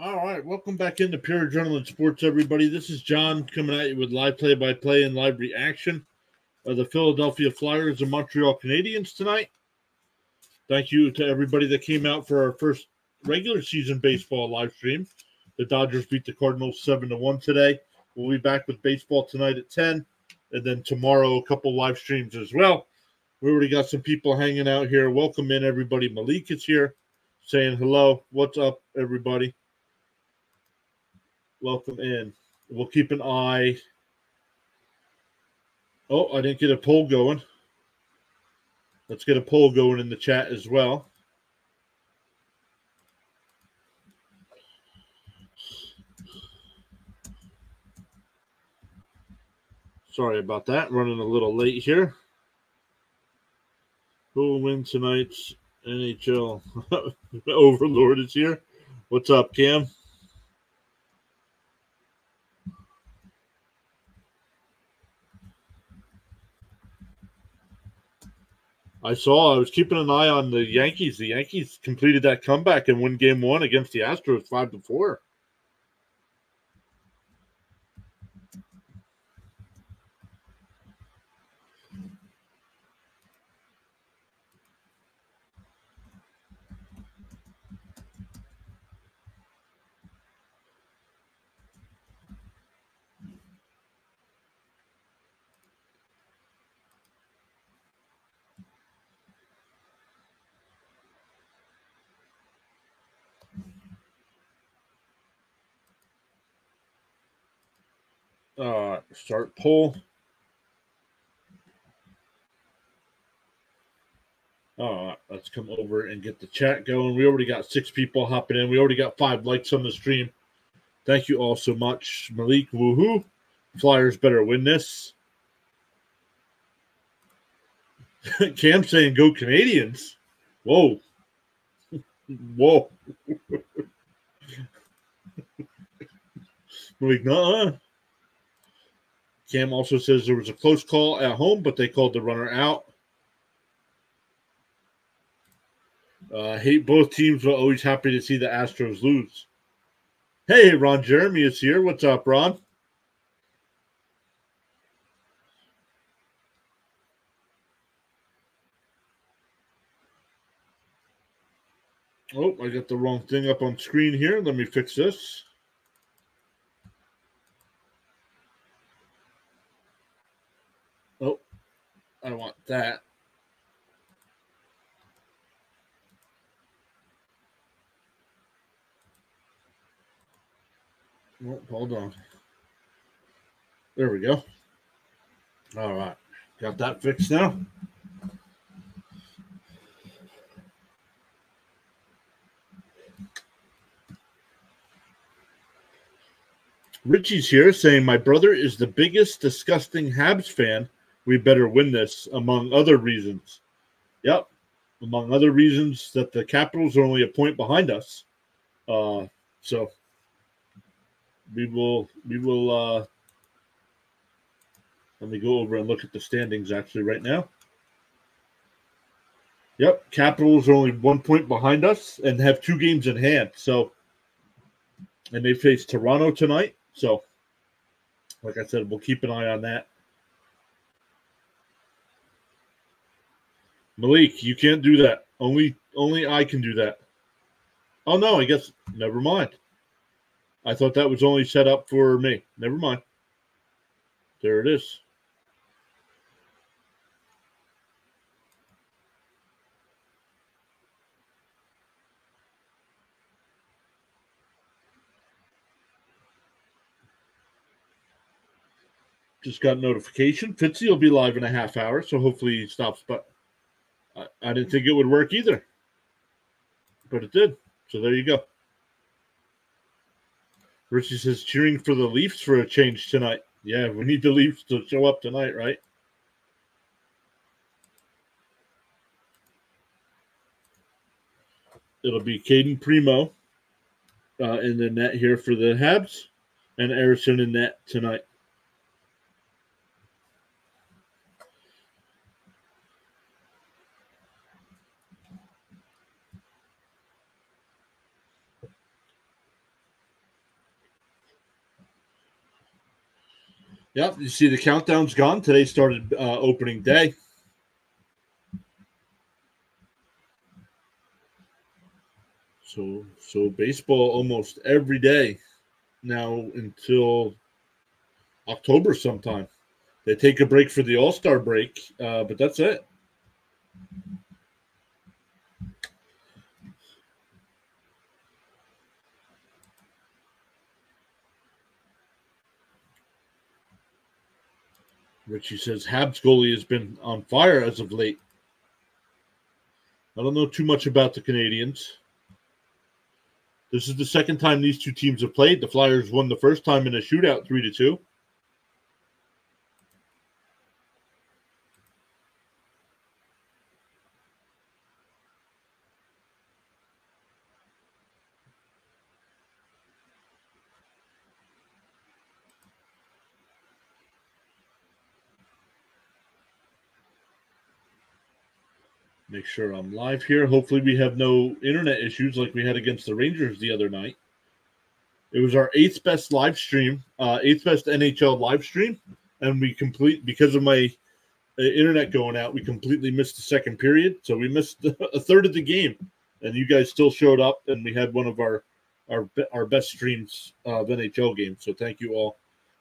All right, welcome back into Pure Adrenaline Sports, everybody. This is John coming at you with live play-by-play and live reaction of the Philadelphia Flyers and Montreal Canadiens tonight. Thank you to everybody that came out for our first regular season baseball live stream. The Dodgers beat the Cardinals seven to one today. We'll be back with baseball tonight at ten, and then tomorrow a couple live streams as well. We already got some people hanging out here. Welcome in, everybody. Malik is here, saying hello. What's up, everybody? Welcome in. We'll keep an eye. Oh, I didn't get a poll going. Let's get a poll going in the chat as well. Sorry about that. Running a little late here. Who will win tonight's NHL Overlord is here. What's up, Cam? I saw. I was keeping an eye on the Yankees. The Yankees completed that comeback and win Game One against the Astros, five to four. Uh, start poll. All right, let's come over and get the chat going. We already got six people hopping in. We already got five likes on the stream. Thank you all so much. Malik, woohoo. Flyers better win this. Cam saying go Canadians. Whoa. Whoa. Malik, nah. Cam also says there was a close call at home, but they called the runner out. Uh, hate both teams, but always happy to see the Astros lose. Hey, Ron Jeremy is here. What's up, Ron? Oh, I got the wrong thing up on screen here. Let me fix this. I want that. Oh, hold on. There we go. All right. Got that fixed now. Richie's here saying, My brother is the biggest disgusting Habs fan we better win this, among other reasons. Yep, among other reasons that the Capitals are only a point behind us. Uh, so we will we will uh, let me go over and look at the standings actually right now. Yep, Capitals are only one point behind us and have two games in hand. So, and they face Toronto tonight. So, like I said, we'll keep an eye on that. Malik, you can't do that. Only only I can do that. Oh no, I guess never mind. I thought that was only set up for me. Never mind. There it is. Just got notification. Fitzy will be live in a half hour, so hopefully he stops but I, didn't think it would work either, but it did. So there you go. Richie says cheering for the Leafs for a change tonight. Yeah, we need the Leafs to show up tonight, right? It'll be Cayden Primeau uh, in the net here for the Habs and Ersson in net tonight. Yep, you see the countdown's gone. Today started uh, opening day. So so baseball almost every day now until October sometime. They take a break for the All Star break, uh, but that's it. Richie says Habs goalie has been on fire as of late. I don't know too much about the Canadians. This is the second time these two teams have played. The Flyers won the first time in a shootout, three to two. Make sure I'm live here. Hopefully, we have no internet issues like we had against the Rangers the other night. It was our eighth best live stream, uh, eighth best NHL live stream, and we complete because of my uh, internet going out. We completely missed the second period, so we missed a third of the game, and you guys still showed up, and we had one of our our our best streams of NHL games. So thank you all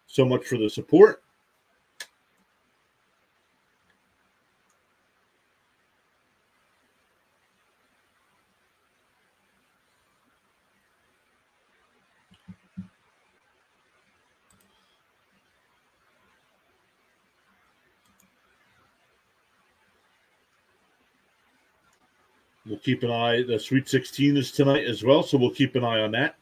so much for the support. Keep an eye. The Sweet 16 is tonight as well, so we'll keep an eye on that.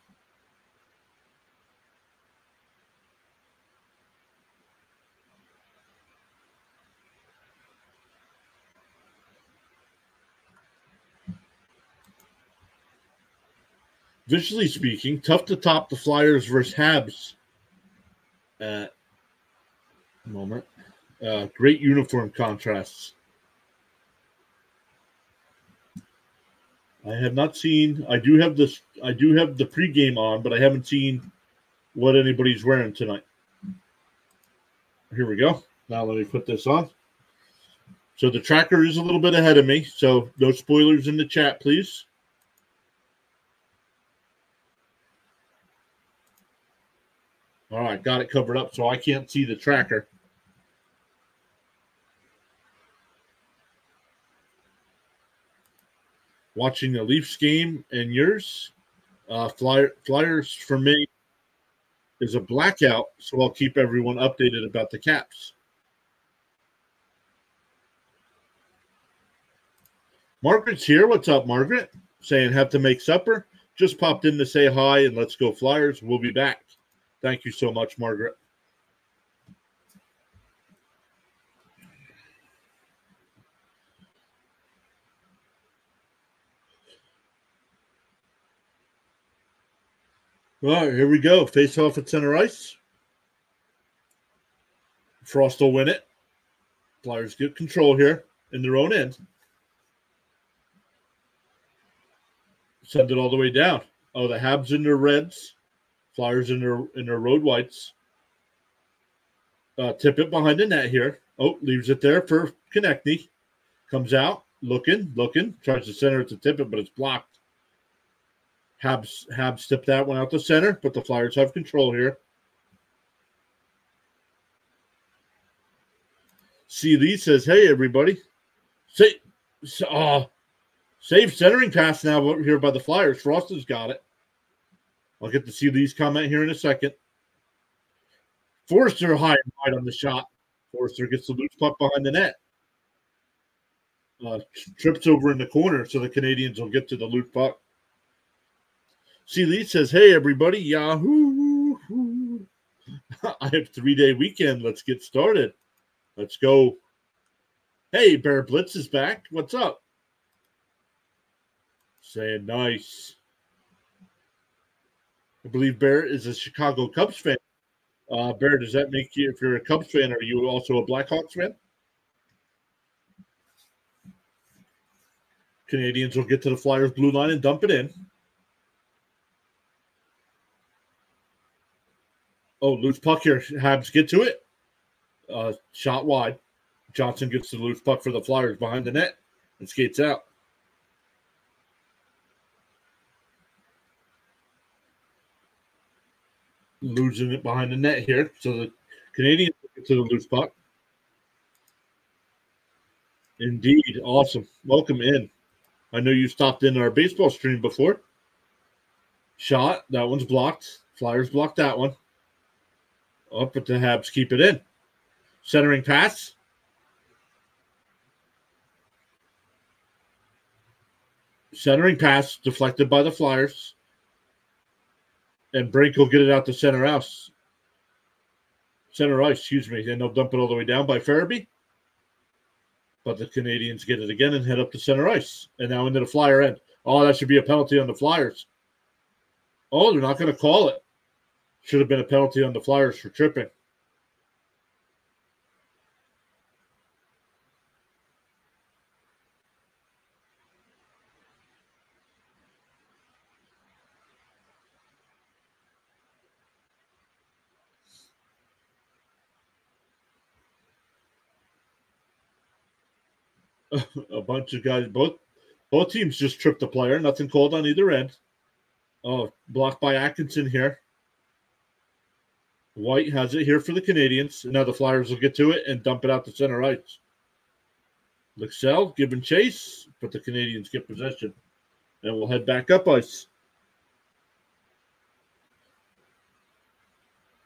Visually speaking, tough to top the Flyers versus Habs at moment. Uh, great uniform contrasts. I have not seen. I do have this. I do have the pregame on, but I haven't seen what anybody's wearing tonight. Here we go. Now let me put this on. So the tracker is a little bit ahead of me. So no spoilers in the chat, please. All right, got it covered up so I can't see the tracker. Watching the Leafs game and yours. Uh, Flyer, Flyers for me is a blackout, so I'll keep everyone updated about the Caps. Margaret's here. What's up, Margaret? Saying have to make supper. Just popped in to say hi and let's go Flyers. We'll be back. Thank you so much, Margaret. All right, here we go. Face off at center ice. Frost will win it. Flyers get control here in their own end. Send it all the way down. Oh, the Habs in their reds, Flyers in their in their road whites. Uh, tip it behind the net here. Oh, leaves it there for Konecny. Comes out, looking, looking, tries to center it to tip it, but it's blocked. Habs Habs tip that one out the center, but the Flyers have control here. See Lee says, "Hey everybody, say, uh, save centering pass now here by the Flyers. Frost has got it. I'll get to see Lee's comment here in a second. Foerster high and wide on the shot. Foerster gets the loose puck behind the net. Uh, trips over in the corner, so the Canadians will get to the loose puck. See, Lee says, "Hey, everybody, Yahoo! I have three day weekend. Let's get started. Let's go. Hey, Bear Blitz is back. What's up? Saying nice. I believe Bear is a Chicago Cubs fan. Uh, Bear, does that make you, if you're a Cubs fan, are you also a Blackhawks fan? Canadians will get to the Flyers blue line and dump it in. Oh, loose puck here. Habs get to it. Uh, shot wide. Johnson gets the loose puck for the Flyers behind the net and skates out. Losing it behind the net here. So the Canadians get to the loose puck. Indeed. Awesome. Welcome in. I know you stopped in our baseball stream before. Shot. That one's blocked. Flyers blocked that one. Up, but the Habs keep it in. Centering pass. Centering pass deflected by the Flyers. And Brink will get it out to center ice. Center ice, excuse me. And they'll dump it all the way down by Farabee. But the Canadians get it again and head up to center ice. And now into the Flyer end. Oh, that should be a penalty on the Flyers. Oh, they're not going to call it. Should have been a penalty on the Flyers for tripping. a bunch of guys. Both both teams just tripped the player. Nothing called on either end. Oh, blocked by Atkinson here. White has it here for the Canadians. Now the Flyers will get to it and dump it out to center ice. Lexell giving chase, but the Canadians get possession. And we'll head back up ice.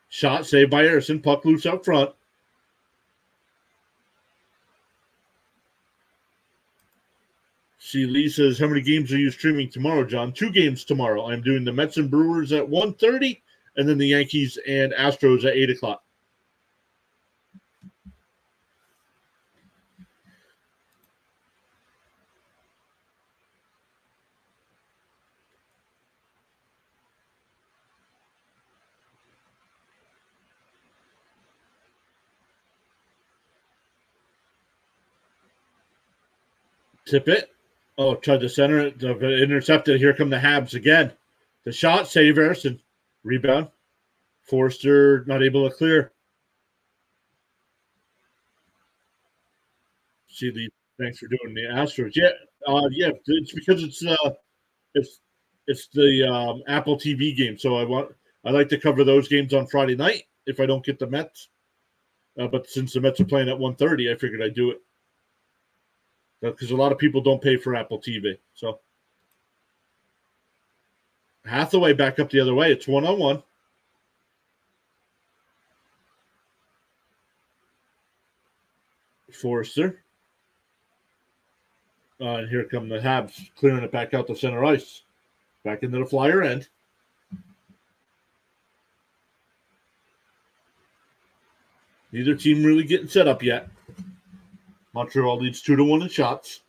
Shot saved by Ersson. Puck loose out front. See, Lee says, how many games are you streaming tomorrow, John? Two games tomorrow. I'm doing the Mets and Brewers at 1.30 and then the Yankees and Astros at 8 o'clock. Tip it. Oh, tried to center intercepted. Here come the Habs again. The shot, Ersson. Rebound. Foerster not able to clear. See the thanks for doing the Astros. Yeah, uh, yeah, it's because it's uh, it's it's the um, Apple TV game. So I want I like to cover those games on Friday night if I don't get the Mets. Uh, but since the Mets are playing at 1.30, I figured I'd do it because a lot of people don't pay for Apple TV. So Hathaway back up the other way. It's one on one. Foerster. Uh, and here come the Habs clearing it back out to center ice. Back into the flyer end. Neither team really getting set up yet. Montreal leads two to one in shots.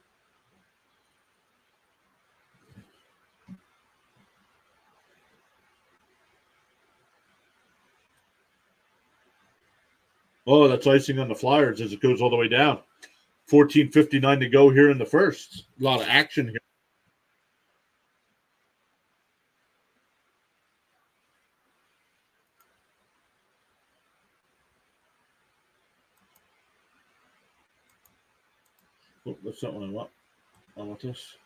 Oh, that's icing on the Flyers as it goes all the way down. 14.59 to go here in the first. A lot of action here. Oh, that's not what I want. I want this.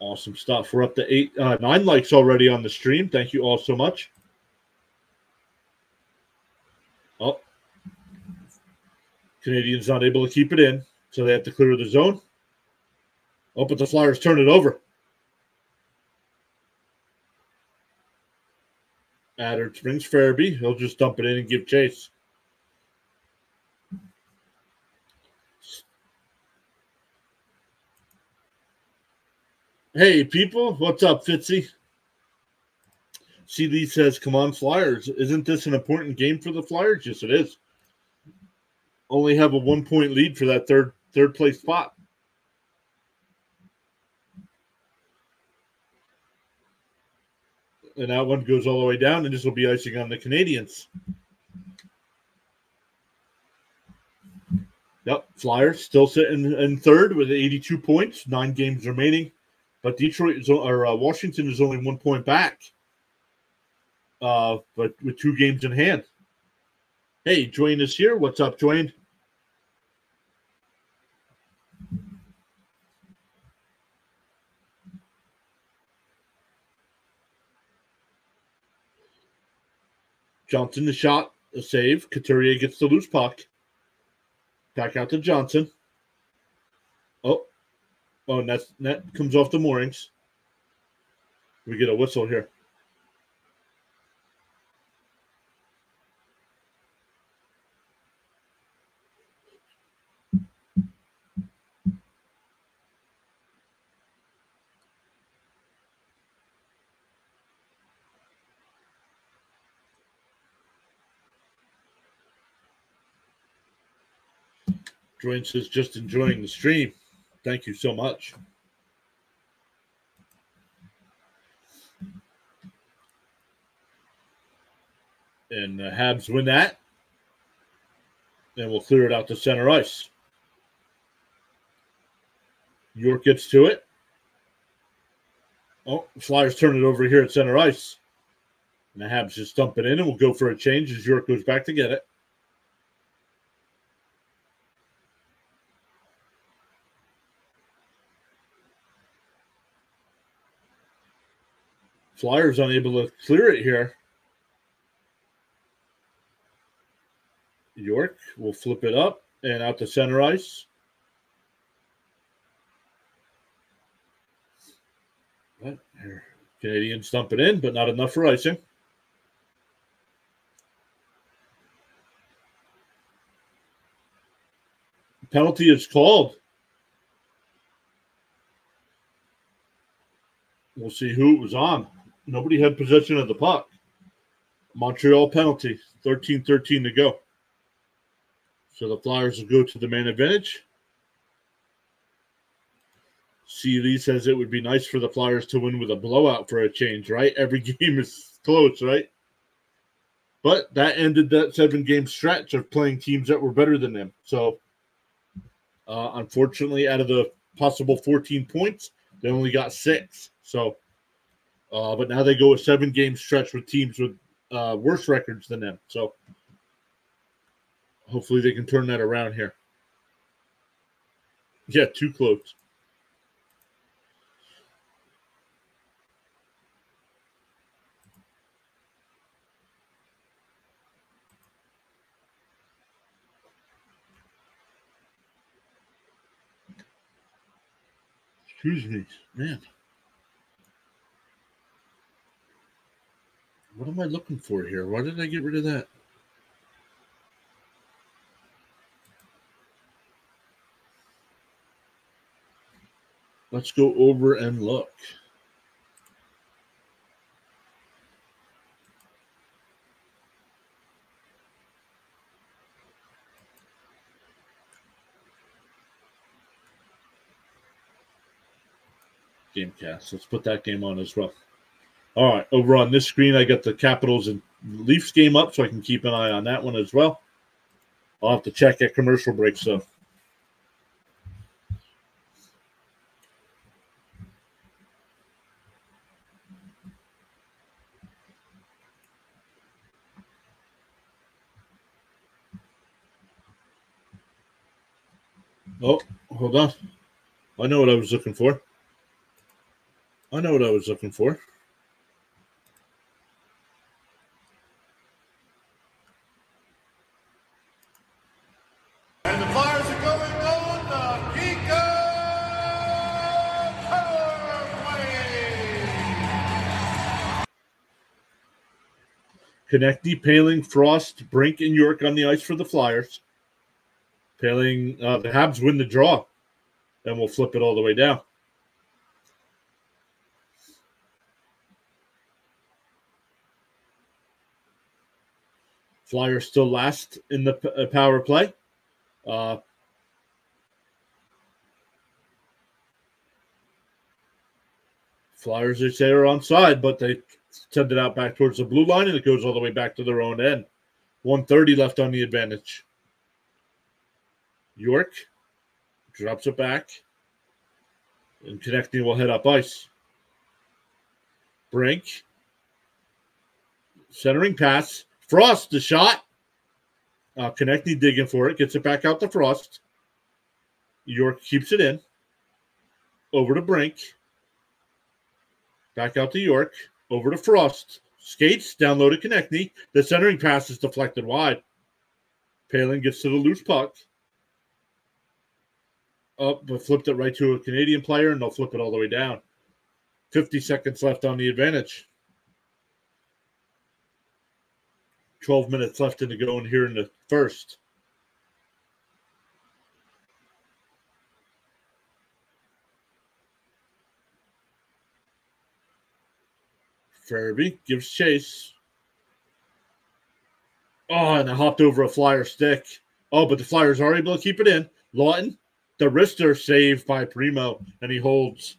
Awesome stuff. We're up to eight, uh, nine likes already on the stream. Thank you all so much. Oh, Canadians not able to keep it in, so they have to clear the zone. Oh, but the Flyers turn it over. Adder brings Farabee. He'll just dump it in and give chase. Hey, people. What's up, Fitzy? CD says, Come on, Flyers. Isn't this an important game for the Flyers? Yes, it is. Only have a one point lead for that third third place spot. And that one goes all the way down, and this will be icing on the Canadians. Yep, Flyers still sitting in third with 82 points, nine games remaining. But Detroit is, or uh, Washington is only one point back uh, but with two games in hand. Hey, Dwayne is here. What's up, Dwayne? Johnson the shot, a save. Couturier gets the loose puck. Back out to Johnson. Oh, oh, net net comes off the moorings. We get a whistle here. Dwayne says, just enjoying the stream. Thank you so much. And the Habs win that. And we'll clear it out to center ice. York gets to it. Oh, Flyers turn it over here at center ice. And the Habs just dump it in and we'll go for a change as York goes back to get it. Flyers unable to clear it here. York will flip it up and out to center ice. But Canadians dump it in, but not enough for icing. Penalty is called. We'll see who it was on. Nobody had possession of the puck. Montreal penalty, 13 13 to go. So the Flyers will go to the man advantage. CD says it would be nice for the Flyers to win with a blowout for a change, right? Every game is close, right? But that ended that seven game stretch of playing teams that were better than them. So, uh, unfortunately, out of the possible 14 points, they only got six. So, uh, but now they go a seven game stretch with teams with uh, worse records than them. So hopefully they can turn that around here. Yeah, too close. Excuse me, man. What am I looking for here? Why did I get rid of that? Let's go over and look. Gamecast. Let's put that game on as well. All right, over on this screen, I got the Capitals and Leafs game up, so I can keep an eye on that one as well. I'll have to check at commercial break, so. Oh, hold on. I know what I was looking for. I know what I was looking for. Konecny, Poehling, Frost, Brink, and York on the ice for the Flyers. Poehling, uh, the Habs win the draw. and we'll flip it all the way down. Flyers still last in the p- uh, power play. Uh, Flyers, they say, are on side, but they send it out back towards the blue line, and it goes all the way back to their own end. 130 left on the advantage. York drops it back, and Konecny will head up ice. Brink, centering pass. Frost, the shot. Uh, Konecny digging for it, gets it back out to Frost. York keeps it in. Over to Brink. Back out to York. Over to Frost. Skates down low to Konecny. The centering pass is deflected wide. Poehling gets to the loose puck. Up, but flipped it right to a Canadian player, and they'll flip it all the way down. 50 seconds left on the advantage. 12 minutes left in the going here in the first. Farabee gives chase. Oh, and I hopped over a flyer stick. Oh, but the Flyers are able to keep it in. Laughton, the wrister saved by Primeau, and he holds.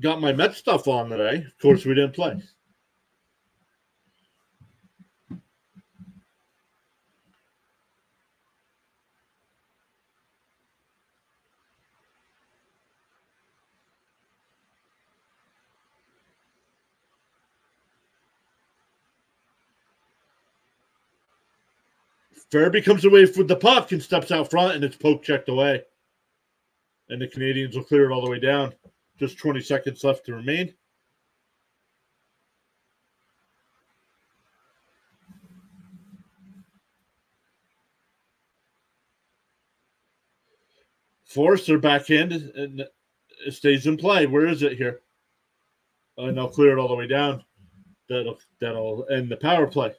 Got my Met stuff on today. Of course, we didn't play. Farabee comes away with the puck and steps out front, and it's poke checked away. And the Canadians will clear it all the way down. Just 20 seconds left to remain. Foerster backhand and it stays in play. Where is it here? And they'll clear it all the way down. That'll that'll end the power play.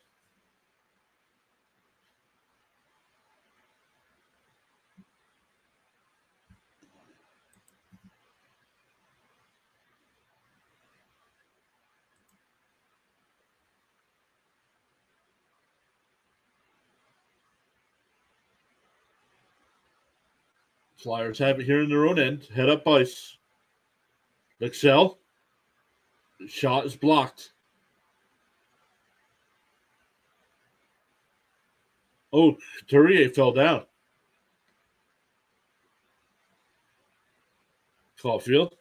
Flyers have it here in their own end. Head up ice. Excel. Shot is blocked. Oh, Couturier fell down. Caufield.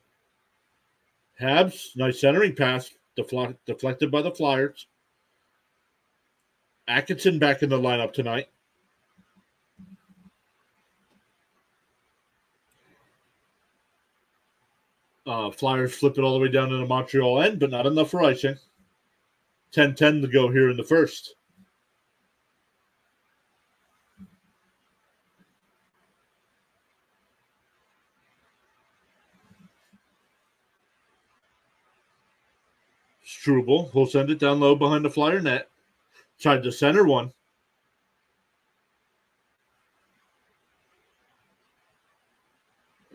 Habs, nice centering pass, deflected by the Flyers. Atkinson back in the lineup tonight. Uh, Flyers flip it all the way down to the Montreal end, but not enough for icing. 10 10 to go here in the first. Struble will send it down low behind the Flyer net. Tried to center one.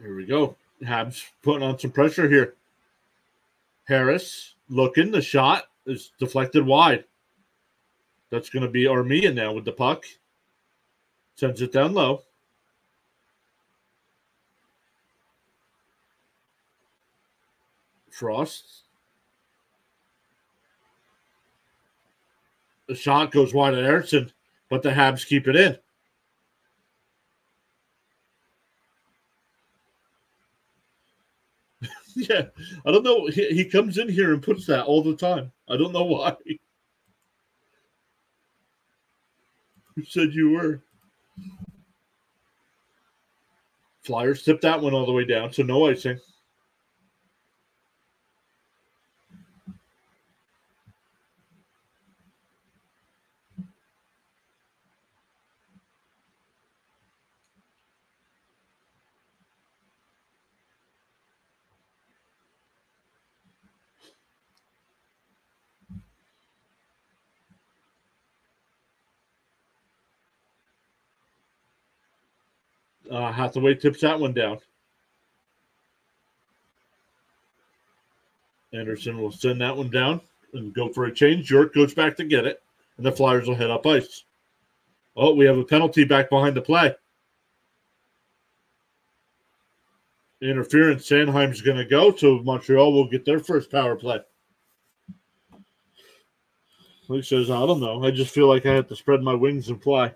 Here we go. Habs putting on some pressure here. Harris looking. The shot is deflected wide. That's going to be Armia now with the puck. Sends it down low. Frost. The shot goes wide at Erickson, but the Habs keep it in. yeah, I don't know. He, he comes in here and puts that all the time. I don't know why. Who said you were? Flyers tip that one all the way down, so no icing. Uh, Hathaway tips that one down. Anderson will send that one down and go for a change. York goes back to get it, and the Flyers will head up ice. Oh, we have a penalty back behind the play. Interference. Sanheim's going to go, so Montreal will get their first power play. Luke says, I don't know. I just feel like I have to spread my wings and fly.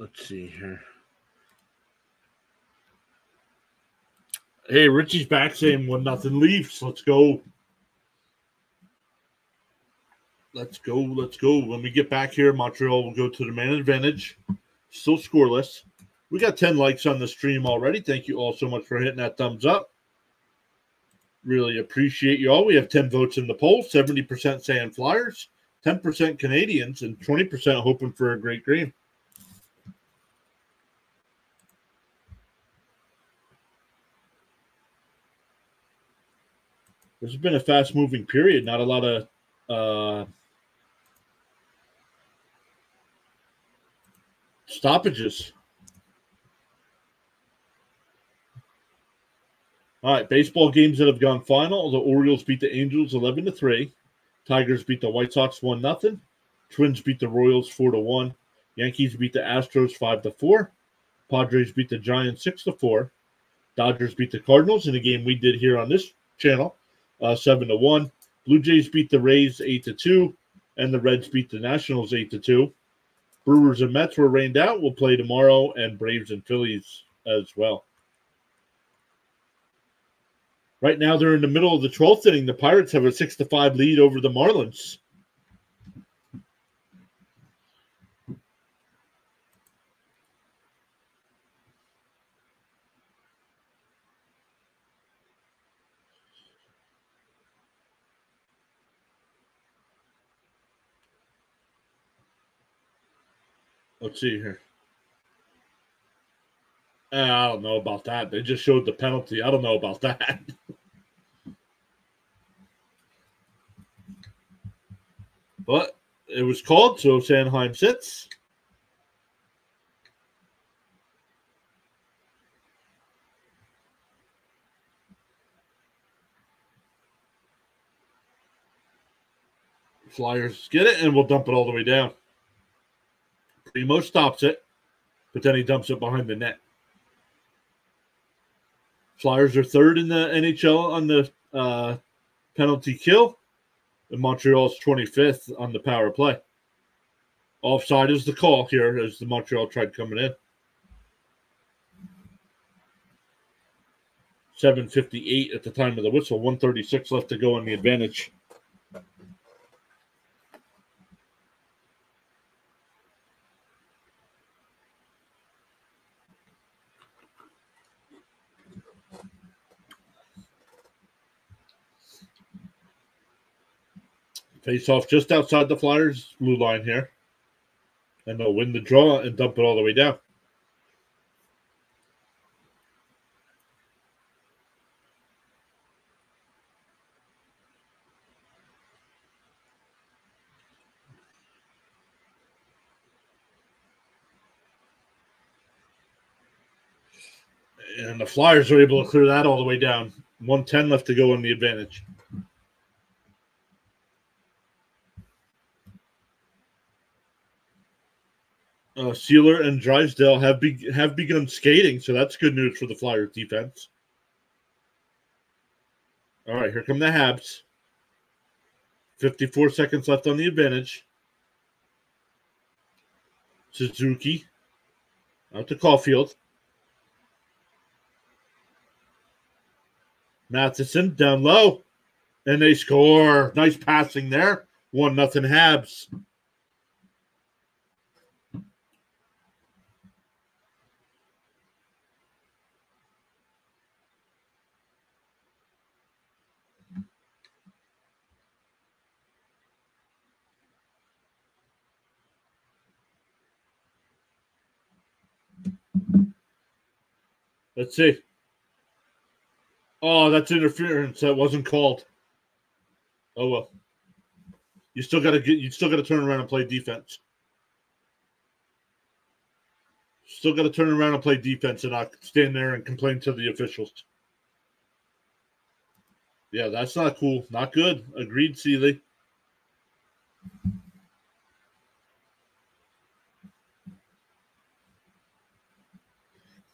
Let's see here. Hey, Richie's back saying one nothing Leafs. Let's go. Let's go. Let's go. When we get back here, Montreal will go to the man advantage. Still scoreless. We got 10 likes on the stream already. Thank you all so much for hitting that thumbs up. Really appreciate you all. We have 10 votes in the poll 70% saying Flyers, 10% Canadians, and 20% hoping for a great game. This has been a fast moving period. Not a lot of uh, stoppages. All right, baseball games that have gone final. The Orioles beat the Angels 11 to 3. Tigers beat the White Sox 1 0. Twins beat the Royals 4 to 1. Yankees beat the Astros 5 to 4. Padres beat the Giants 6 to 4. Dodgers beat the Cardinals in a game we did here on this channel uh, 7 to 1. Blue Jays beat the Rays 8 to 2. And the Reds beat the Nationals 8 to 2. Brewers and Mets were rained out. We'll play tomorrow, and Braves and Phillies as well. Right now, they're in the middle of the 12th inning. The Pirates have a 6 to 5 lead over the Marlins. Let's see here. Uh, I don't know about that. They just showed the penalty. I don't know about that. but it was called, so Sanheim sits. Flyers get it, and we'll dump it all the way down. Primeau stops it, but then he dumps it behind the net. Flyers are third in the NHL on the uh, penalty kill, and Montreal's 25th on the power play. Offside is the call here as the Montreal tried coming in. 758 at the time of the whistle, 136 left to go in the advantage. Face off just outside the Flyers blue line here. And they'll win the draw and dump it all the way down. And the Flyers are able to clear that all the way down. 110 left to go in the advantage. Uh, Seeler and Drysdale have be- have begun skating, so that's good news for the Flyers defense. All right, here come the Habs. 54 seconds left on the advantage. Suzuki out to Caufield. Matheson down low. And they score. Nice passing there. One nothing Habs. Let's see. Oh, that's interference. That wasn't called. Oh well. You still got to get. You still got to turn around and play defense. Still got to turn around and play defense and not stand there and complain to the officials. Yeah, that's not cool. Not good. Agreed, Sealy.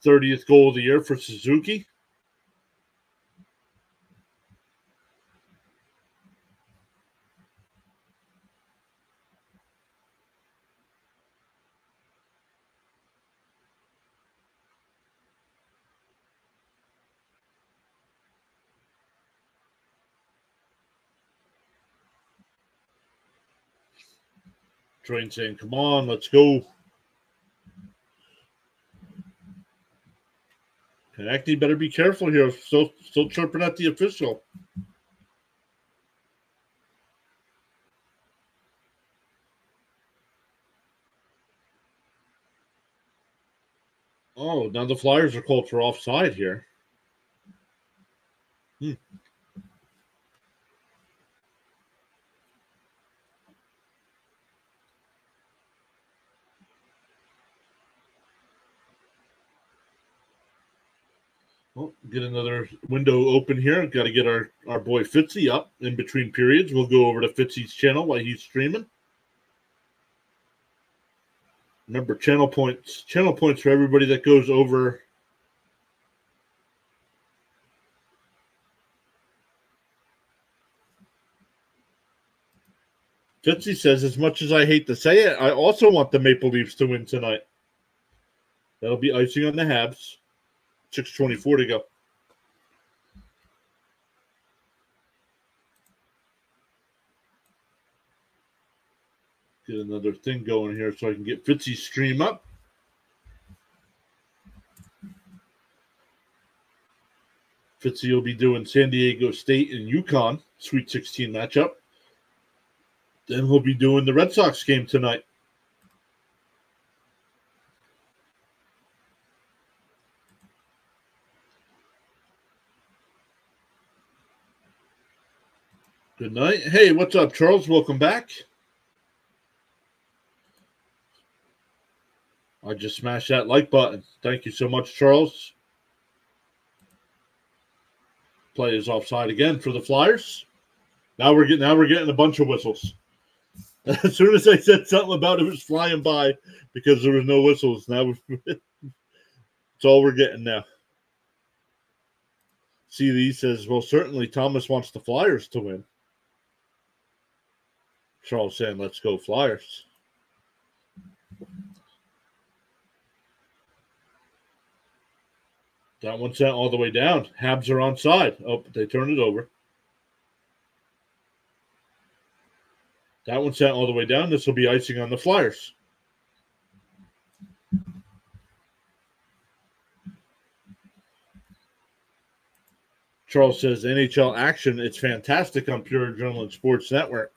30th goal of the year for Suzuki. Train saying, come on, let's go. Konecny better be careful here. Still, still chirping at the official. Oh, now the Flyers are called for offside here. Hmm. Well, get another window open here. Got to get our, our boy Fitzy up in between periods. We'll go over to Fitzy's channel while he's streaming. Remember, channel points. Channel points for everybody that goes over. Fitzy says, as much as I hate to say it, I also want the Maple Leafs to win tonight. That'll be icing on the Habs. 624 to go. Get another thing going here so I can get Fitzy's stream up. Fitzy will be doing San Diego State and UConn, Sweet 16 matchup. Then we'll be doing the Red Sox game tonight. Good night. Hey, what's up, Charles? Welcome back. I just smashed that like button. Thank you so much, Charles. Play is offside again for the Flyers. Now we're getting now we're getting a bunch of whistles. As soon as I said something about it was flying by because there was no whistles. Now it's all we're getting now. CD says, "Well, certainly Thomas wants the Flyers to win." Charles saying, let's go Flyers. That one sent all the way down. Habs are on side. Oh, they turned it over. That one sent all the way down. This will be icing on the Flyers. Charles says NHL action. It's fantastic on Pure Adrenaline Sports Network.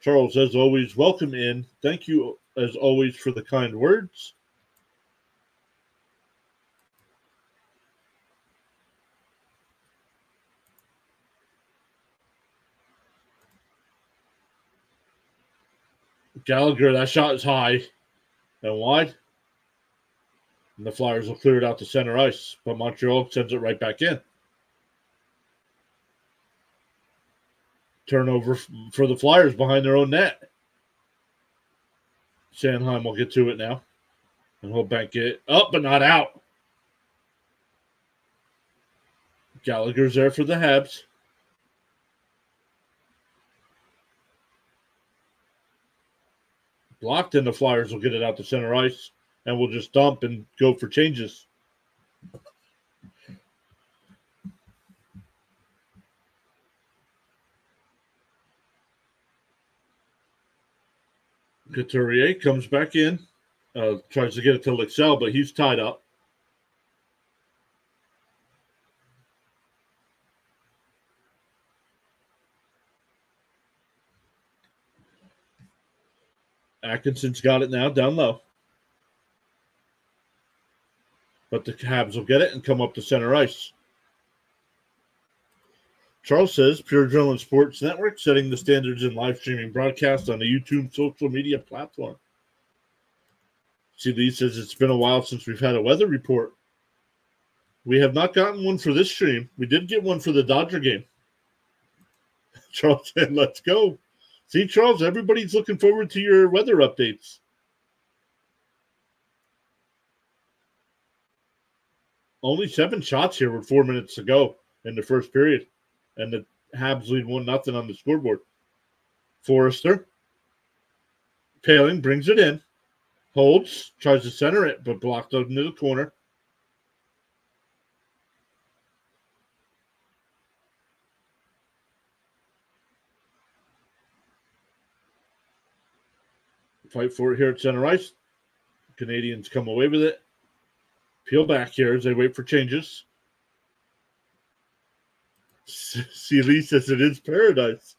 Charles, as always, welcome in. Thank you, as always, for the kind words. Gallagher, that shot is high and wide. And the Flyers will clear it out to center ice, but Montreal sends it right back in. Turnover for the Flyers behind their own net. Sanheim will get to it now. And he'll bank it up, but not out. Gallagher's there for the Habs. Blocked, and the Flyers will get it out to center ice, and we'll just dump and go for changes. Couturier comes back in, uh, tries to get it to Lexell, but he's tied up. Atkinson's got it now down low. But the Habs will get it and come up to center ice. Charles says Pure Adrenaline Sports Network setting the standards in live streaming broadcast on the YouTube social media platform. CD says it's been a while since we've had a weather report. We have not gotten one for this stream. We did get one for the Dodger game. Charles said, let's go. See, Charles, everybody's looking forward to your weather updates. Only seven shots here with four minutes to go in the first period and the Habs lead one nothing on the scoreboard. Foerster, Poehling brings it in, holds, tries to center it, but blocked out into the corner. Fight for it here at center ice. Canadiens come away with it. Peel back here as they wait for changes. Sealy says it is paradise.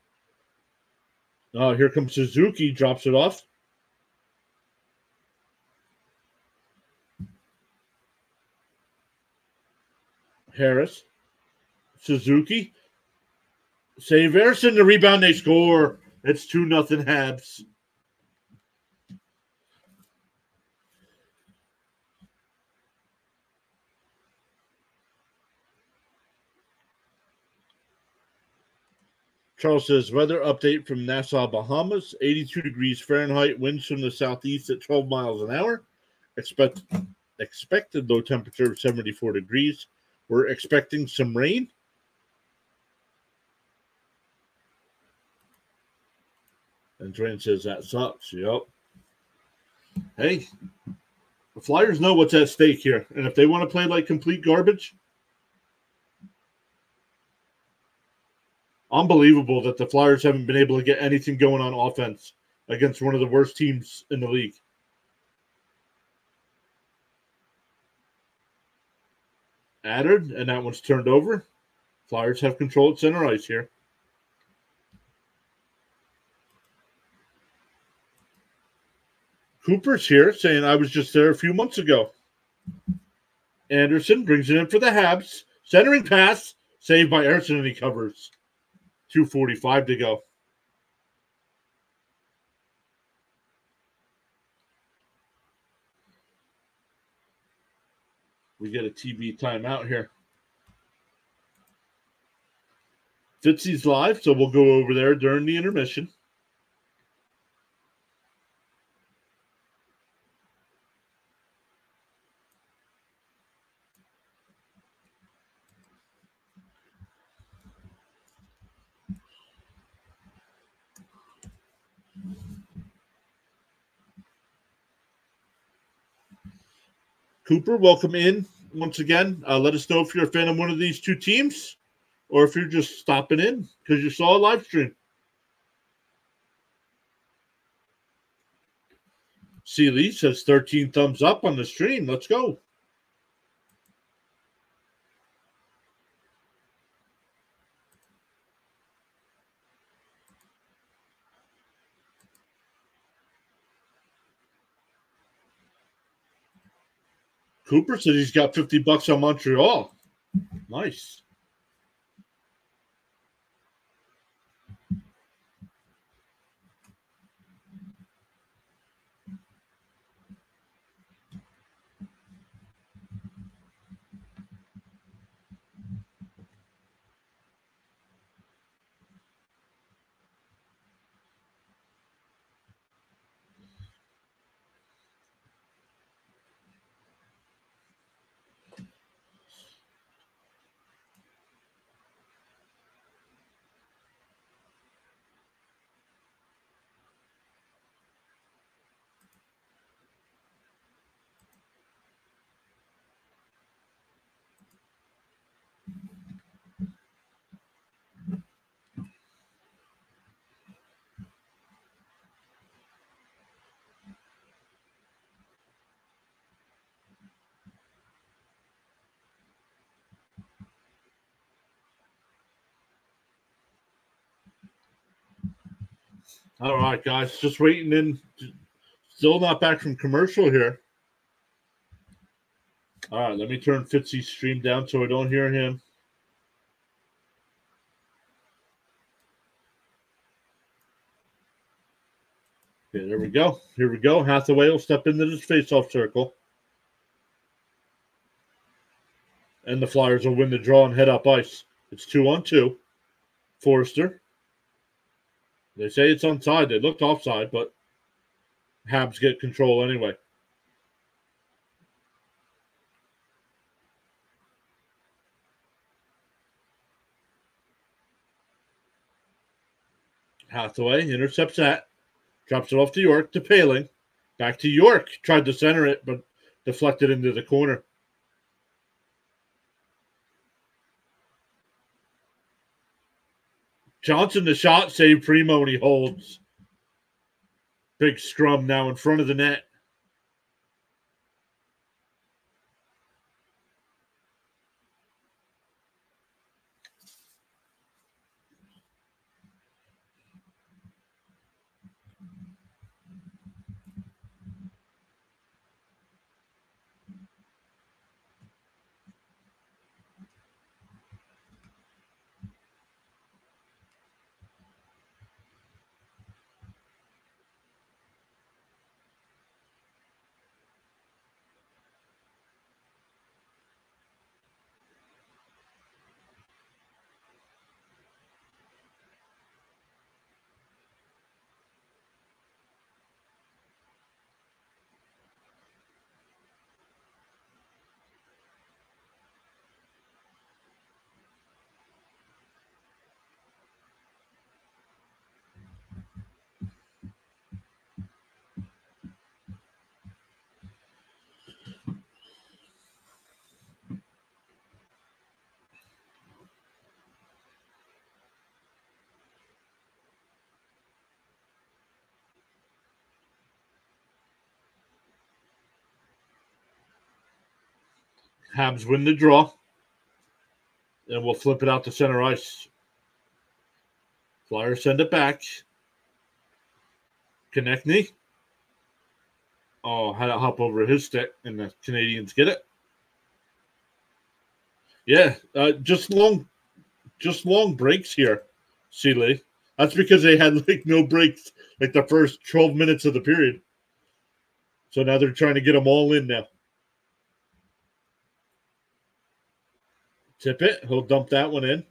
Oh, here comes Suzuki, drops it off. Harris, Suzuki, save Ersson, the rebound, they score. It's 2 nothing Habs. Charles says weather update from Nassau, Bahamas 82 degrees Fahrenheit, winds from the southeast at 12 miles an hour. Expect expected low temperature of 74 degrees. We're expecting some rain. And Dwayne says that sucks. Yep. Hey, the Flyers know what's at stake here. And if they want to play like complete garbage, unbelievable that the Flyers haven't been able to get anything going on offense against one of the worst teams in the league. Added, and that one's turned over. Flyers have control at center ice here. Cooper's here saying I was just there a few months ago. Anderson brings it in for the Habs. Centering pass, saved by Anderson, and he covers. 245 to go. We get a TV timeout here. Fitzy's live, so we'll go over there during the intermission. Cooper, welcome in once again. Uh, let us know if you're a fan of one of these two teams or if you're just stopping in because you saw a live stream. Sealy says 13 thumbs up on the stream. Let's go. Cooper said he's got 50 bucks on Montreal. Nice. All right, guys, just waiting in. Still not back from commercial here. All right, let me turn Fitzy's stream down so I don't hear him. Okay, there we go. Here we go. Hathaway will step into this face-off circle. And the Flyers will win the draw and head up ice. It's two on two. Foerster they say it's onside. They looked offside, but Habs get control anyway. Hathaway intercepts that, drops it off to York to Poehling. Back to York. Tried to center it, but deflected into the corner. Johnson, the shot save Primeau, and he holds. Big scrum now in front of the net. Habs win the draw. And we'll flip it out to center ice. Flyers send it back. Konecny. Oh, had to hop over his stick, and the Canadiens get it. Yeah, uh, just long, just long breaks here, Sealy. That's because they had like no breaks like the first twelve minutes of the period. So now they're trying to get them all in now. Tip it. He'll dump that one in.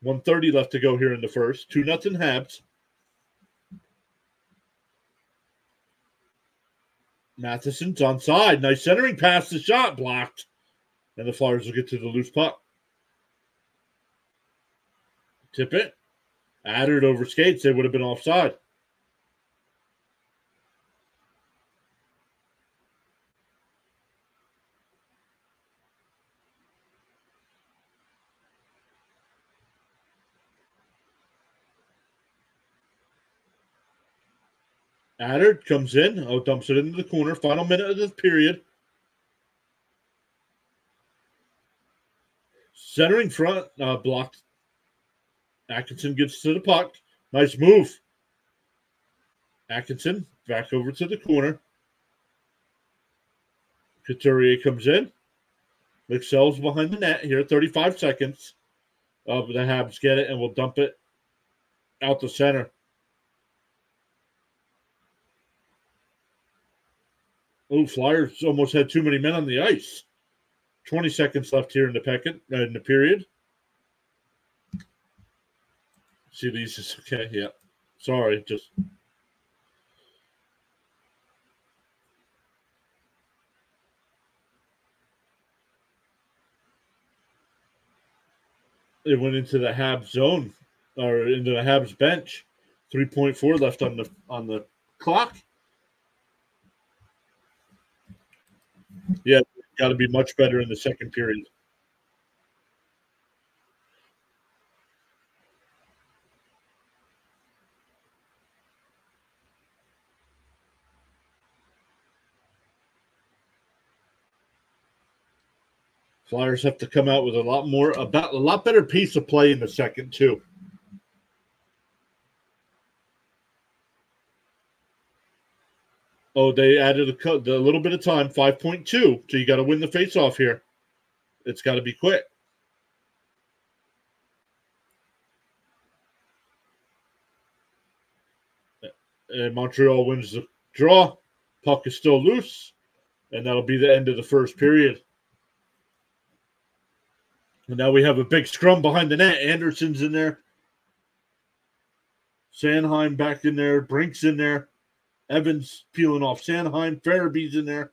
130 left to go here in the first. Two nuts nothing Habs. Matheson's on side. Nice centering pass. The shot blocked. And the Flyers will get to the loose puck. Tip it. Added over skates. They would have been offside. Adder comes in. Oh, dumps it into the corner. Final minute of the period. Centering front, uh, blocked. Atkinson gets to the puck. Nice move. Atkinson back over to the corner. Couturier comes in. Excels behind the net here. 35 seconds. Of the Habs get it and we'll dump it out the center. Oh, Flyers almost had too many men on the ice. 20 seconds left here in the packet uh, in the period. See these is okay, yeah. Sorry, just it went into the Habs zone or into the Habs bench. 3.4 left on the on the clock. Yeah, got to be much better in the second period. Flyers have to come out with a lot more about a lot better piece of play in the second too. Oh, they added a, a little bit of time, 5.2. So you got to win the face off here. It's got to be quick. Uh, and Montreal wins the draw. Puck is still loose. And that'll be the end of the first period. And now we have a big scrum behind the net. Anderson's in there. Sanheim back in there. Brink's in there. Evans peeling off Sanheim. Farabee's in there.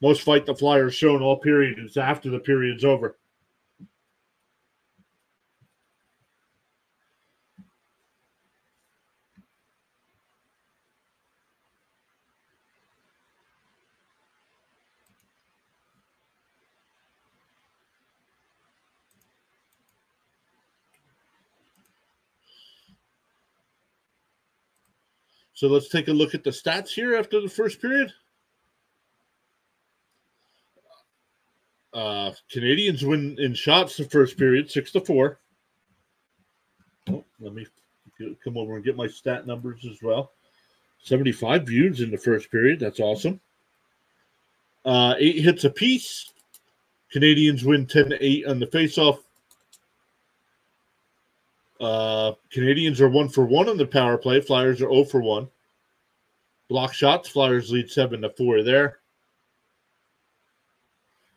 Most fight the Flyers shown all periods after the period's over. So let's take a look at the stats here after the first period. Uh, Canadiens win in shots the first period, six to four. Oh, let me come over and get my stat numbers as well. 75 views in the first period. That's awesome. Uh, eight hits apiece. Canadiens win 10 to 8 on the faceoff. Uh, Canadiens are one for one on the power play. Flyers are 0 for 1. Block shots. Flyers lead 7 to 4 there.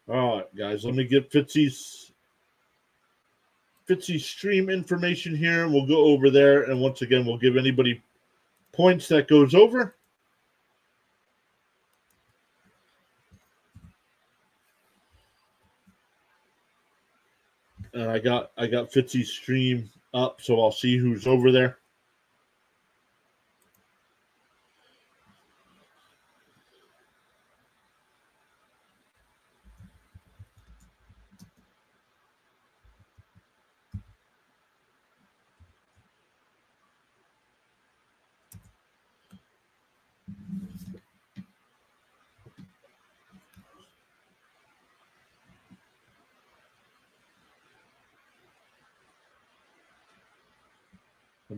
All right, guys, let me get Fitzy's Fitzy stream information here. We'll go over there, and once again, we'll give anybody points that goes over. And I got I got Fitzy's stream up, so I'll see who's over there.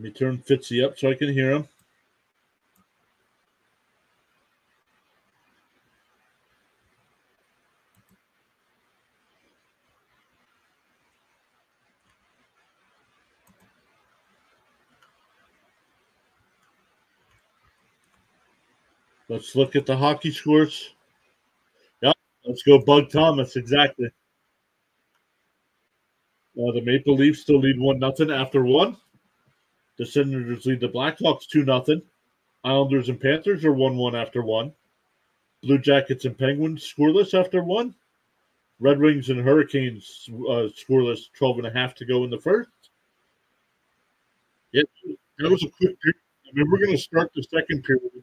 Me turn Fitzy up so I can hear him. Let's look at the hockey scores. Yep, let's go Bug Thomas. Exactly. Uh, the Maple Leafs still lead one nothing after one. The Senators lead the Blackhawks 2 0. Islanders and Panthers are 1 1 after one. Blue Jackets and Penguins scoreless after one. Red Wings and Hurricanes uh, scoreless 12 and a half to go in the first. Yeah, that was a quick period. I mean, we're going to start the second period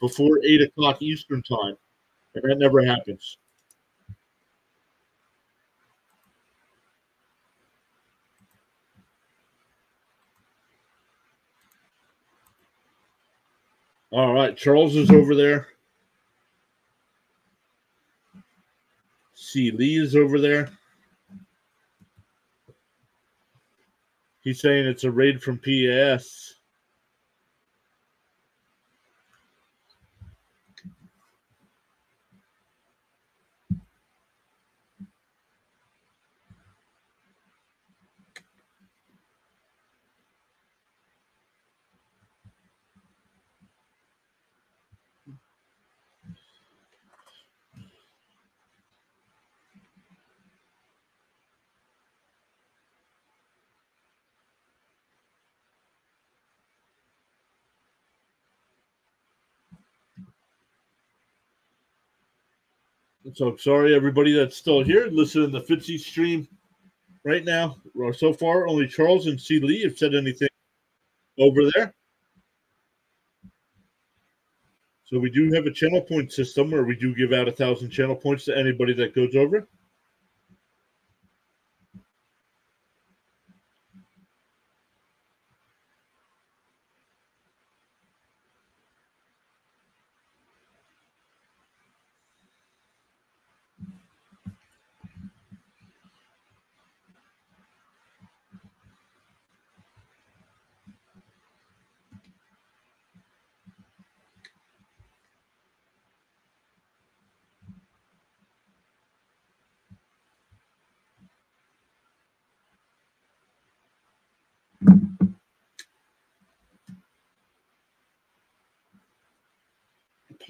before 8 o'clock Eastern time, and that never happens. All right, Charles is over there. See, Lee is over there. He's saying it's a raid from PAS. So sorry, everybody that's still here listening to the Fitzy stream right now. So far, only Charles and C. Lee have said anything over there. So we do have a channel point system where we do give out a thousand channel points to anybody that goes over.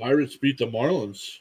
Pirates beat the Marlins.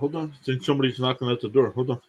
Hold on. I think somebody's knocking at the door. Hold on.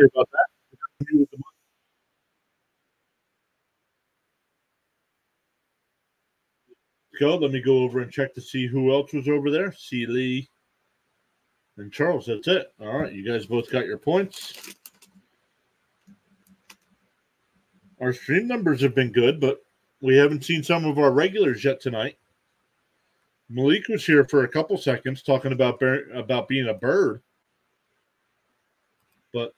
Sorry about that. Go. Let me go over and check to see who else was over there. See Lee and Charles. That's it. All right. You guys both got your points. Our stream numbers have been good, but we haven't seen some of our regulars yet tonight. Malik was here for a couple seconds talking about about being a bird, but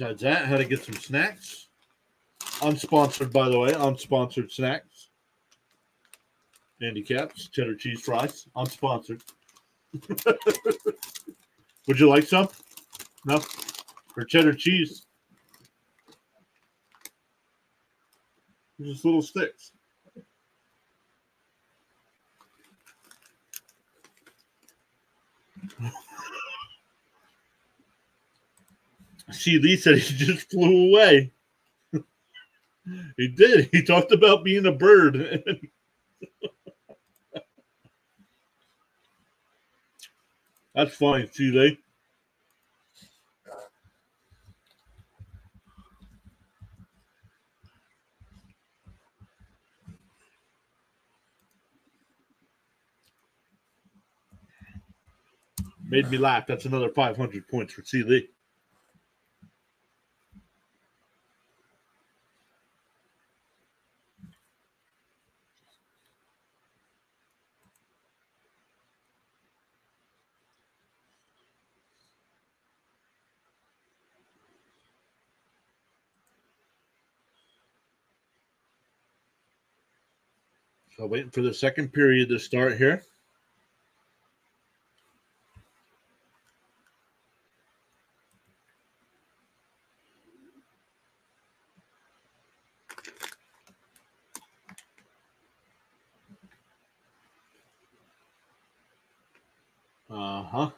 besides that, how to get some snacks. Unsponsored, by the way, unsponsored snacks. Handicaps, cheddar cheese fries, unsponsored. Would you like some? No? For cheddar cheese. Just little sticks. See, Lee said he just flew away. he did. He talked about being a bird. That's fine, see, Lee. Made me laugh. That's another 500 points for C. Lee. So waiting for the second period to start here. Uh huh.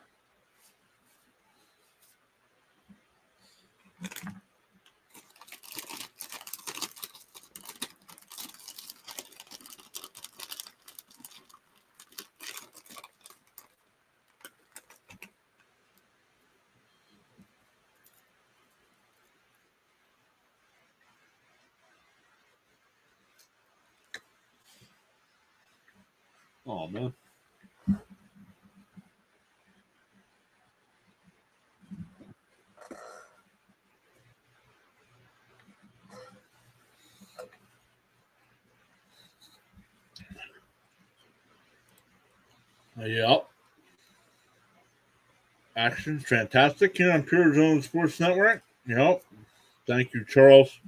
Oh man. Yep. Fantastic here on Pure Zone Sports Network. Yep. Thank you, Charles.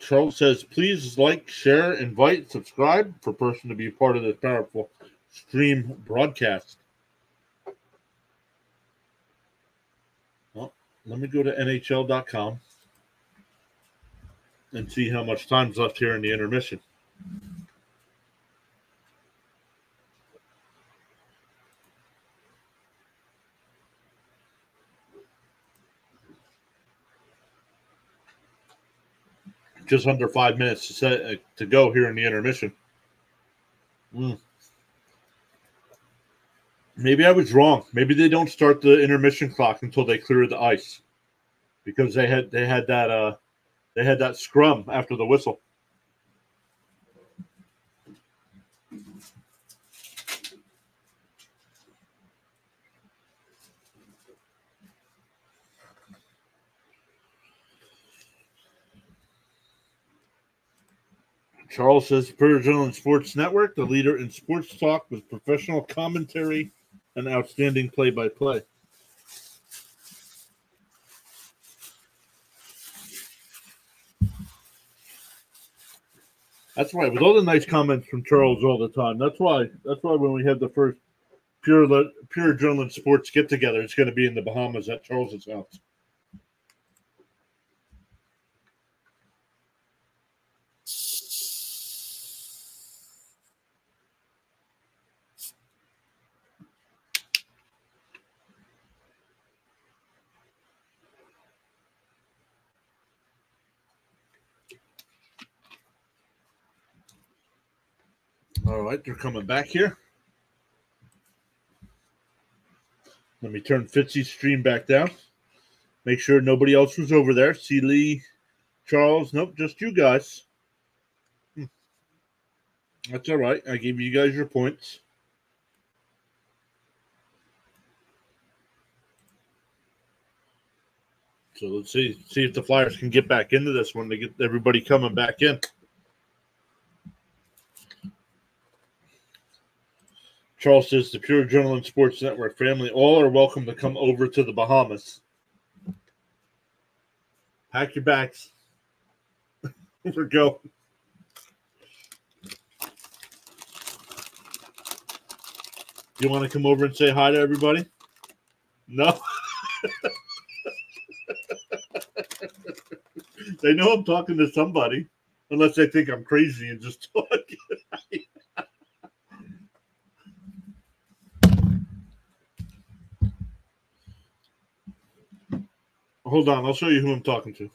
Charles says, please like, share, invite, subscribe for person to be part of this powerful stream broadcast. Well, let me go to NHL.com and see how much time's left here in the intermission. just under five minutes to set uh, to go here in the intermission. Mm. Maybe I was wrong. Maybe they don't start the intermission clock until they clear the ice, because they had they had that uh they had that scrum after the whistle. Charles says Journal Sports Network, the leader in sports talk with professional commentary and outstanding play by play. That's why, with all the nice comments from Charles all the time. That's why. That's why when we have the first pure pure journal sports get together, it's going to be in the Bahamas at Charles's house. All right, they're coming back here. Let me turn Fitzy's stream back down. Make sure nobody else was over there. See Lee, Charles. Nope, just you guys. Hmm. That's all right. I gave you guys your points. So let's see see if the Flyers can get back into this one to get everybody coming back in. Charles says the Pure Adrenaline Sports Network family all are welcome to come over to the Bahamas. Pack your bags. We're going. You want to come over and say hi to everybody? No. they know I'm talking to somebody, unless they think I'm crazy and just talking. Hold on, I'll show you who I'm talking to.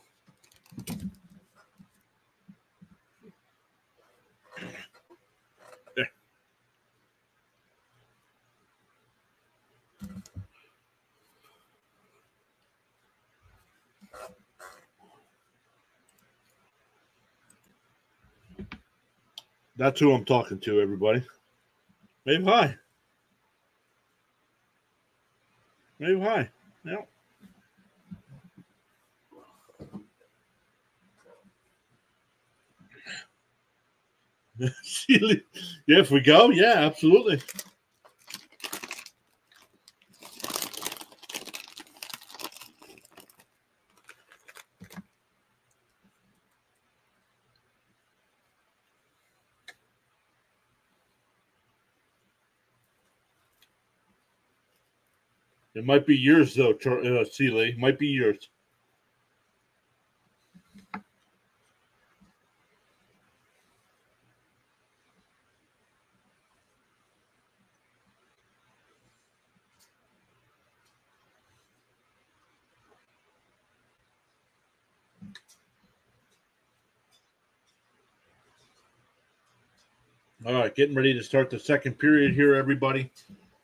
That's who I'm talking to, everybody. Maybe hi. Maybe hi. Yep. Yeah, if we go, yeah, absolutely. It might be years though, uh, Sealy. Might be years. All right, getting ready to start the second period here, everybody.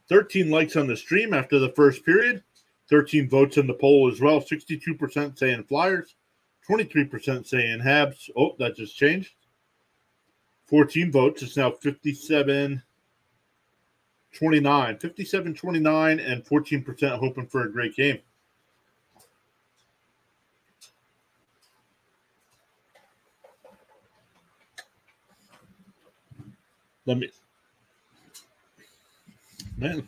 13 likes on the stream after the first period, 13 votes in the poll as well. 62% saying Flyers, 23% saying Habs. Oh, that just changed. 14 votes. It's now 57 29. 57 29 and 14% hoping for a great game. Let me Man.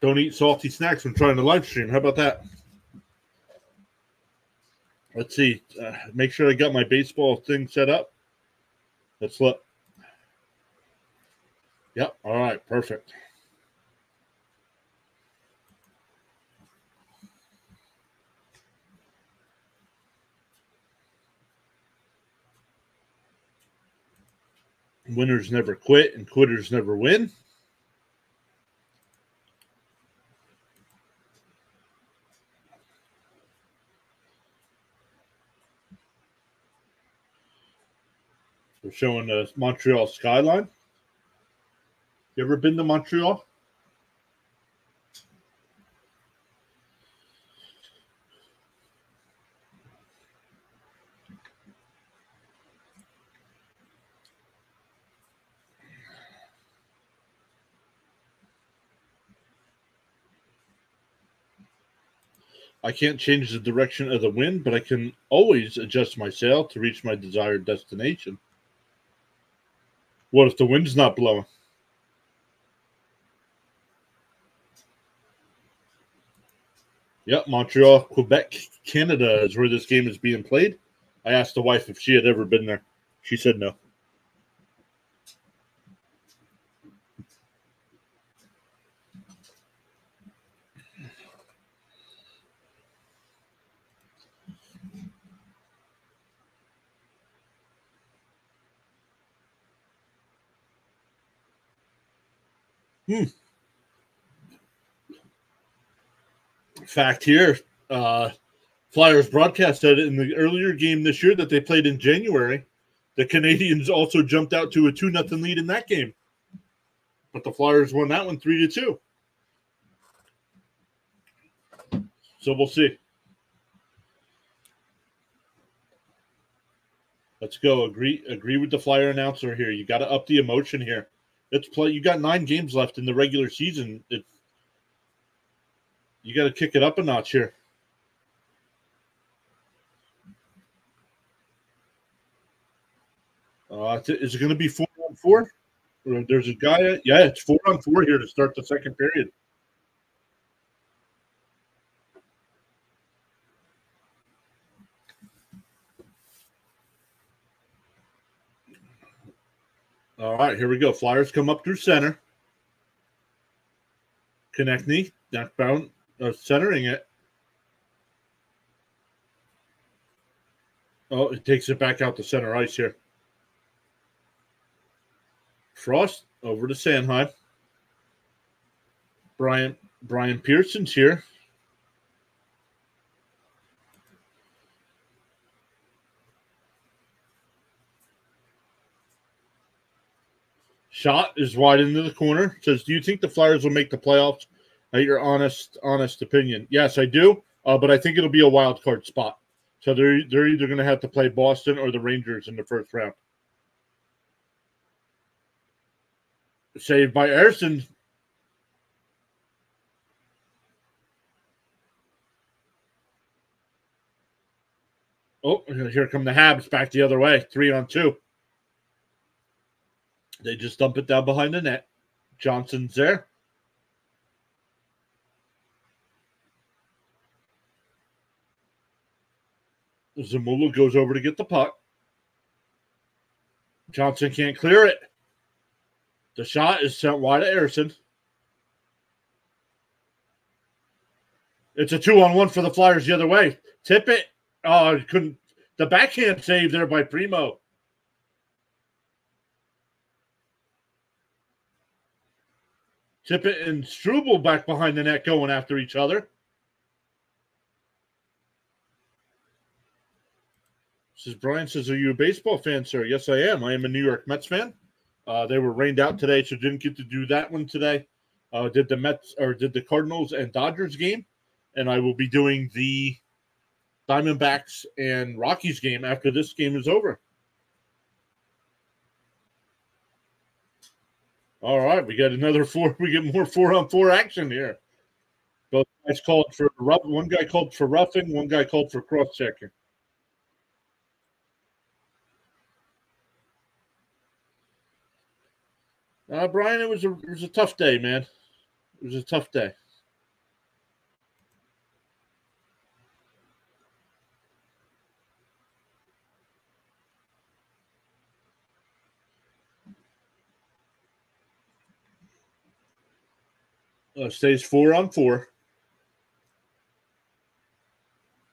Don't eat salty snacks when trying to live stream. How about that? Let's see. Uh, make sure I got my baseball thing set up. Let's look. Yep. All right. Perfect. Winners never quit and quitters never win. We're showing the Montreal skyline. You ever been to Montreal? I can't change the direction of the wind, but I can always adjust my sail to reach my desired destination. What if the wind's not blowing? Yep, Montreal, Quebec, Canada is where this game is being played. I asked the wife if she had ever been there. She said no. Hmm. Fact here, uh, Flyers broadcast said in the earlier game this year that they played in January, the Canadiens also jumped out to a two nothing lead in that game, but the Flyers won that one three to two. So we'll see. Let's go. Agree agree with the flyer announcer here. You got to up the emotion here. It's play. You got nine games left in the regular season. It, you got to kick it up a notch here. Uh, is it going to be four on four? There's a guy. Yeah, it's four on four here to start the second period. All right, here we go. Flyers come up through center. Connect Konecny, knockdown, uh, centering it. Oh, it takes it back out to center ice here. Frost over to Sanheim. Brian Brian Pearson's here. Shot is wide into the corner. Says, "Do you think the Flyers will make the playoffs?" Uh, your honest, honest opinion. Yes, I do. Uh, but I think it'll be a wild card spot. So they're they're either going to have to play Boston or the Rangers in the first round. Saved by Ersson. Oh, here come the Habs back the other way. Three on two. They just dump it down behind the net. Johnson's there. Zamula goes over to get the puck. Johnson can't clear it. The shot is sent wide to Ersson. It's a two on one for the Flyers the other way. Tippett. Oh, uh, couldn't. The backhand save there by Primeau. Tippett and Struble back behind the net going after each other. Says Brian says, Are you a baseball fan, sir? Yes, I am. I am a New York Mets fan. Uh, they were rained out today, so didn't get to do that one today. Uh, did the Mets or did the Cardinals and Dodgers game, and I will be doing the Diamondbacks and Rockies game after this game is over. All right, we got another four. We get more four on four action here. Both guys called for rough. One guy called for roughing. One guy called for cross checking. Uh, Brian, it was a it was a tough day, man. It was a tough day. Uh, stays four on four.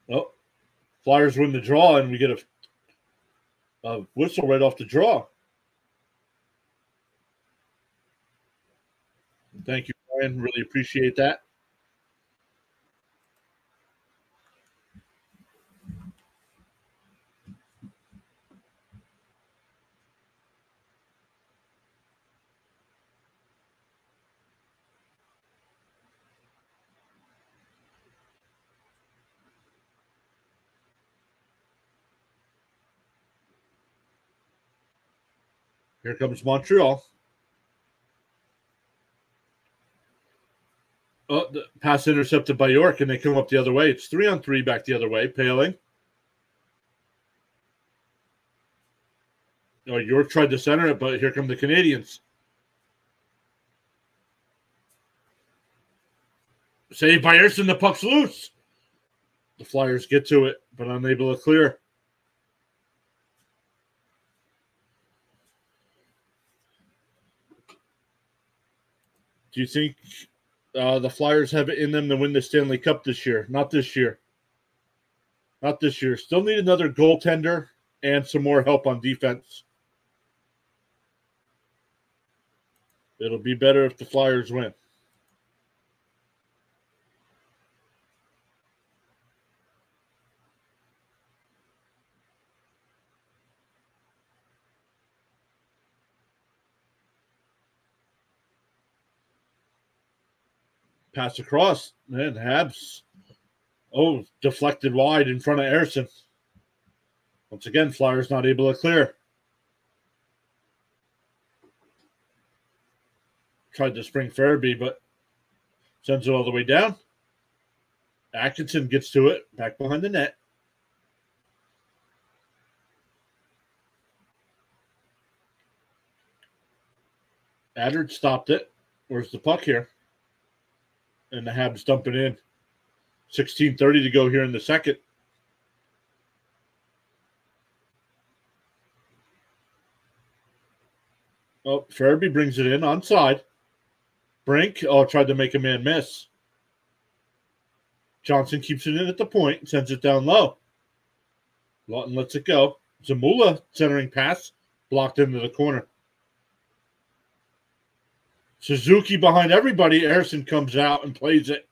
Oh, Flyers win the draw, and we get a, a whistle right off the draw. Thank you, Brian. Really appreciate that. Here comes Montreal. Oh, the pass intercepted by York, and they come up the other way. It's three on three back the other way. Poehling. Oh, York tried to center it, but here come the Canadiens. Saved by Ersson. The puck's loose. The Flyers get to it, but unable to clear. Do you think uh, the Flyers have it in them to win the Stanley Cup this year? Not this year. Not this year. Still need another goaltender and some more help on defense. It'll be better if the Flyers win. Pass across. Man, Habs. Oh, deflected wide in front of Ersson. Once again, Flyers not able to clear. Tried to spring Farabee, but sends it all the way down. Atkinson gets to it, back behind the net. Attard stopped it. Where's the puck here? And the Habs dump it in. 16.30 to go here in the second. Oh, Farabee brings it in on side. Brink, oh, tried to make a man miss. Johnson keeps it in at the point, sends it down low. Laughton lets it go. Zamula centering pass, blocked into the corner. Suzuki behind everybody. Ersson comes out and plays it.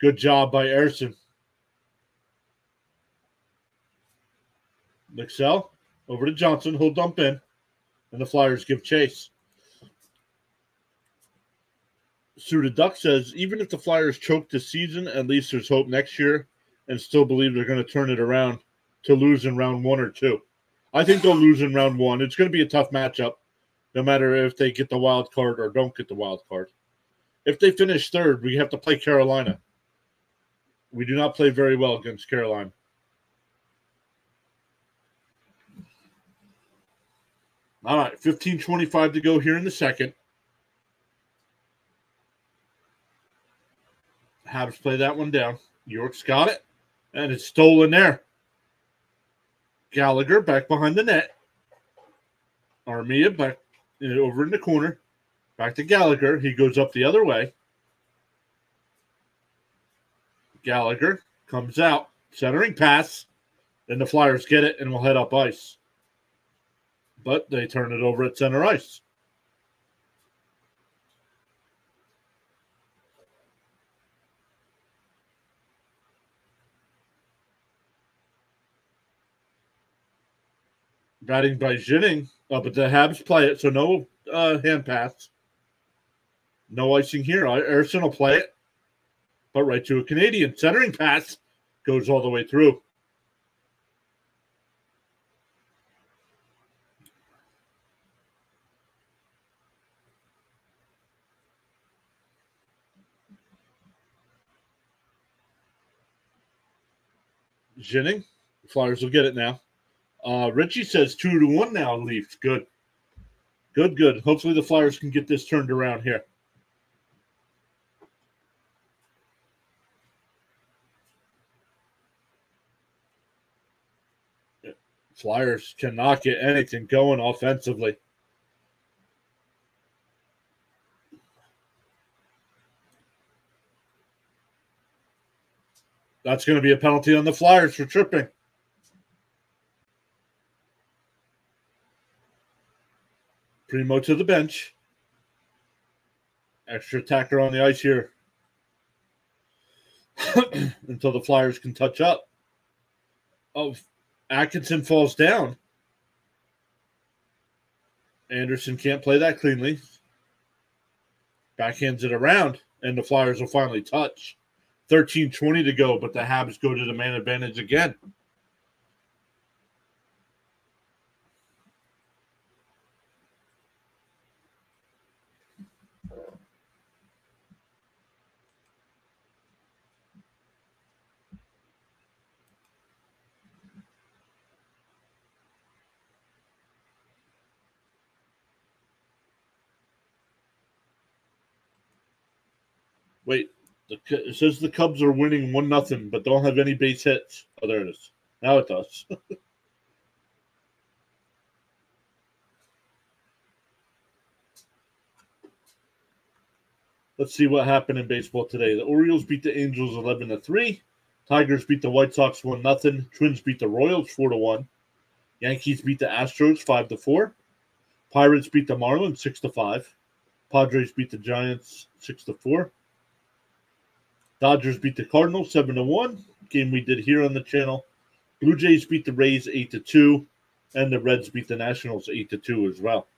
Good job by Ersson. Excel over to Johnson. He'll dump in, and the Flyers give chase. Suda Duck says even if the Flyers choke this season, at least there's hope next year, and still believe they're going to turn it around to lose in round one or two. I think they'll lose in round one. It's going to be a tough matchup no matter if they get the wild card or don't get the wild card. If they finish third, we have to play Carolina. We do not play very well against Carolina. All right, 15:25 to go here in the second. Habs play that one down. York's got it, and it's stolen there. Gallagher back behind the net. Armia back over in the corner. Back to Gallagher. He goes up the other way. Gallagher comes out, centering pass. Then the Flyers get it and will head up ice. But they turn it over at center ice. Batting by Ginning. Oh, but the Habs play it, so no uh, hand pass. No icing here. Ersson will play it, but right to a Canadian. Centering pass goes all the way through. Ginning. Flyers will get it now. Uh, Richie says two to one now, Leafs. Good. Good, good. Hopefully the Flyers can get this turned around here. Flyers cannot get anything going offensively. That's going to be a penalty on the Flyers for tripping. Primeau to the bench. Extra attacker on the ice here until the Flyers can touch up. Oh, Atkinson falls down. Anderson can't play that cleanly. Backhands it around, and the Flyers will finally touch. 13 20 to go, but the Habs go to the man advantage again. Wait, the, it says the Cubs are winning one nothing, but don't have any base hits. Oh, there it is. Now it does. Let's see what happened in baseball today. The Orioles beat the Angels eleven to three. Tigers beat the White Sox one nothing. Twins beat the Royals four to one. Yankees beat the Astros five to four. Pirates beat the Marlins six to five. Padres beat the Giants six to four. Dodgers beat the Cardinals seven to one. Game we did here on the channel. Blue Jays beat the Rays eight to two, and the Reds beat the Nationals eight to two as well.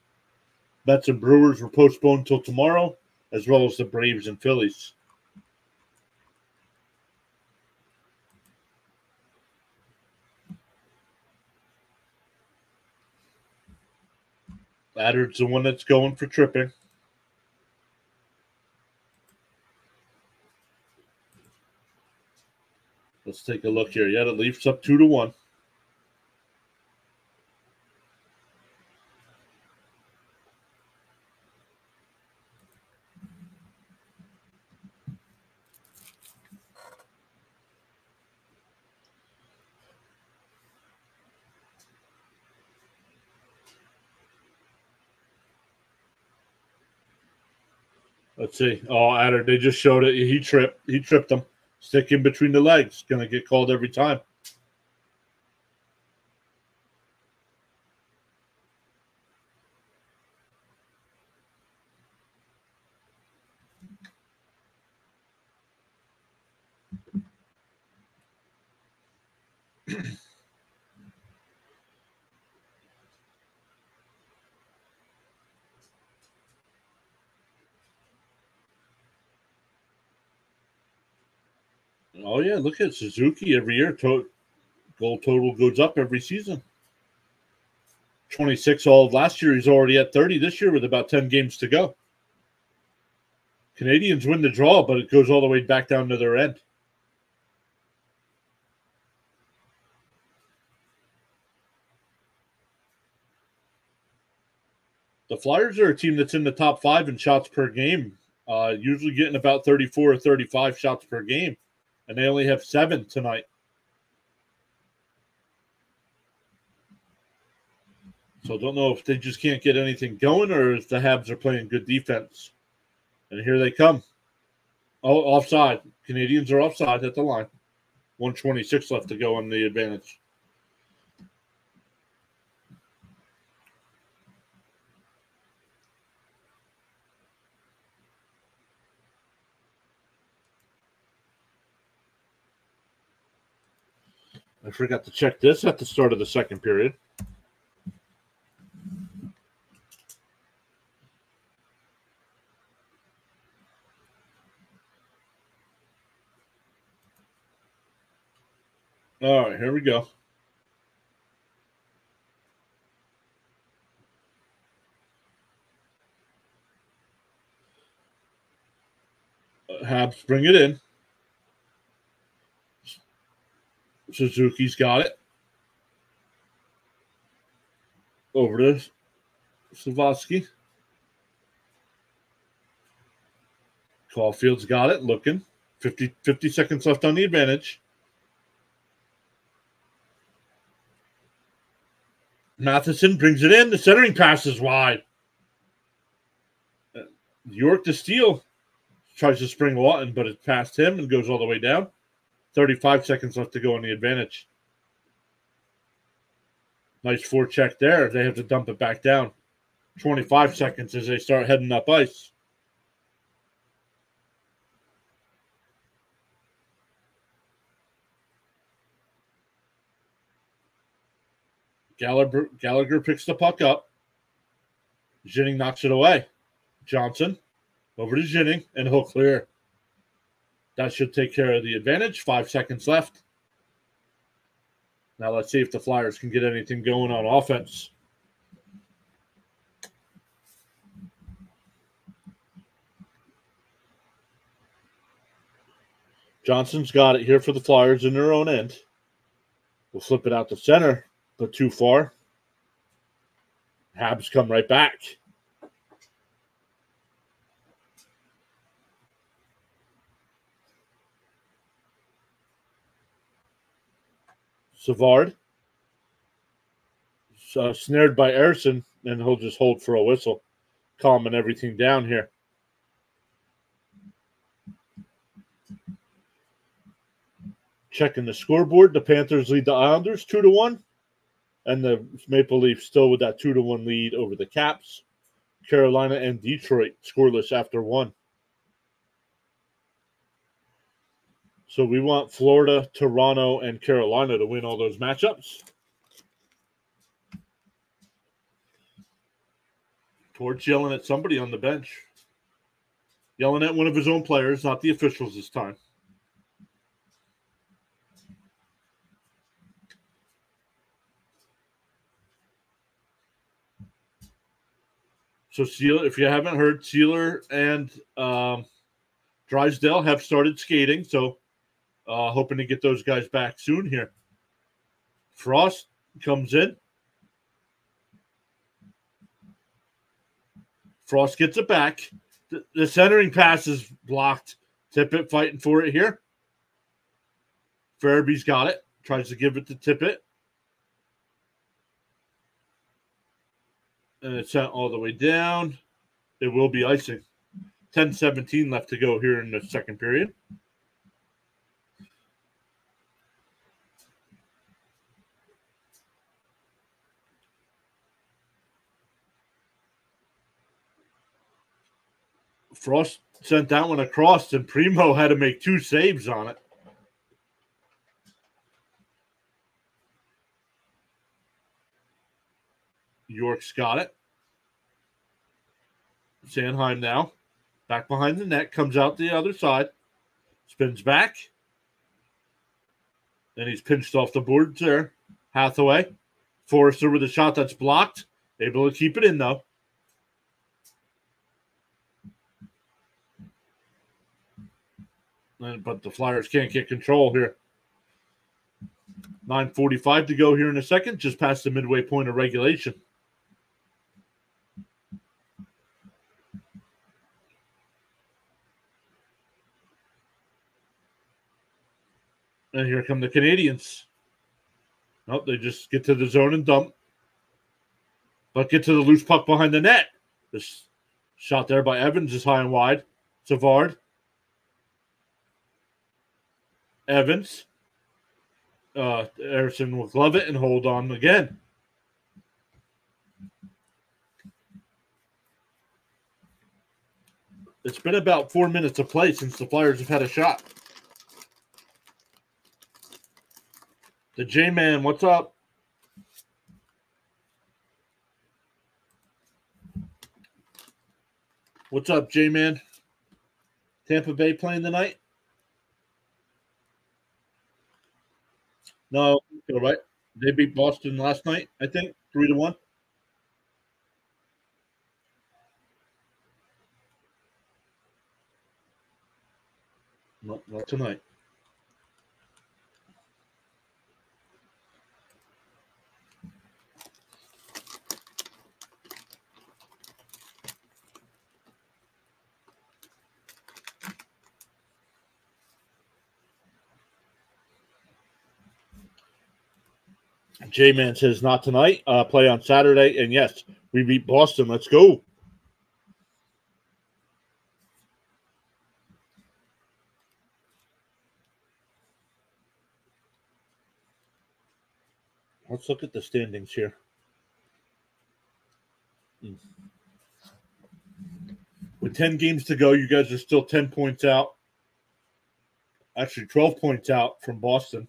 Mets and Brewers were postponed until tomorrow, as well as the Braves and Phillies. Laddard's the one that's going for tripping. Let's take a look here. Yeah, the Leafs up two to one. Let's see. Oh, Adder, they just showed it. He tripped. He tripped him. Stick in between the legs. Going to get called every time. Oh yeah, look at Suzuki every year. To- goal total goes up every season. 26 all last year. He's already at 30 this year with about 10 games to go. Canadiens win the draw, but it goes all the way back down to their end. the Flyers are a team that's in the top five in shots per game, uh, usually getting about 34 or 35 shots per game, and they only have seven tonight. So don't know if they just can't get anything going or if the Habs are playing good defense. And here they come. Oh, offside. Canadiens are offside at the line. 126 left to go on the advantage. I forgot to check this at the start of the second period. All right, here we go. Habs bring it in. Suzuki's got it. Over to Slafkovsky. Caufield's got it, looking. 50, 50 seconds left on the advantage. Matheson brings it in. The centering pass is wide. York to steal. Tries to spring Laughton, but it's past him and goes all the way down. 35 seconds left to go on the advantage. Nice forecheck there. They have to dump it back down. 25 seconds as they start heading up ice. Gallagher, Gallagher picks the puck up. Ginning knocks it away. Johnson over to Ginning, and he'll clear. That should take care of the advantage. Five seconds left. Now let's see if the Flyers can get anything going on offense. Johnson's got it here for the Flyers in their own end. We'll flip it out to center, but too far. Habs come right back. Savard. Uh, snared by Ersson, and he'll just hold for a whistle, calming everything down here. Checking the scoreboard, the Panthers lead the Islanders two to one, and the Maple Leafs still with that two to one lead over the Caps. Carolina and Detroit scoreless after one. So we want Florida, Toronto, and Carolina to win all those matchups. Torch yelling at somebody on the bench. Yelling at one of his own players, not the officials this time. So, Seal, if you haven't heard, Seeler and um, Drysdale have started skating. So, uh, hoping to get those guys back soon here. Frost comes in. Frost gets it back. The, the centering pass is blocked. Tippett fighting for it here. Farabee's got it. Tries to give it to Tippett. And it's sent all the way down. It will be icing. 10 17 left to go here in the second period. Frost sent that one across, and Primeau had to make two saves on it. York's got it. Sanheim now. Back behind the net, comes out the other side, spins back. Then he's pinched off the boards there. Hathaway. Foerster with a shot that's blocked. Able to keep it in, though. but the Flyers can't get control here. 9.45 to go here in a second, just past the midway point of regulation. And here come the Canadiens. Nope, they just get to the zone and dump. But get to the loose puck behind the net. This shot there by Evans is high and wide. Savard Evans. Uh, Ersson will glove it and hold on again. It's been about four minutes of play since the Flyers have had a shot. The J Man, what's up? What's up, J Man? Tampa Bay playing tonight? No, all right. They beat Boston last night, I think, three to one. No, not tonight. J Man says not tonight. Uh, play on Saturday, and yes, we beat Boston. Let's go. Let's look at the standings here. Hmm. With 10 games to go, you guys are still 10 points out. Actually, 12 points out from Boston.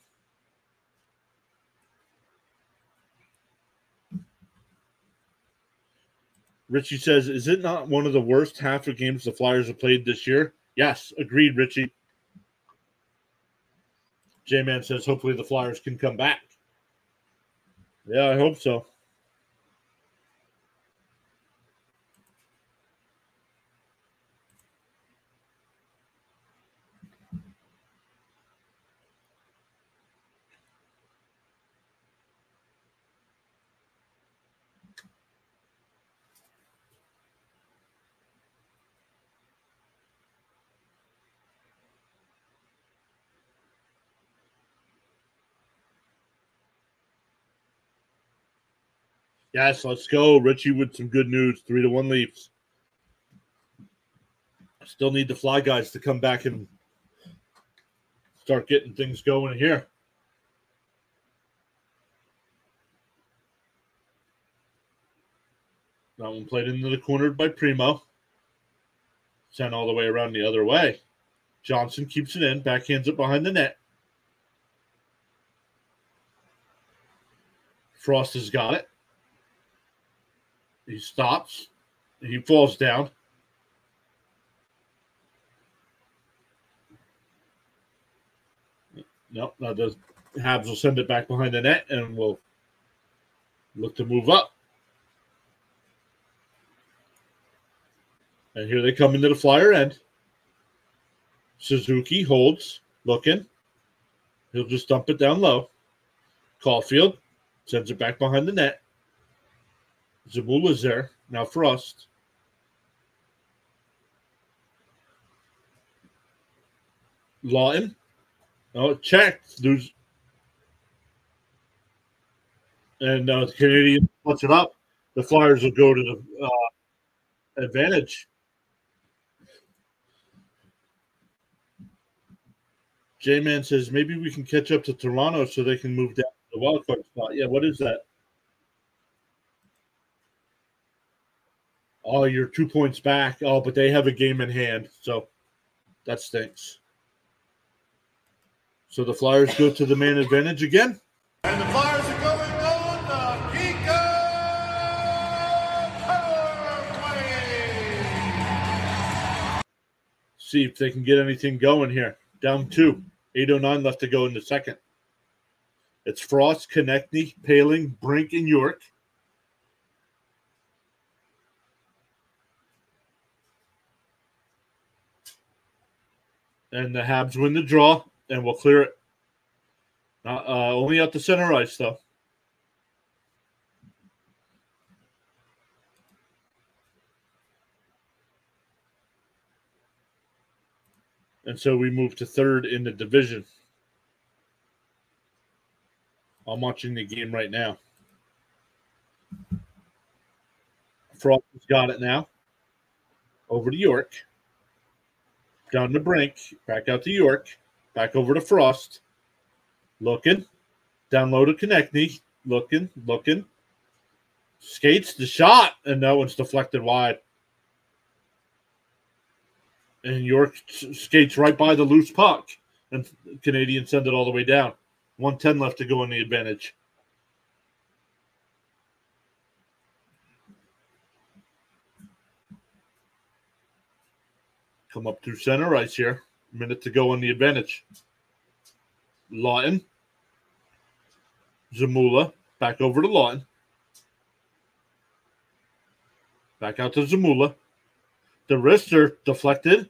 Richie says, Is it not one of the worst half of games the Flyers have played this year? Yes, agreed, Richie. J Man says, Hopefully the Flyers can come back. Yeah, I hope so. Yes, let's go. Richie with some good news. Three to one Leafs. Still need the fly guys to come back and start getting things going here. That one played into the corner by Primeau. Sent all the way around the other way. Johnson keeps it in, backhands it behind the net. Frost has got it. He stops. He falls down. No, now the Habs will send it back behind the net and we'll look to move up. And here they come into the flyer end. Suzuki holds, looking. He'll just dump it down low. Caufield sends it back behind the net. Zamula's there. Now Frost. Laughton. Oh, checked. There's and uh, the Canadian puts it up. The Flyers will go to the uh, advantage. J Man says maybe we can catch up to Toronto so they can move down to the wild card spot. Yeah, what is that? Oh, you're two points back. Oh, but they have a game in hand, so that stinks. So the Flyers go to the man advantage again. And the Flyers are going on the Kika Power Play. See if they can get anything going here. Down two. 809 left to go in the second. It's Frost, Konecny, Poehling, Brink, and York. And the Habs win the draw, and we'll clear it. Uh, uh, only at the center ice, though. And so we move to third in the division. I'm watching the game right now. Frost has got it now. Over to York. Down to Brink. Back out to York. Back over to Frost. Looking. Down low to Konecny. Looking. Looking. Skates the shot. And that one's deflected wide. And York skates right by the loose puck. And Canadiens send it all the way down. 110 left to go in the advantage. Come up through center ice here. Minute to go on the advantage. Laughton. Zamula. Back over to Laughton. Back out to Zamula. The wrister deflected.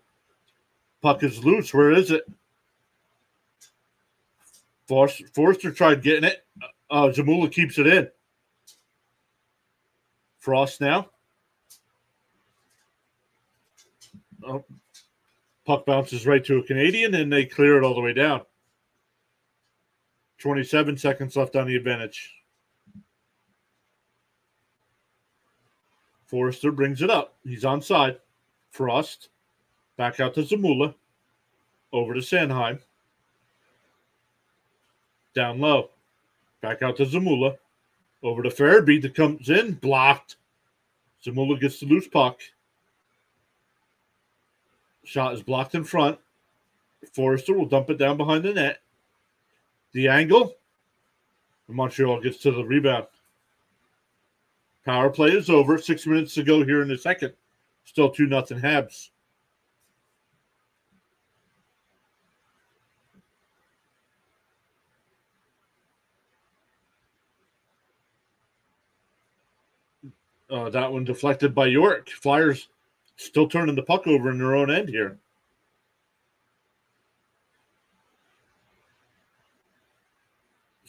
Puck is loose. Where is it? Foerster, Foerster tried getting it. Uh, Zamula keeps it in. Frost now. Oh, puck bounces right to a Canadian, and they clear it all the way down. 27 seconds left on the advantage. Foerster brings it up. He's on side. Frost. Back out to Zamula. Over to Sanheim. Down low. Back out to Zamula. Over to Farabee that comes in. Blocked. Zamula gets the loose puck. Shot is blocked in front. Foerster will dump it down behind the net. The angle. Montreal gets to the rebound. Power play is over. Six minutes to go here in the second. Still 2 nothing Habs. Uh, that one deflected by York. Flyers still turning the puck over in their own end here.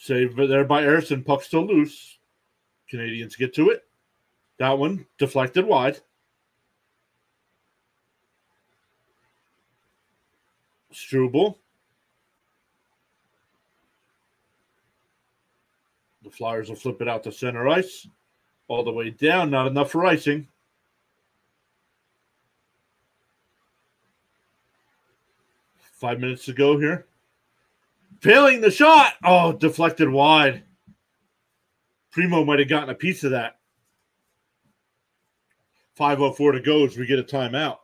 Save there by Ersson. Puck still loose. Canadiens get to it. That one deflected wide. Struble. The Flyers will flip it out to center ice. All the way down. Not enough for icing. Five minutes to go here. Failing the shot. Oh, deflected wide. Primeau might have gotten a piece of that. 5.04 to go as we get a timeout.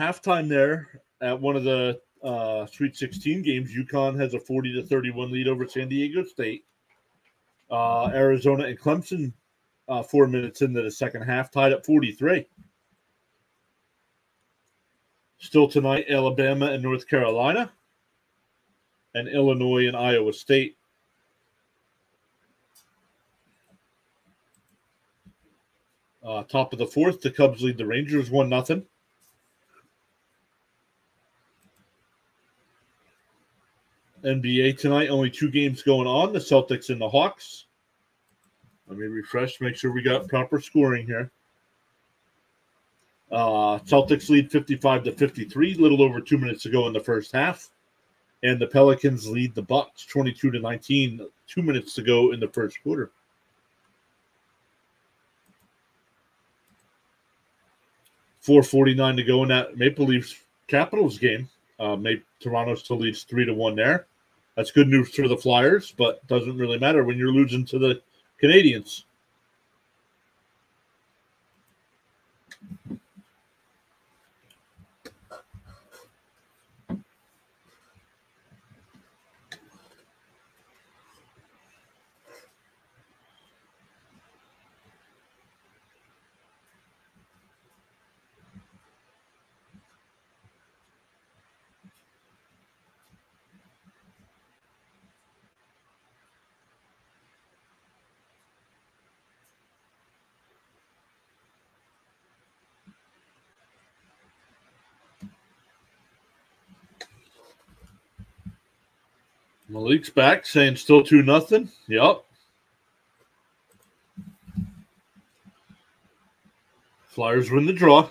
Halftime there at one of the uh, Sweet 16 games, UConn has a 40 to 31 lead over San Diego State. Uh, Arizona and Clemson, uh, four minutes into the second half, tied at 43. Still tonight, Alabama and North Carolina, and Illinois and Iowa State. Uh, top of the fourth, the Cubs lead the Rangers one nothing. NBA tonight. Only two games going on the Celtics and the Hawks. Let me refresh, make sure we got proper scoring here. Uh, Celtics lead 55 to 53, little over two minutes to go in the first half. And the Pelicans lead the Bucks 22 to 19, two minutes to go in the first quarter. Four forty nine to go in that Maple Leafs Capitals game. Uh, Toronto still leads three to one there. That's good news for the Flyers, but doesn't really matter when you're losing to the Canadiens. Malik's back saying still 2 nothing. Yep. Flyers win the draw.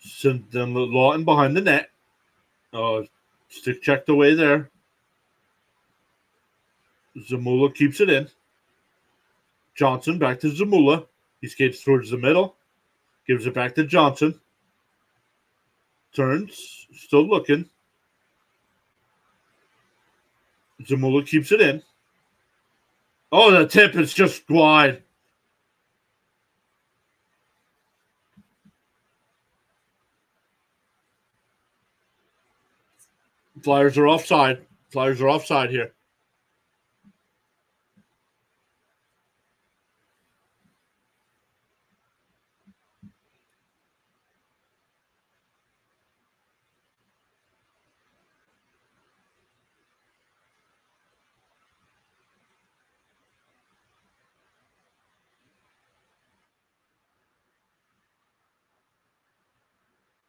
Send them Laughton behind the net. Uh, stick checked away there. Zamula keeps it in. Johnson back to Zamula. He skates towards the middle. Gives it back to Johnson. Turns. Still looking. Zamula keeps it in. Oh, the tip is just wide. Flyers are offside. Flyers are offside here.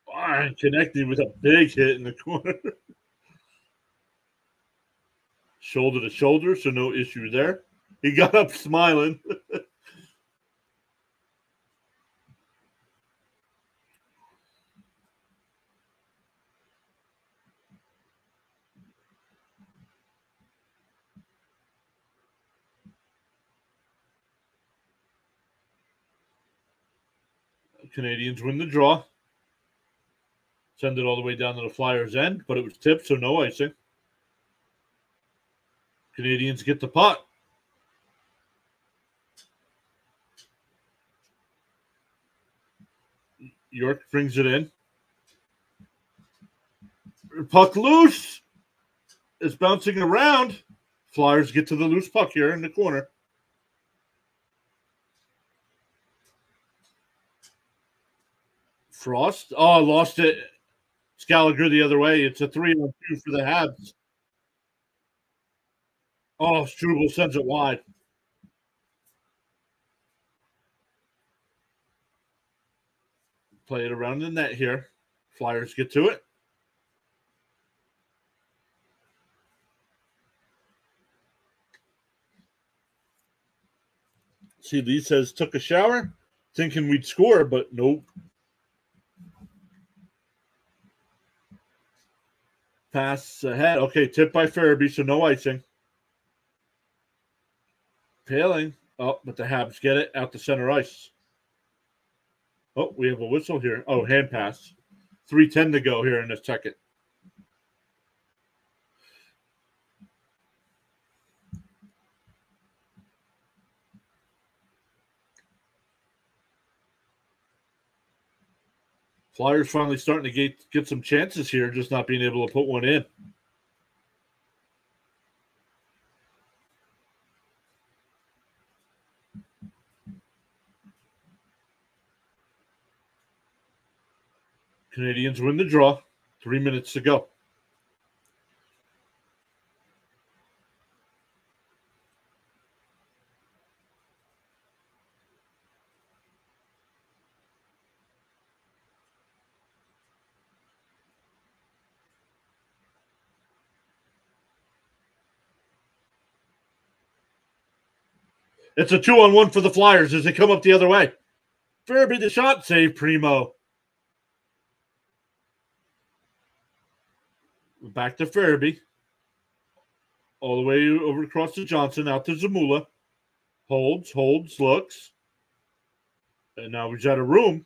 Fine, connected with a big hit in the corner. shoulder to shoulder, so no issue there. He got up smiling. Canadiens win the draw. Send it all the way down to the Flyers' end, but it was tipped, so no icing. Canadiens get the puck. York brings it in. Puck loose. It's bouncing around. Flyers get to the loose puck here in the corner. Frost. Oh, lost it. Gallagher the other way. It's a three on two for the Habs. Oh, Struble sends it wide. Play it around the net here. Flyers get to it. See, Lee says took a shower, thinking we'd score, but nope. Pass ahead. Okay, tip by Farabee, so no icing. Poehling. Oh, but the Habs get it out the center ice. Oh, we have a whistle here. Oh, hand pass. 310 to go here in the second. Flyers finally starting to get get some chances here, just not being able to put one in. Canadiens win the draw. Three minutes to go. It's a two on one for the Flyers as they come up the other way. Farabee the shot save, Primeau. Back to Farabee. All the way over across to Johnson, out to Zamula. Holds, holds, looks. And now we've got a room.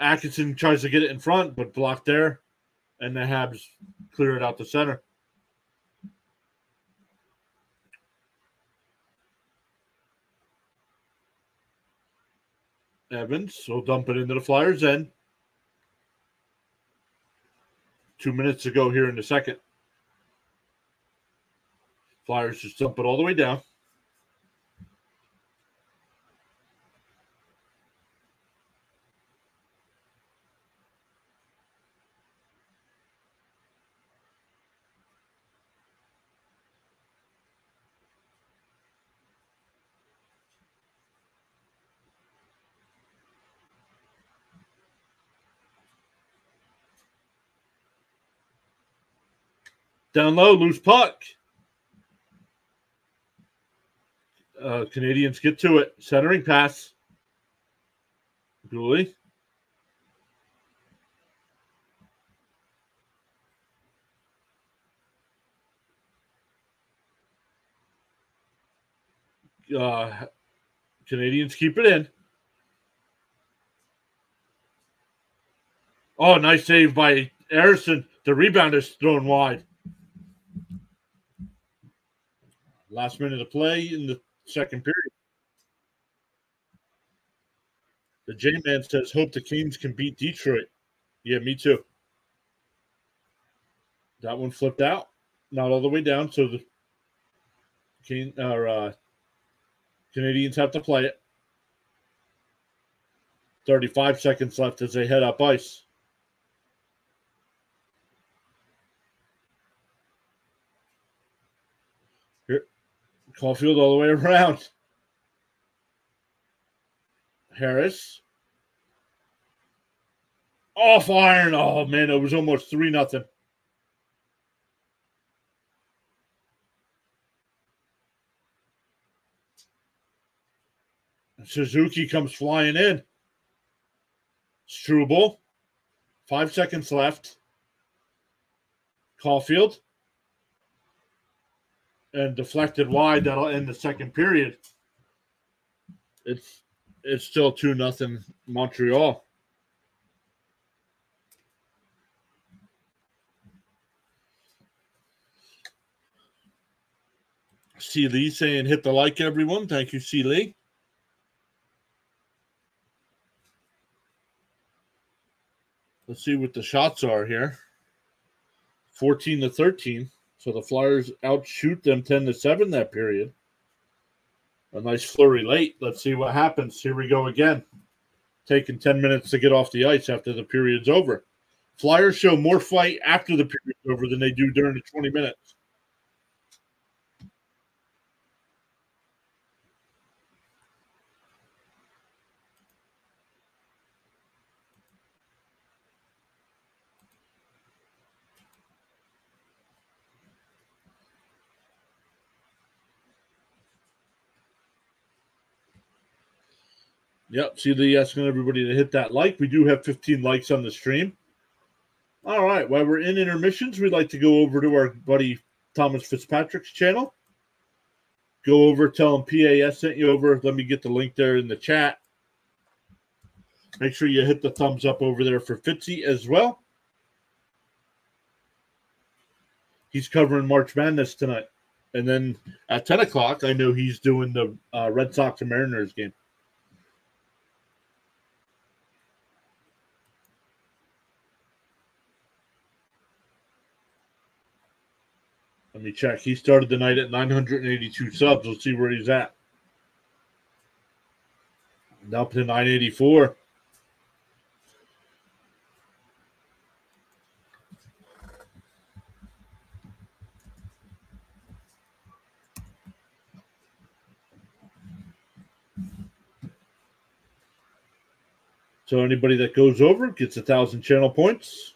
Atkinson tries to get it in front, but blocked there. And the Habs clear it out the center. Evans will dump it into the Flyers' end. Two minutes to go here in the second. Flyers just dump it all the way down. Down low, loose puck. Uh, Canadiens get to it. Centering pass. Dooley. Uh, Canadiens keep it in. Oh, nice save by Ersson. The rebound is thrown wide. Last minute of play in the second period. The J Man says, Hope the Kings can beat Detroit. Yeah, me too. That one flipped out, not all the way down. So the King, or, uh, Canadiens have to play it. 35 seconds left as they head up ice. Here, Caufield all the way around. Harris. Off iron. Oh man, it was almost three nothing. Suzuki comes flying in. Struble. Five seconds left. Caufield. And deflected wide. That'll end the second period. It's it's still two nothing Montreal. C Lee saying hit the like everyone. Thank you, C Lee. Let's see what the shots are here. 14 to 13. So the Flyers outshoot them 10 to 7 that period. A nice flurry late. Let's see what happens. Here we go again. Taking 10 minutes to get off the ice after the period's over. Flyers show more fight after the period's over than they do during the 20 minutes. Yep. See the asking everybody to hit that like. We do have 15 likes on the stream. All right. While we're in intermissions, we'd like to go over to our buddy Thomas Fitzpatrick's channel. Go over, tell him PAS sent you over. Let me get the link there in the chat. Make sure you hit the thumbs up over there for Fitzy as well. He's covering March Madness tonight. And then at 10 o'clock, I know he's doing the uh, Red Sox and Mariners game. Let me check. He started the night at 982 subs. Let's see where he's at. Up to 984. So anybody that goes over gets a thousand channel points.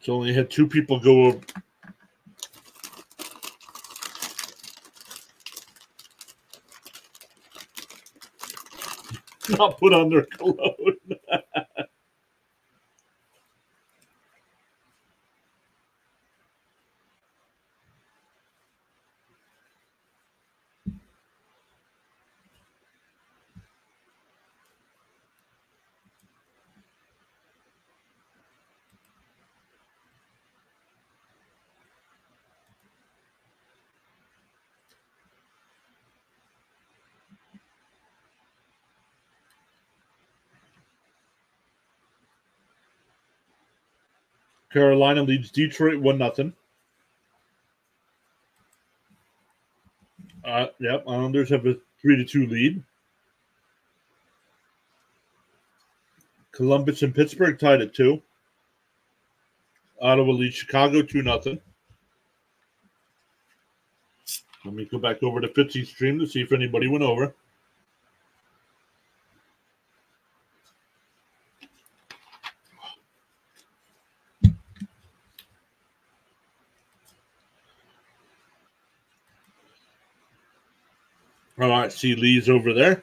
So only had two people go over. Not put on their cologne. Carolina leads Detroit one nothing. Uh, yep, Islanders have a three to two lead. Columbus and Pittsburgh tied at two. Ottawa leads Chicago two nothing. Let me go back over to Fitzy's stream to see if anybody went over. All right, see Lee's over there.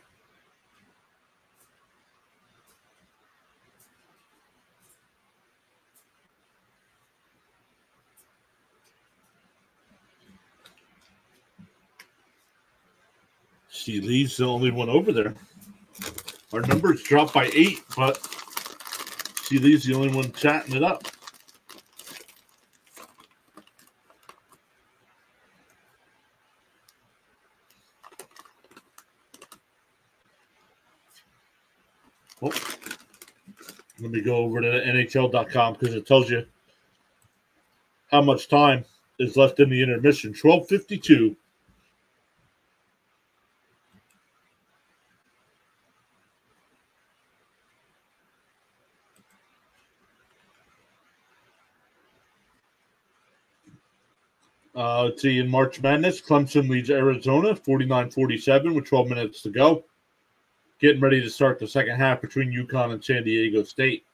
See Lee's the only one over there. Our numbers dropped by eight, but see Lee's the only one chatting it up. Let me go over to NHL.com because it tells you how much time is left in the intermission. 1252. Uh, let's see, in March Madness, Clemson leads Arizona 49 47 with 12 minutes to go. Getting ready to start the second half between UConn and San Diego State.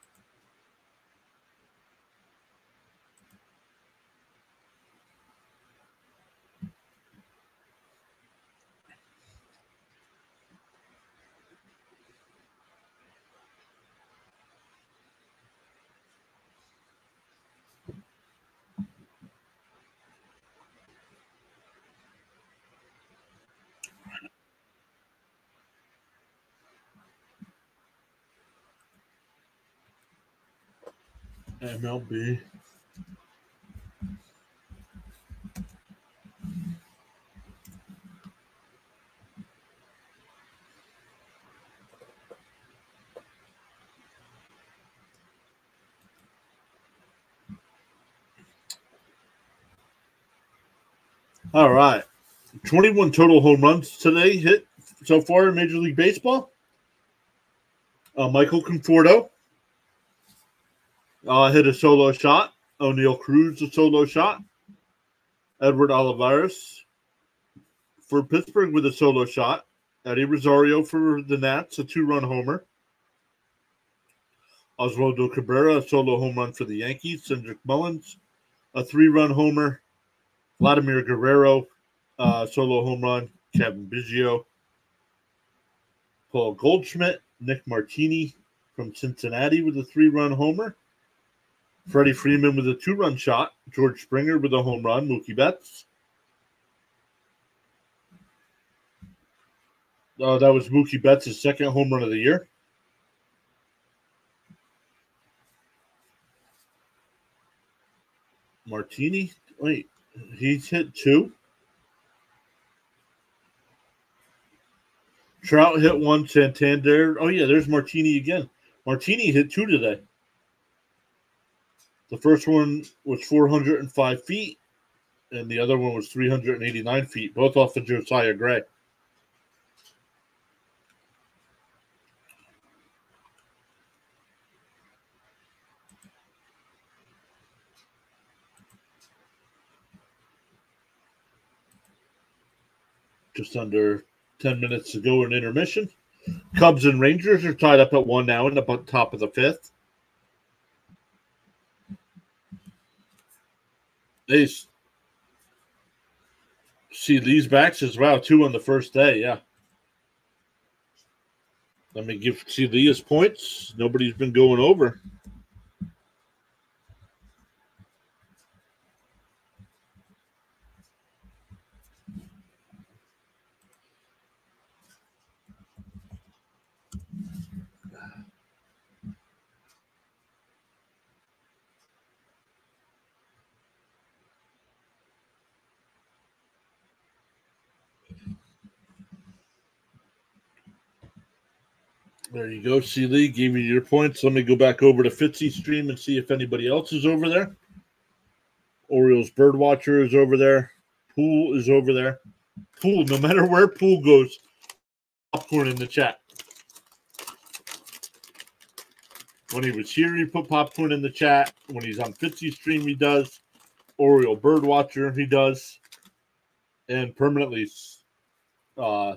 MLB. All right. 21 total home runs today hit so far in Major League Baseball. Uh, Michael Conforto uh, hit a solo shot. Oneil Cruz a solo shot. Edward Olivares for Pittsburgh with a solo shot. Eddie Rosario for the Nats, a two-run homer. Oswaldo Cabrera, a solo home run for the Yankees. Cedric Mullins, a three-run homer. Vladimir Guerrero, uh, solo home run. Cavan Biggio. Paul Goldschmidt, Nick Martini from Cincinnati with a three-run homer. Freddie Freeman with a two run shot. George Springer with a home run. Mookie Betts. Uh, that was Mookie Betts' second home run of the year. Martini. Wait, he's hit two. Trout hit one. Santander. Oh, yeah, there's Martini again. Martini hit two today. The first one was 405 feet, and the other one was 389 feet, both off of Josiah Gray. Just under 10 minutes to go in intermission. Cubs and Rangers are tied up at one now in the top of the fifth. They see these backs as well, too on the first day. Yeah. Let me give see these points. Nobody's been going over. There you go, C Lee. Gave you your points. Let me go back over to Fitzy stream and see if anybody else is over there. Orioles Birdwatcher is over there. Pool is over there. Pool, no matter where Pool goes, popcorn in the chat. When he was here, he put popcorn in the chat. When he's on Fitzy stream, he does. Oriole Birdwatcher, he does. And permanently uh,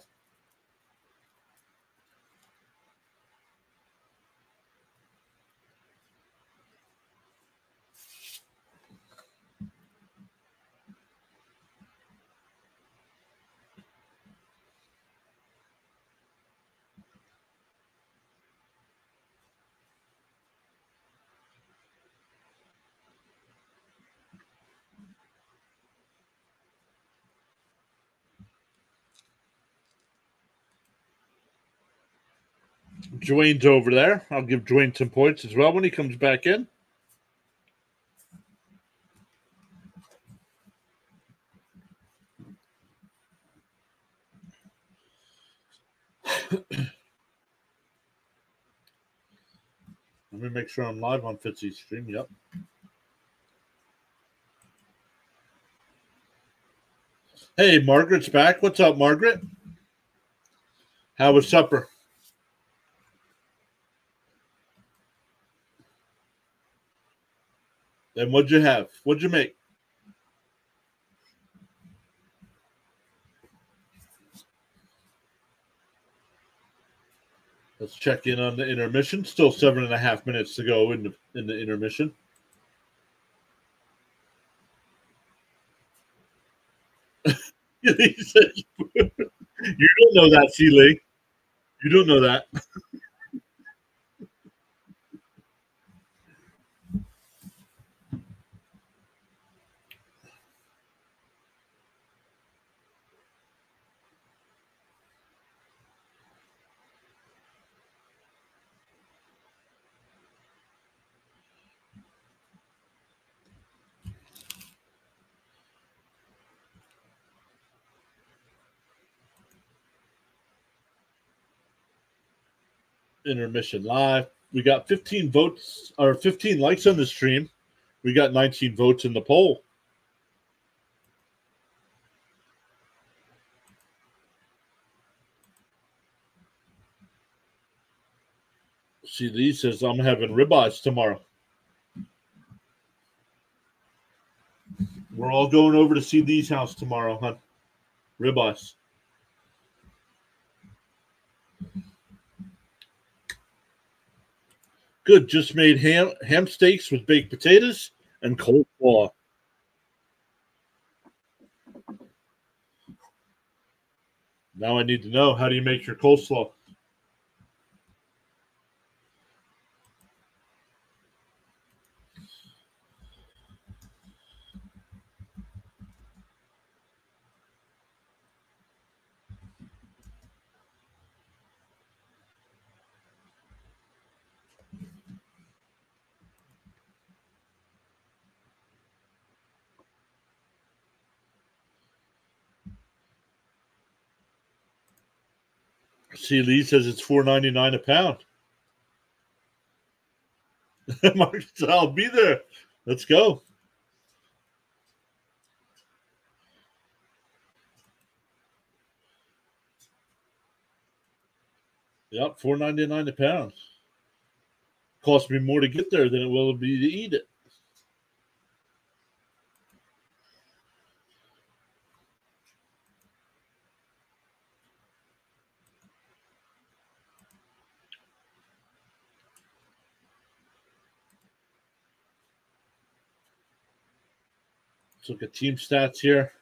Dwayne's over there. I'll give Dwayne some points as well when he comes back in. Let me make sure I'm live on Fitzy's stream. Yep. Hey, Margaret's back. What's up, Margaret? How was supper? And what'd you have? What'd you make? Let's check in on the intermission. Still seven and a half minutes to go in the in the intermission. "You don't know that, Seeley. You don't know that." intermission live. We got 15 votes or 15 likes on the stream. We got 19 votes in the poll. See, Lee says I'm having ribeyes tomorrow. We're all going over to see these house tomorrow, huh? Ribeyes. Good. Just made ham ham steaks with baked potatoes and coleslaw. Now I need to know how do you make your coleslaw? See, Lee says it's four ninety nine a pound. Mark I'll be there. Let's go. Yep, four ninety nine a pound. Cost me more to get there than it will be to eat it. Let's look at team stats here.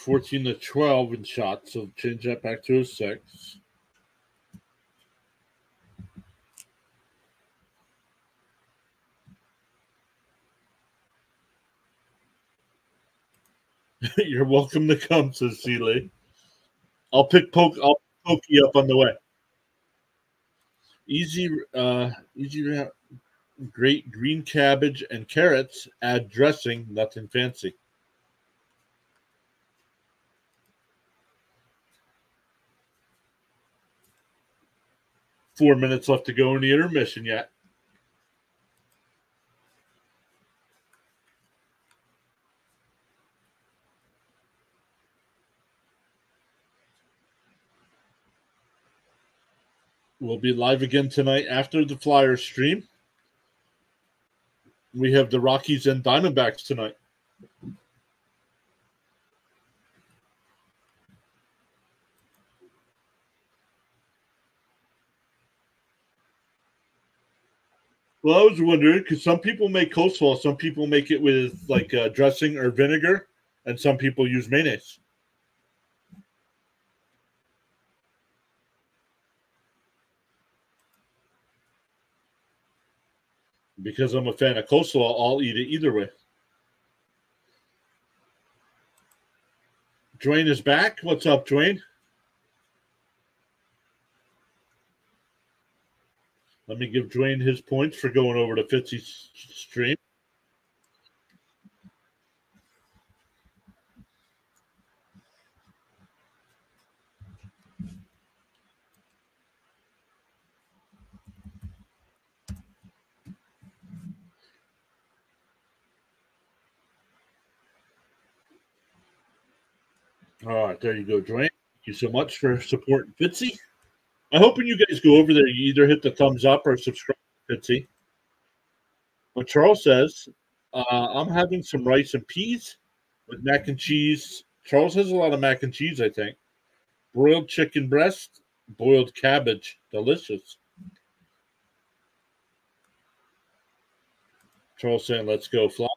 14 to 12 in shots, so change that back to a six. You're welcome to come, says Seeley. I'll pick poke. I'll poke you up on the way. Easy, uh, easy great green cabbage and carrots. Add dressing, nothing fancy. Four minutes left to go in the intermission yet. We'll be live again tonight after the Flyers stream. We have the Rockies and Diamondbacks tonight. Well, I was wondering because some people make coleslaw, some people make it with like uh, dressing or vinegar, and some people use mayonnaise. because I'm a fan of coleslaw, I'll eat it either way. Dwayne is back. What's up, Dwayne? Let me give Dwayne his points for going over to Fitzy's stream. Right, there you go, Dwayne. Thank you so much for supporting Fitzy. I hope when you guys go over there, you either hit the thumbs up or subscribe to Fitzy. But Charles says, uh, I'm having some rice and peas with mac and cheese. Charles has a lot of mac and cheese, I think. Broiled chicken breast, boiled cabbage. Delicious. Charles saying, let's go, Flowers.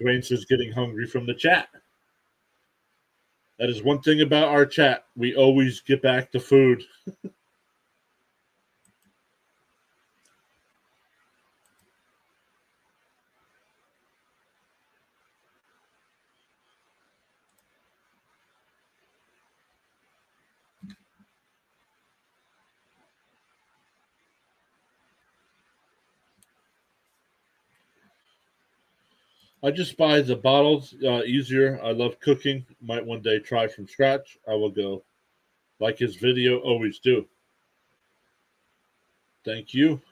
Dwayne says, getting hungry from the chat. That is one thing about our chat. We always get back to food. I just buy the bottles uh, easier. I love cooking. Might one day try from scratch. I will go. Like his video, always do. Thank you.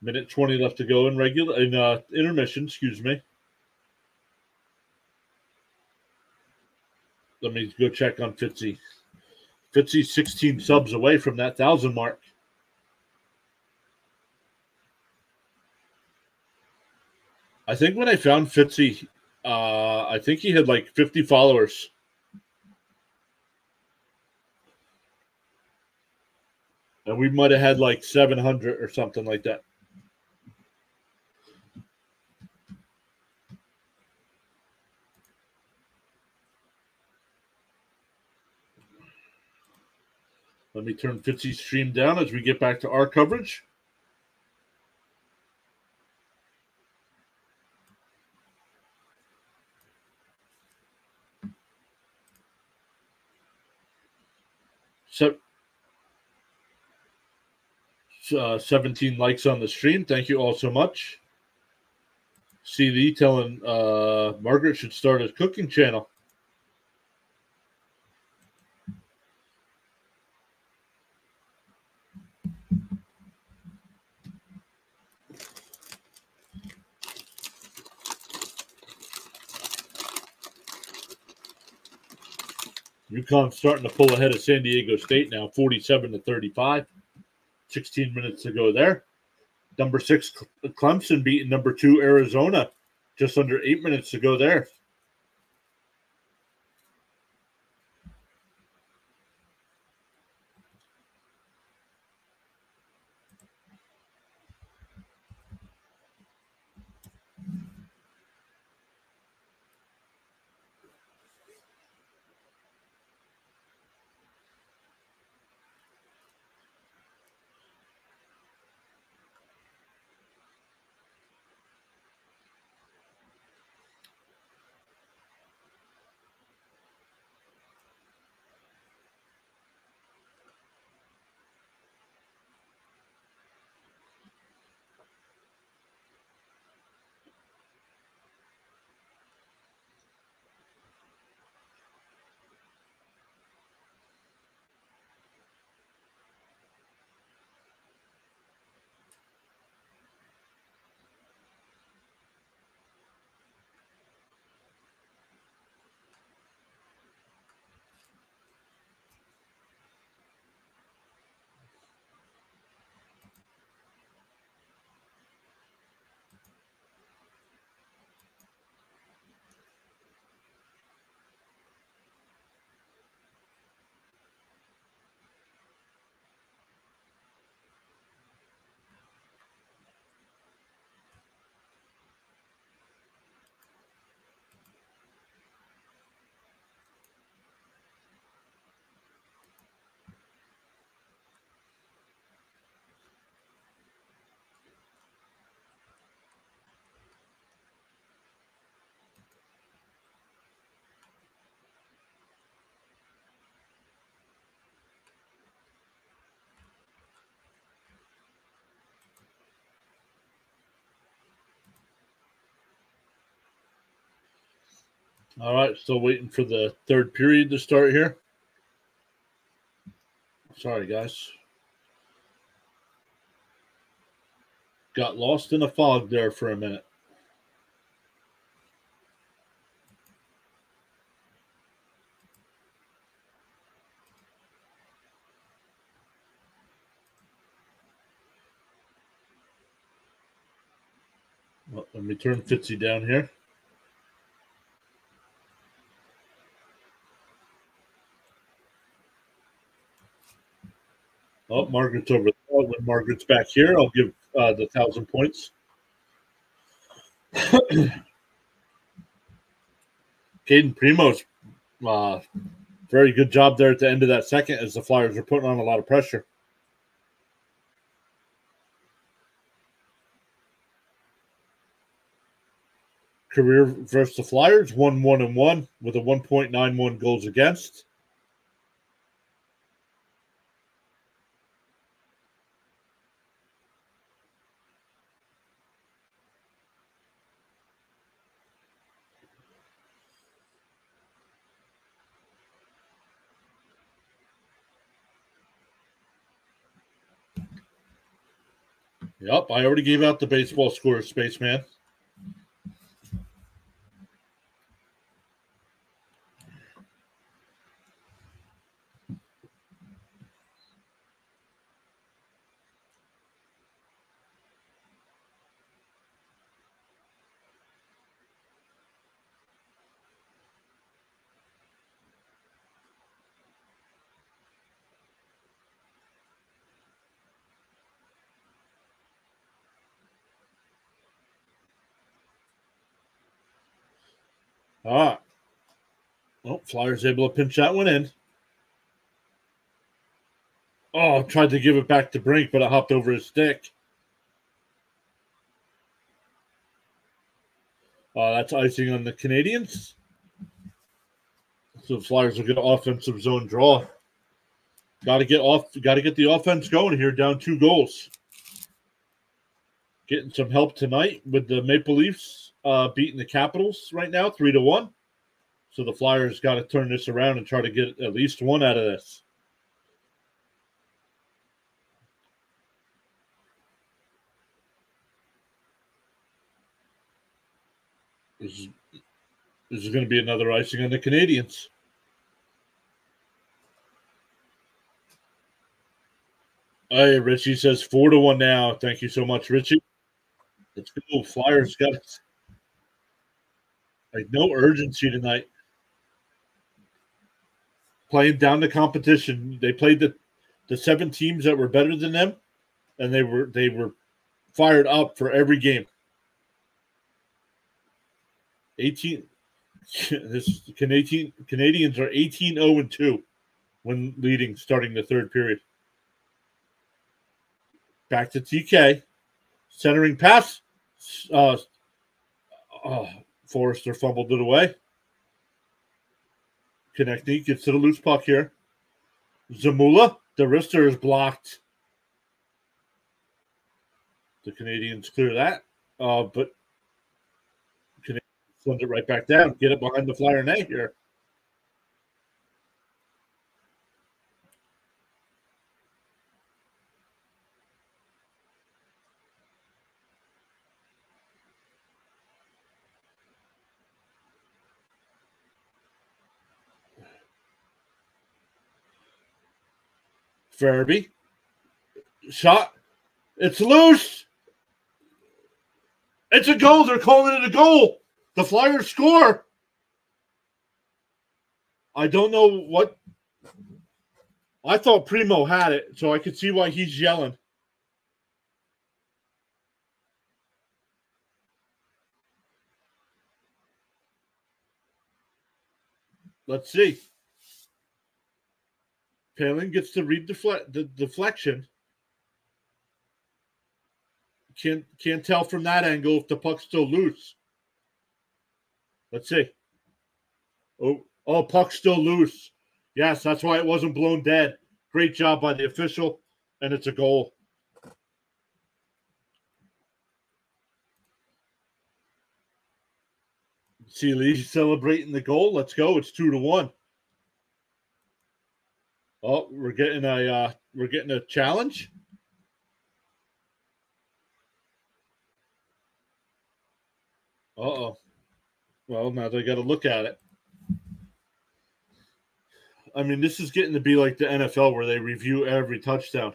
Minute 20 left to go in regular in uh, intermission, excuse me. Let me go check on Fitzy. Fitzy 16 subs away from that thousand mark. I think when I found Fitzy, uh, I think he had like 50 followers. And we might have had like 700 or something like that. Let me turn Fitzy's stream down as we get back to our coverage. Uh, 17 likes on the stream. Thank you all so much. CD telling uh, Margaret should start a cooking channel. UConn starting to pull ahead of San Diego State now, 47 to 35. 16 minutes to go there. Number six, Clemson beating number two, Arizona. Just under eight minutes to go there. All right, still waiting for the third period to start here. Sorry, guys. Got lost in a fog there for a minute. Well, let me turn Fitzy down here. Oh, Margaret's over there. When Margaret's back here, I'll give uh, the thousand points. Cayden Primeau's, uh, very good job there at the end of that second as the Flyers are putting on a lot of pressure. Career versus the Flyers, one one and one with a one point nine one goals against. Yep, I already gave out the baseball score, Spaceman. Ah. Oh, Flyers able to pinch that one in. Oh, tried to give it back to Brink, but it hopped over his stick. Uh, that's icing on the Canadiens. So Flyers will get an offensive zone draw. Got to get off. Got to get the offense going here. Down two goals. Getting some help tonight with the Maple Leafs uh, beating the Capitals right now, three to one. So the Flyers got to turn this around and try to get at least one out of this. This is, this is going to be another icing on the Canadiens. Hey, Richie says four to one now. Thank you so much, Richie. Let's go. Flyers got. Like no urgency tonight. Playing down the competition. They played the the seven teams that were better than them, and they were they were fired up for every game. 18 this Canadian Canadiens are 18 0 and 2 when leading starting the third period. Back to TK. Centering pass. Uh, oh, Foerster fumbled it away. Konecny gets to the loose puck here. Zamula, the wrister is blocked. The Canadiens clear that. Uh, but Canadiens send it right back down. Get it behind the flyer net here. Farabee. Shot. It's loose. It's a goal. They're calling it a goal. The Flyers score. I don't know what. I thought Primeau had it, so I could see why he's yelling. Let's see. Poehling gets to read defle- the deflection. Can't can't tell from that angle if the puck's still loose. Let's see. Oh, oh, puck's still loose. Yes, that's why it wasn't blown dead. Great job by the official, and it's a goal. See Lee celebrating the goal. Let's go. It's two to one. Oh, we're getting a uh, we're getting a challenge. Uh oh. Well, now they got to look at it. I mean, this is getting to be like the NFL where they review every touchdown.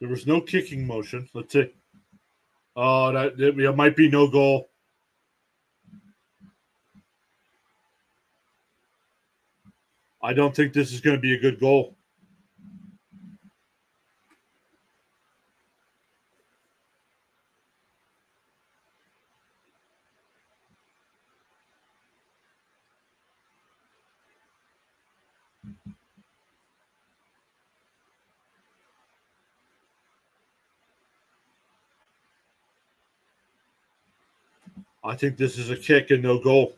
There was no kicking motion. Let's see. Oh, that, that might be no goal. I don't think this is going to be a good goal. Think this is a kick and no goal.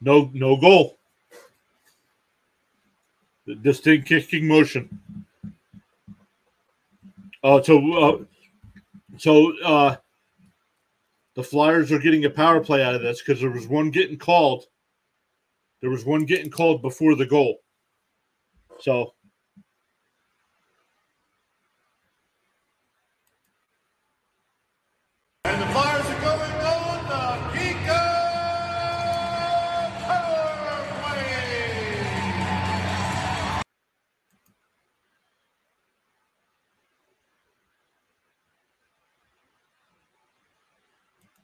No, no goal. The Distinct kicking motion. Oh, so uh, so uh, the Flyers are getting a power play out of this because there was one getting called. There was one getting called before the goal. So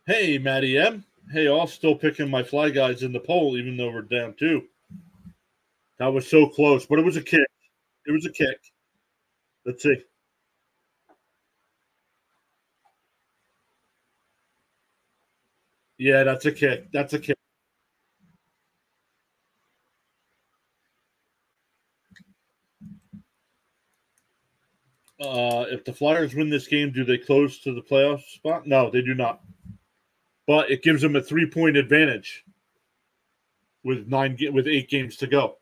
Hey, Matty M. Hey, all still picking my fly guys in the poll, even though we're down two. That was so close, but it was a kick. It was a kick. Let's see. Yeah, that's a kick. That's a kick. Uh, if the Flyers win this game, do they close to the playoff spot? No, they do not but it gives them a three point advantage with nine with eight games to go.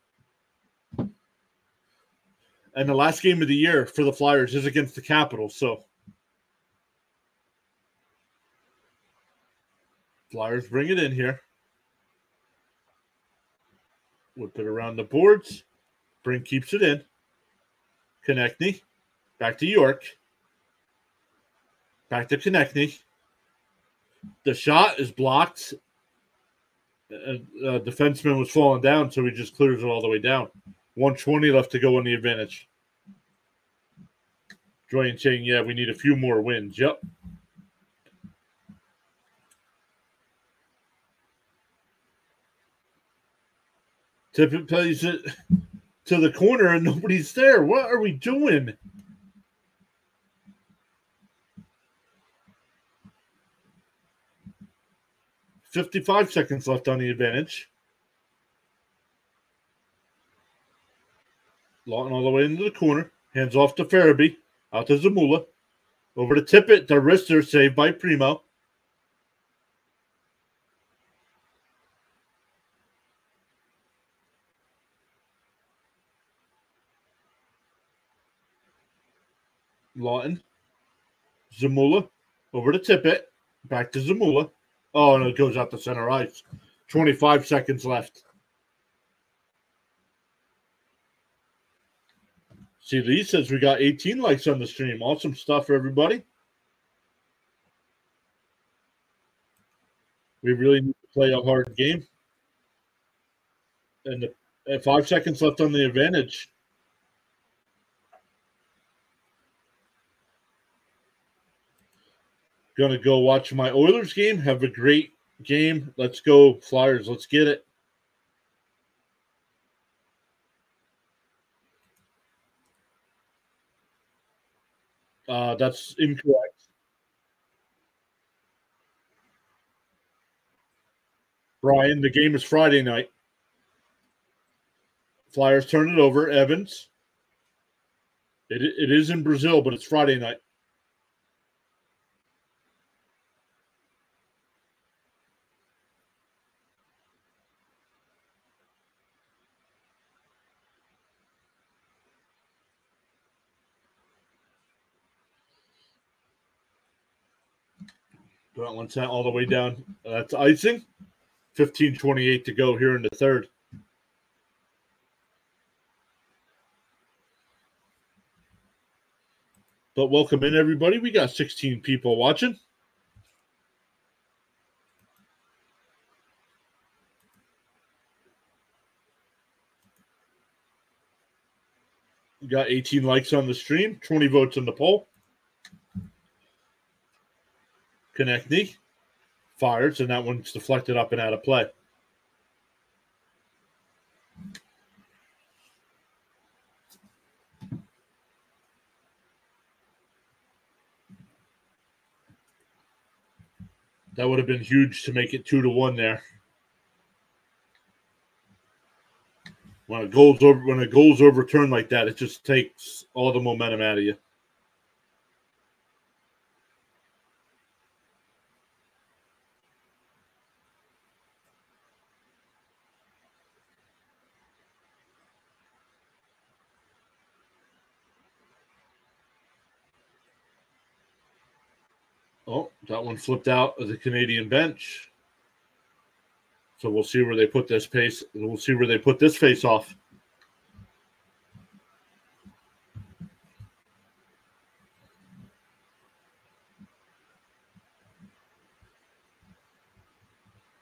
And the last game of the year for the Flyers is against the Capitals, so Flyers bring it in here. Whip it around the boards. Bring keeps it in. Konecny. Back to York. Back to Konecny. The shot is blocked. A, a uh, defenseman was falling down, so he just clears it all the way down. 120 left to go on the advantage. Joyan saying, yeah, we need a few more wins. Yep. Tippett plays it to the corner and nobody's there. What are we doing? Fifty-five seconds left on the advantage. Laughton all the way into the corner. Hands off to Farabee. Out to Zamula. Over to Tippett. The wrister saved by Primeau. Laughton. Zamula. Over to Tippett. Back to Zamula. Oh, and it goes out the center ice. 25 seconds left. See, Lee says we got 18 likes on the stream. Awesome stuff, for everybody. We really need to play a hard game. And the, and five seconds left on the advantage. going to go watch my Oilers game. Have a great game. Let's go, Flyers. Let's get it. Uh, that's incorrect. Brian, the game is Friday night. Flyers turn it over. Evans. It, it is in Brazil, but it's Friday night. That one sent all the way down. That's icing. 15 28 to go here in the third. But welcome in, everybody. We got 16 people watching. We got 18 likes on the stream, 20 votes in the poll. Konecny fires, and that one's deflected up and out of play. That would have been huge to make it two to one there. When a goal's over when a goal's overturned like that, it just takes all the momentum out of you. One flipped out of the Canadian bench. So we'll see where they put this pace. We'll see where they put this face off.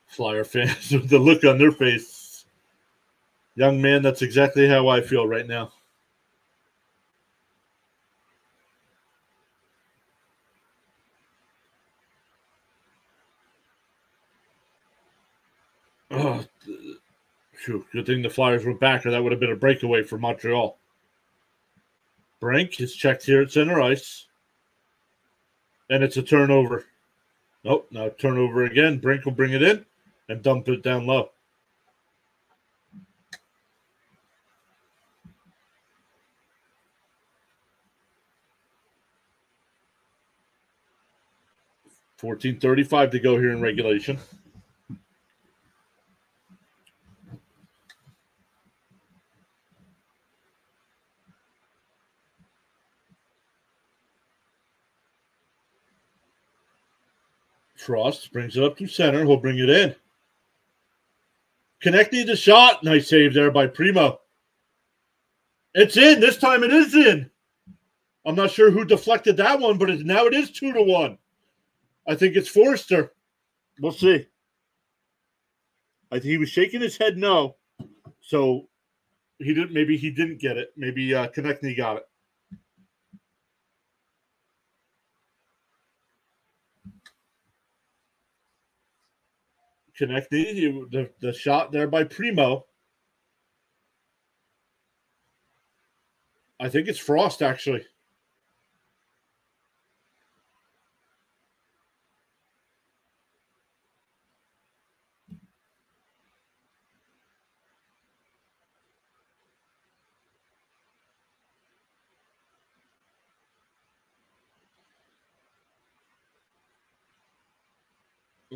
Flyer fans with the look on their face. Young man, that's exactly how I feel right now. Oh, good thing the Flyers went back, or that would have been a breakaway for Montreal. Brink is checked here at center ice. And it's a turnover. Nope, now turnover again. Brink will bring it in and dump it down low. Fourteen thirty-five to go here in regulation. Frost brings it up to center. He'll bring it in. Konecny the shot. Nice save there by Primeau. It's in. This time it is in. I'm not sure who deflected that one, but now it is two to one. I think it's Foerster. We'll see. I think he was shaking his head no. So he didn't maybe he didn't get it. Maybe uh Konecny got it. Konecny, the, the shot there by Primeau. I think it's Frost actually.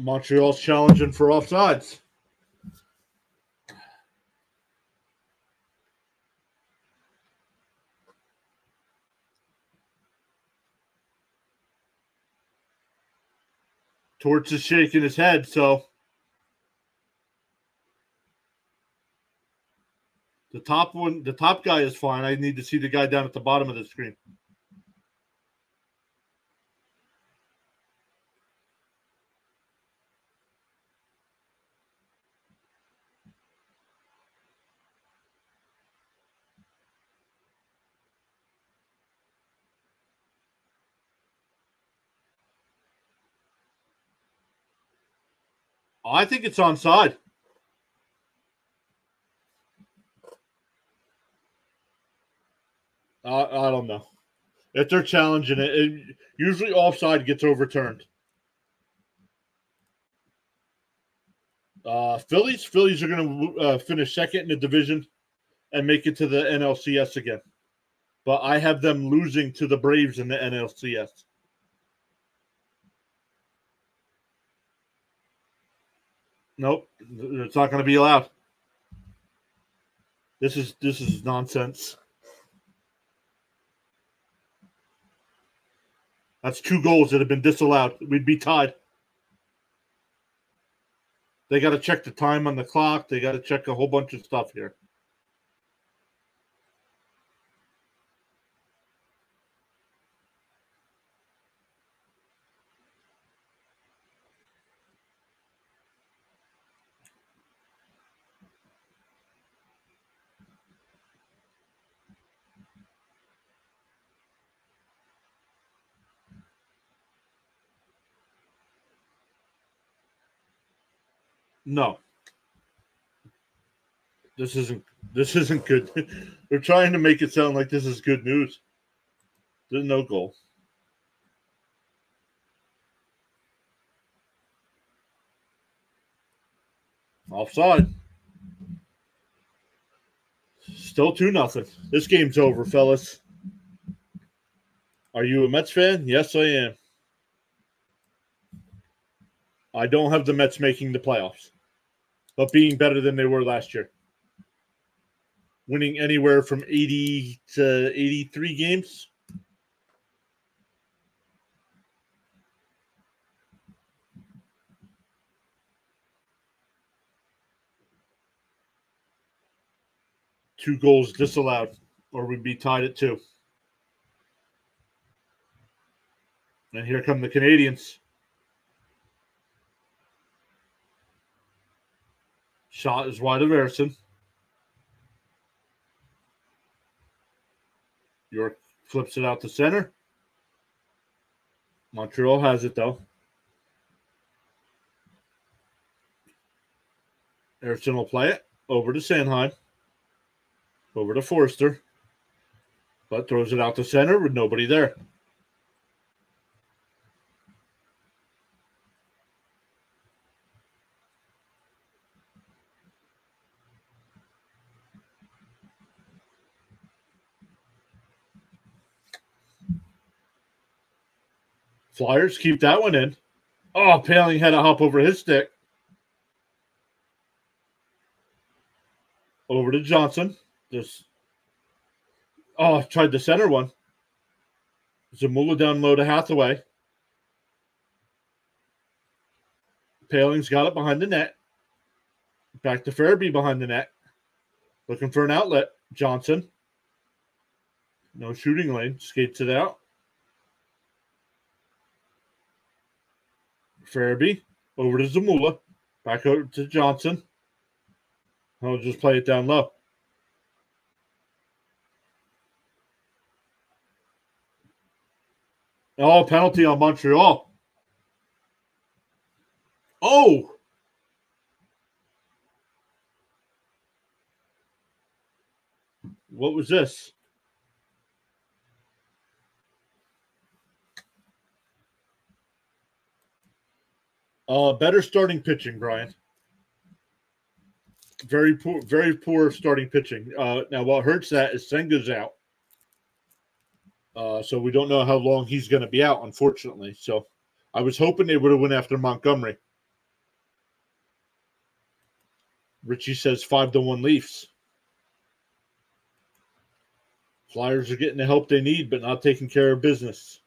Montreal's challenging for offsides. Torts is shaking his head, so the top one, the top guy is fine. I need to see the guy down at the bottom of the screen. I think it's on side. I, I don't know. If they're challenging it, it, usually offside gets overturned. Uh, Phillies. Phillies are going to uh, finish second in the division and make it to the NLCS again. But I have them losing to the Braves in the NLCS. Nope, it's not going to be allowed. This is this is nonsense. That's two goals that have been disallowed. We'd be tied. They got to check the time on the clock. They got to check a whole bunch of stuff here. No. This isn't this isn't good. They're trying to make it sound like this is good news. There's no goal. Offside. Still 2 nothing. This game's over, fellas. Are you a Mets fan? Yes, I am. I don't have the Mets making the playoffs but being better than they were last year. Winning anywhere from 80 to 83 games. Two goals disallowed, or we'd be tied at two. And here come the Canadiens. Shot is wide of Ersson. York flips it out to center. Montreal has it though. Ersson will play it over to Sanheim. Over to Foerster. But throws it out to center with nobody there. Flyers keep that one in. Oh, Poehling had a hop over his stick. Over to Johnson. This. oh, tried the center one. Zamula down low to Hathaway. Poehling's got it behind the net. Back to Farabee behind the net. Looking for an outlet. Johnson. No shooting lane. Skates it out. Farabee over to Zamula. Back over to Johnson. I'll just play it down low. Oh, penalty on Montreal. Oh. What was this? Uh, better starting pitching, Brian. Very poor, very poor starting pitching. Uh, now, what hurts that is Senga's out. Uh, so we don't know how long he's going to be out, unfortunately. So I was hoping they would have went after Montgomery. Richie says five to one Leafs. Flyers are getting the help they need, but not taking care of business.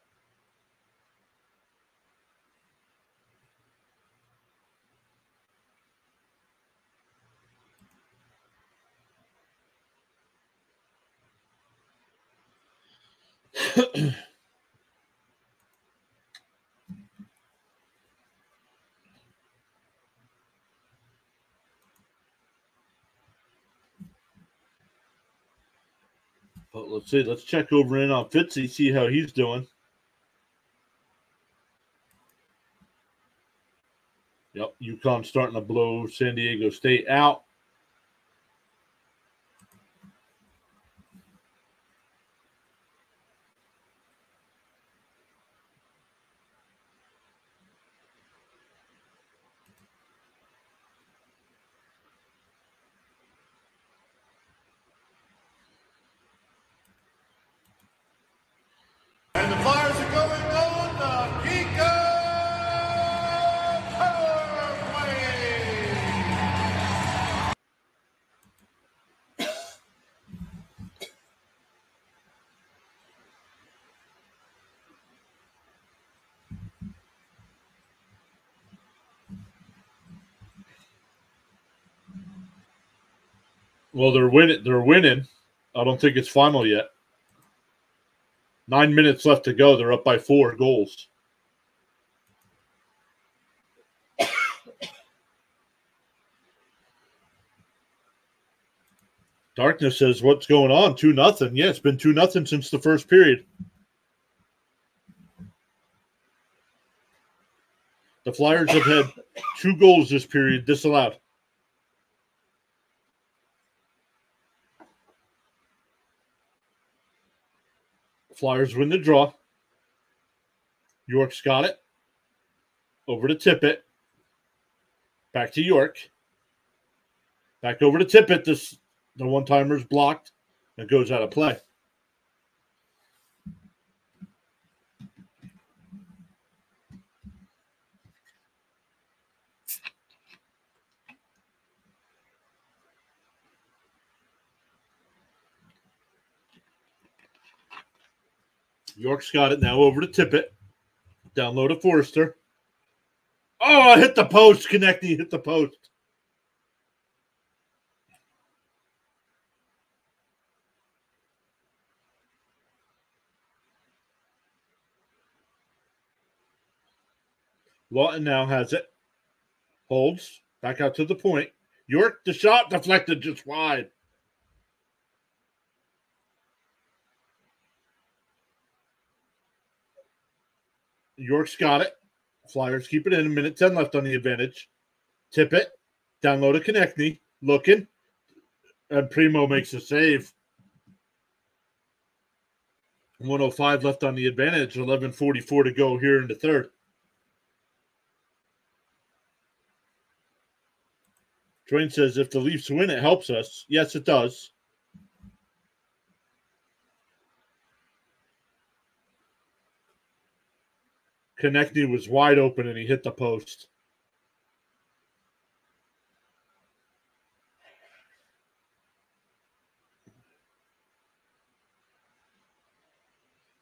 But let's see. Let's check over in on Fitzy, see how he's doing. Yep, UConn starting to blow San Diego State out. Well, they're winning. They're winning. I don't think it's final yet. Nine minutes left to go. They're up by four goals. Darkness says, "What's going on? Two nothing. Yeah, it's been two nothing since the first period." The Flyers have had two goals this period disallowed. Flyers win the draw. York's got it. Over to Tippett. Back to York. Back over to Tippett. This the one timer's blocked and goes out of play. York's got it now over to Tippett. Download to Foerster. Oh, I hit the post. Konecny, hit the post. Laughton now has it. Holds. Back out to the point. York, the shot deflected just wide. York's got it. Flyers keep it in. A minute 10 left on the advantage. Tip Tippett. Download to Konecny. Looking. And Primeau makes a save. 105 left on the advantage. 11.44 to go here in the third. Dwayne says if the Leafs win, it helps us. Yes, it does. Konecny was wide open and he hit the post.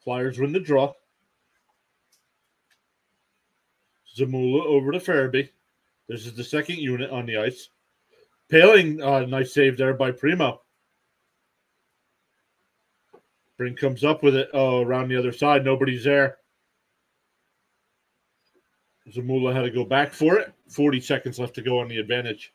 Flyers win the draw. Zamula over to Farabee. This is the second unit on the ice. Poehling, uh, nice save there by Primeau. Brink comes up with it oh, around the other side. Nobody's there. Zamula had to go back for it. 40 seconds left to go on the advantage.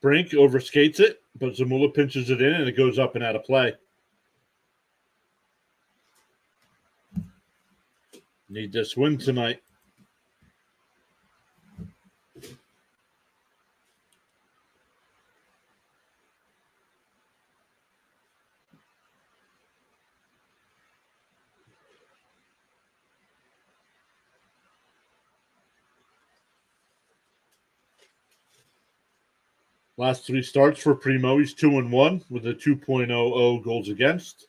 Brink overskates it, but Zamula pinches it in and it goes up and out of play. Need this win tonight. Last three starts for Primeau, he's two and one with a 2.00 goals against,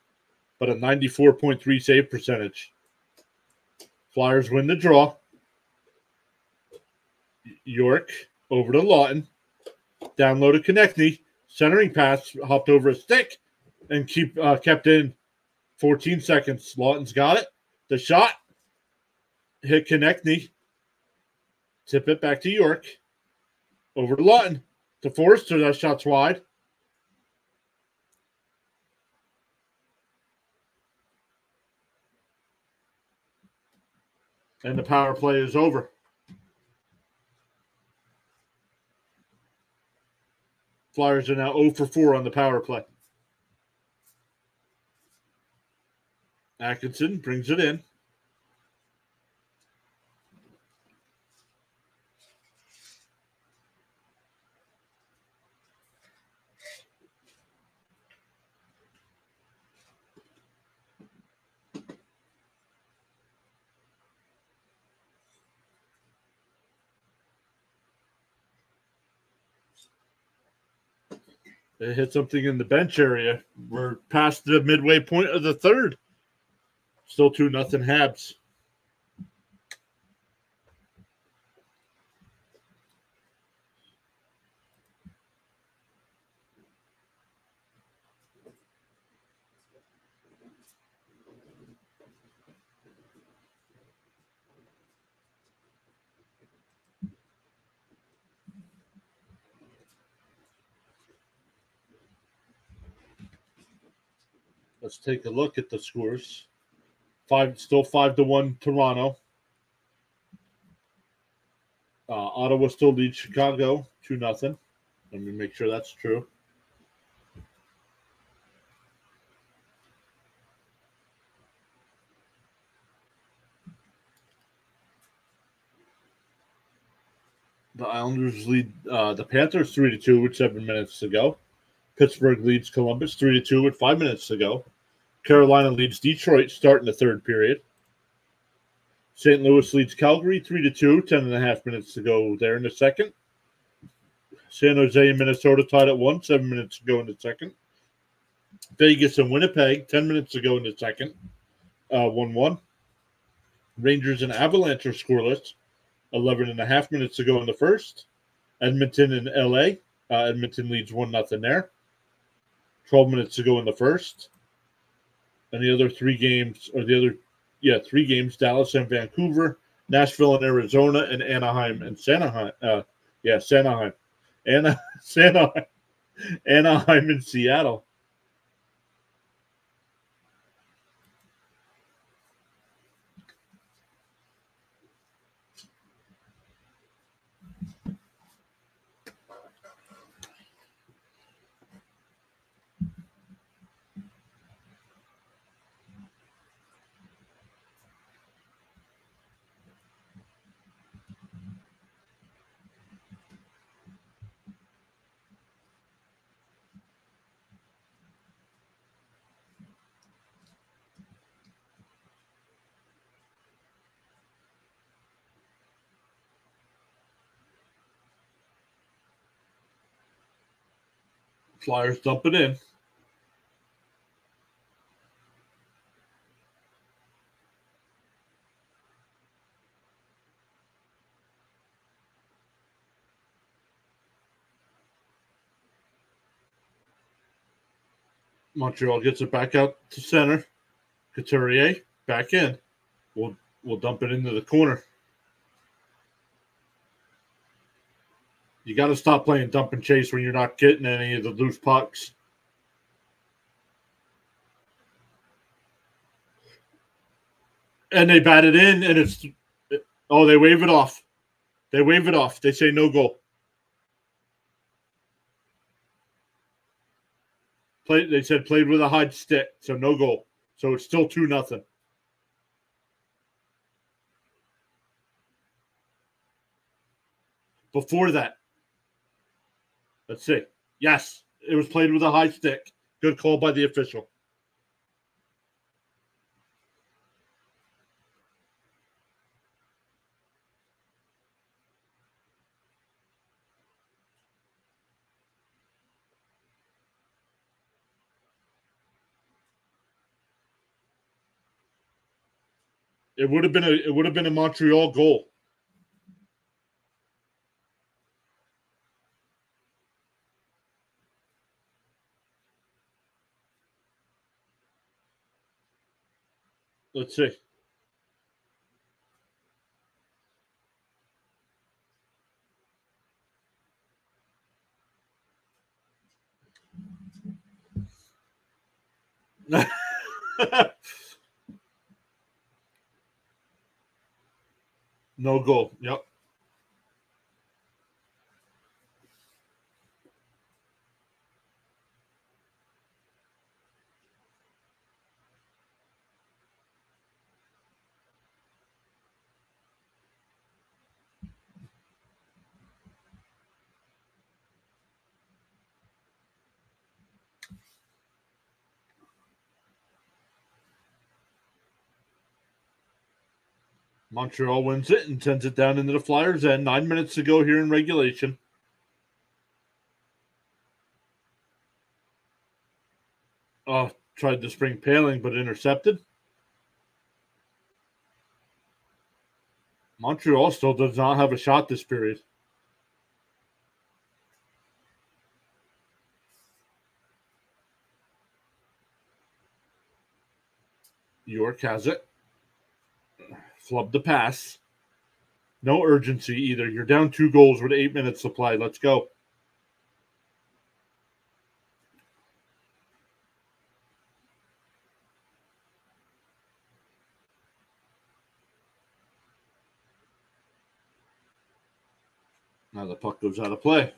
but a 94.3 save percentage. Flyers win the draw. York over to Laughton. Down low to Konecny. Centering pass hopped over a stick and keep uh, kept in 14 seconds. Laughton's got it. The shot hit Konecny. Tip it back to York. Over to Laughton to Foerster. That shot's wide. And the power play is over. Flyers are now 0 for 4 on the power play. Atkinson brings it in. They hit something in the bench area. We're past the midway point of the third. Still two nothing Habs. Let's take a look at the scores. Five, still five to one, Toronto. Uh, Ottawa still leads Chicago two nothing. Let me make sure that's true. The Islanders lead uh, the Panthers three to two with seven minutes to go. Pittsburgh leads Columbus three to two with five minutes to go. Carolina leads Detroit starting the third period. St. Louis leads Calgary 3 to 2, 10 and a half minutes to go there in the second. San Jose and Minnesota tied at 1, 7 minutes to go in the second. Vegas and Winnipeg, 10 minutes to go in the second, uh, 1 1. Rangers and Avalanche are scoreless, 11 and a half minutes to go in the first. Edmonton and LA, uh, Edmonton leads 1 nothing there. 12 minutes to go in the first. And the other three games, or the other yeah, three games: Dallas and Vancouver, Nashville and Arizona, and Anaheim and Sanaheim. Uh, yeah, Sanaheim, Anna, Sanaheim, Anaheim and Seattle. Flyers dump it in. Montreal gets it back out to center. Couturier back in. We'll we'll dump it into the corner. You got to stop playing dump and chase when you're not getting any of the loose pucks. And they bat it in, and it's oh, they wave it off. They wave it off. They say no goal. Play, they said played with a hard stick, so no goal. So it's still two nothing. Before that, let's see. Yes, it was played with a high stick. Good call by the official. It would have been a it would have been a Montreal goal. Let's see. no goal. Yep. Montreal wins it and sends it down into the Flyers' end. Nine minutes to go here in regulation. Oh, tried to spring Poehling, but intercepted. Montreal still does not have a shot this period. York has it flubbed the pass. No urgency either. You're down two goals with eight minutes supply. Let's go. Now the puck goes out of play.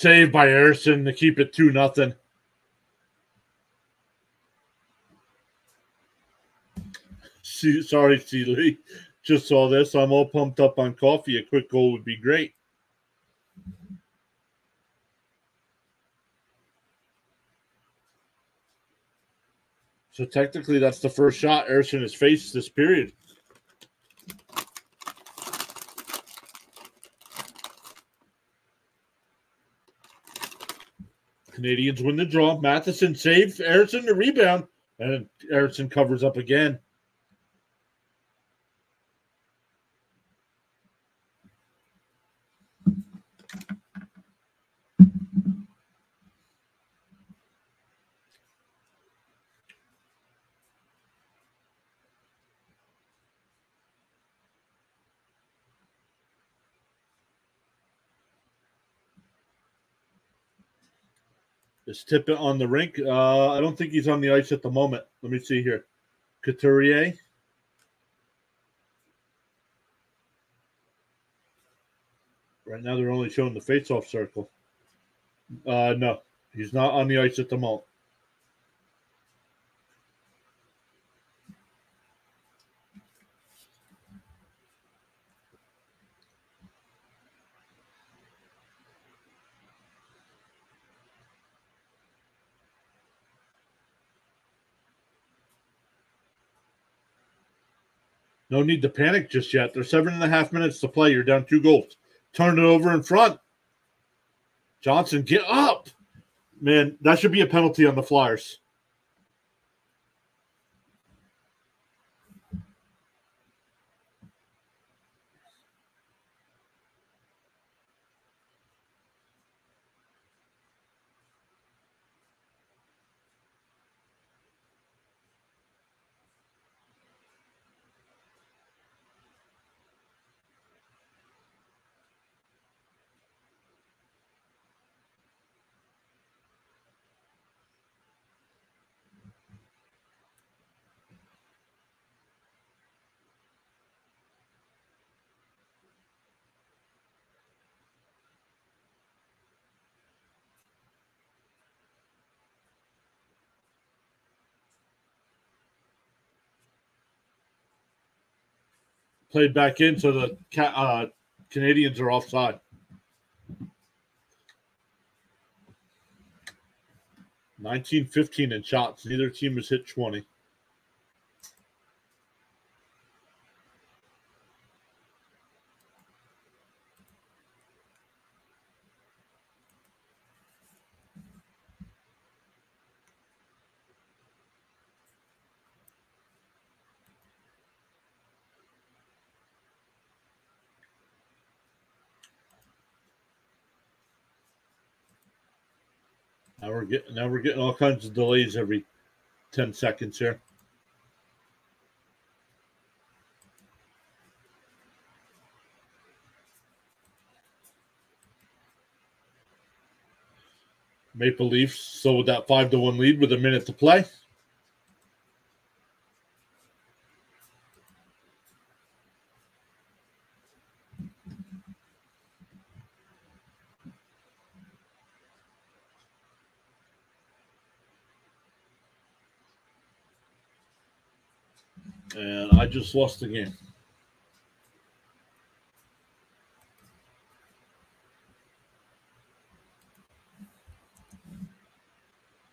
Saved by Ersson to keep it 2 nothing. See, sorry, Sealy. Just saw this. I'm all pumped up on coffee. A quick goal would be great. So technically, that's the first shot Ersson has faced this period. Canadiens win the draw. Matheson saves Ersson the rebound, and Ersson covers up again. Is Tippett on the rink? Uh, I don't think he's on the ice at the moment. Let me see here. Couturier. Right now, they're only showing the face-off circle. Uh, no, he's not on the ice at the moment. No need to panic just yet. There's seven and a half minutes to play. You're down two goals. Turn it over in front. Johnson, get up. Man, that should be a penalty on the Flyers. Played back in, so the uh, Canadiens are offside. Nineteen fifteen in shots. Neither team has hit twenty. Now we're getting now we're getting all kinds of delays every ten seconds here. Maple Leafs so with that five to one lead with a minute to play. And I just lost the game.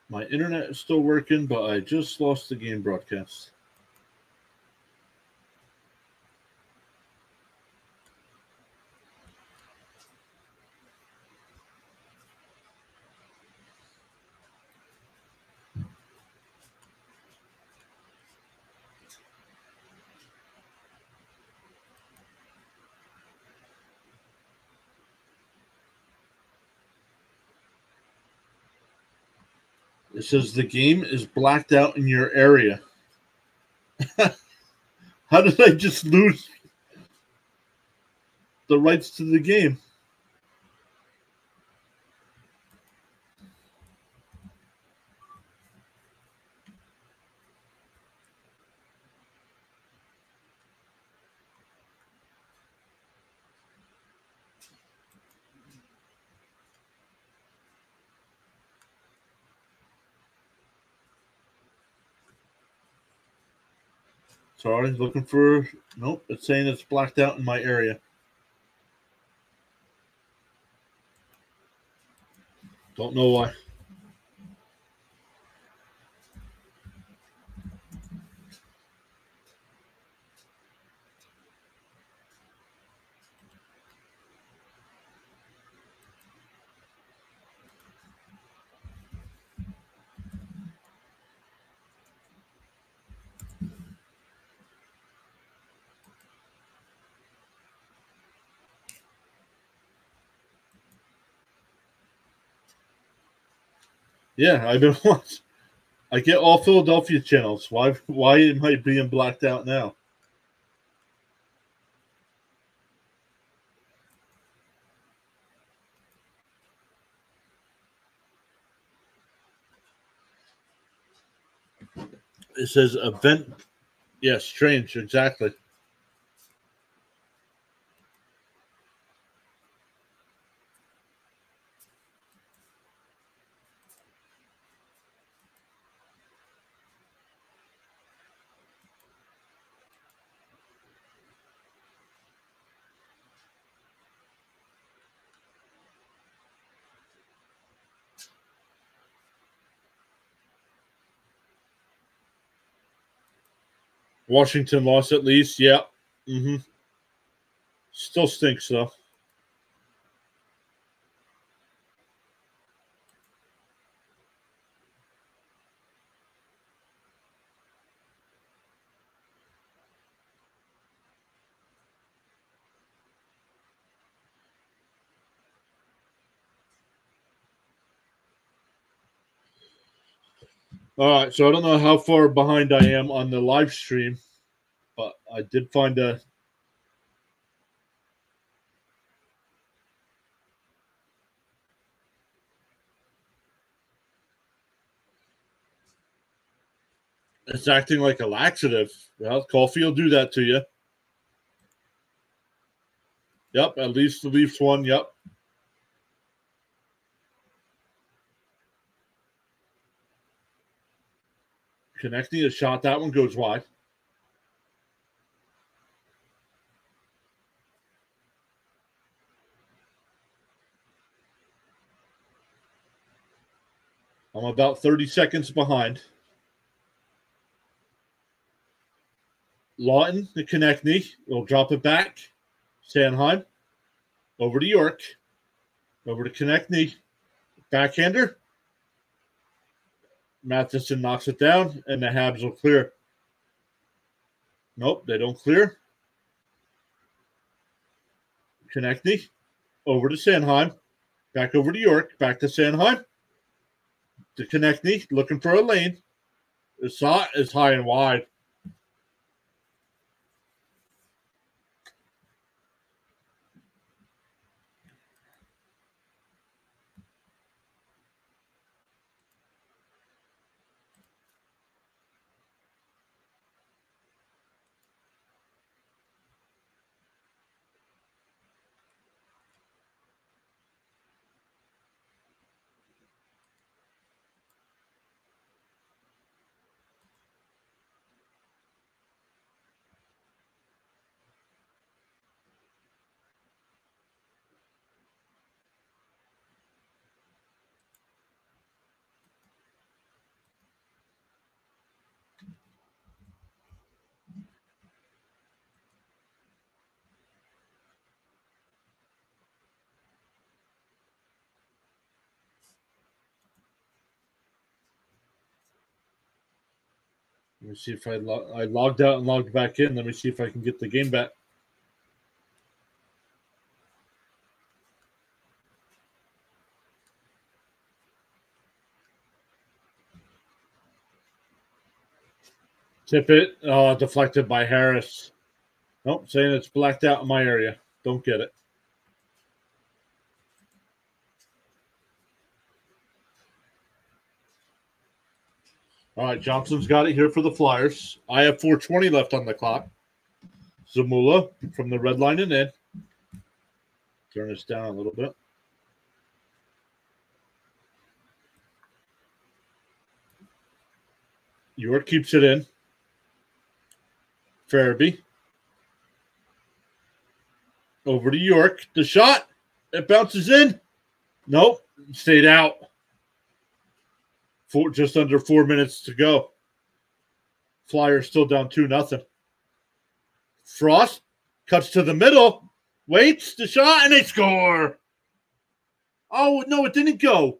My internet is still working, but I just lost the game broadcast. It says the game is blacked out in your area. How did I just lose the rights to the game? Sorry, looking for. Nope, it's saying it's blacked out in my area. Don't know why. Yeah, I've been watching. I get all Philadelphia channels. Why? Why am I being blacked out now? It says event. Yeah, strange. Exactly. Washington lost at least. Yeah. Mm-hmm. Still stinks though. All right, so I don't know how far behind I am on the live stream, but I did find a It's acting like a laxative. Well, coffee will do that to you. Yep, at least the Leafs won. Yep. Connecting a shot. That one goes wide. I'm about 30 seconds behind. Laughton, the Konecny, will drop it back. Sanheim, over to York, over to Konecny, backhander. Matheson knocks it down, and the Habs will clear. Nope, they don't clear. Konecny, over to Sanheim, back over to York, back to Sanheim. To Konecny, looking for a lane. The shot is high and wide. See if I, lo- I logged out and logged back in. Let me see if I can get the game back. Tippett. Oh, deflected by Harris. Nope, saying it's blacked out in my area. Don't get it. All right, Johnson's got it here for the Flyers. I have 420 left on the clock. Zamula from the red line and in. Turn this down a little bit. York keeps it in. Farabee. Over to York. The shot. It bounces in. Nope. Stayed out. Four, just under four minutes to go. Flyers still down two nothing. Frost cuts to the middle, waits the shot, and they score. Oh no, it didn't go.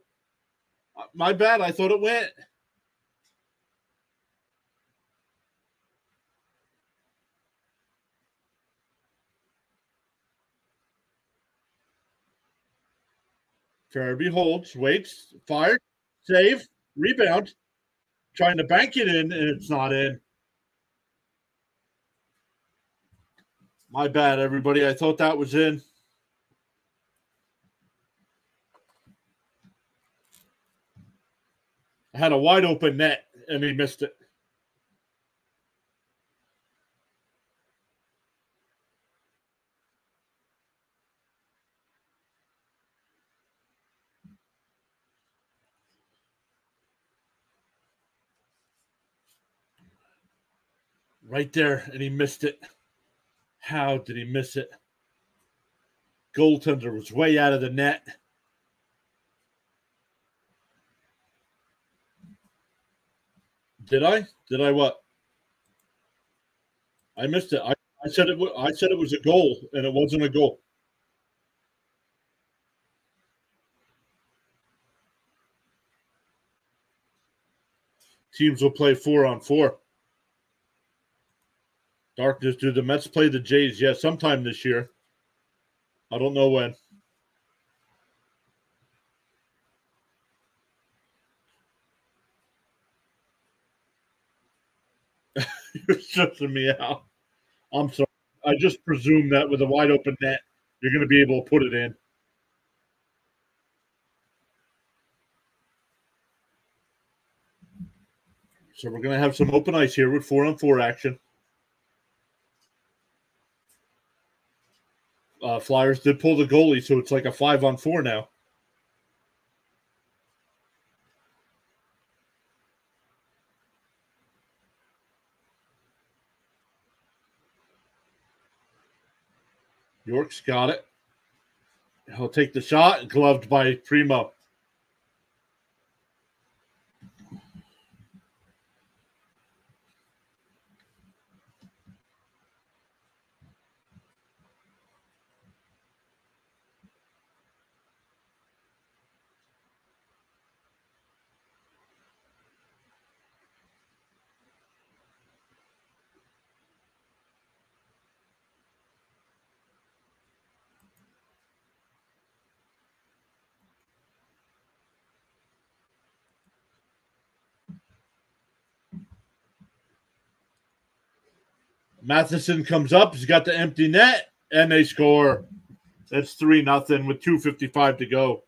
Uh, my bad. I thought it went. Farabee holds, waits, fire, save, rebound, trying to bank it in, and it's not in. My bad, everybody. I thought that was in. I had a wide open net, and he missed it. Right there, and he missed it. How did he miss it? Goaltender was way out of the net. Did I? Did I what? I missed it. I, I said it. I said it was a goal, and it wasn't a goal. Teams will play four on four. Darkness. Do the Mets play the Jays? Yeah, sometime this year. I don't know when. You're stressing me out. I'm sorry. I just presume that with a wide open net, you're going to be able to put it in. So we're going to have some open ice here with four on four action. Uh, Flyers did pull the goalie, so it's like a five on four now. York's got it. He'll take the shot, gloved by Primeau. Matheson comes up. He's got the empty net, and they score. That's three nothing with two fifty five to go.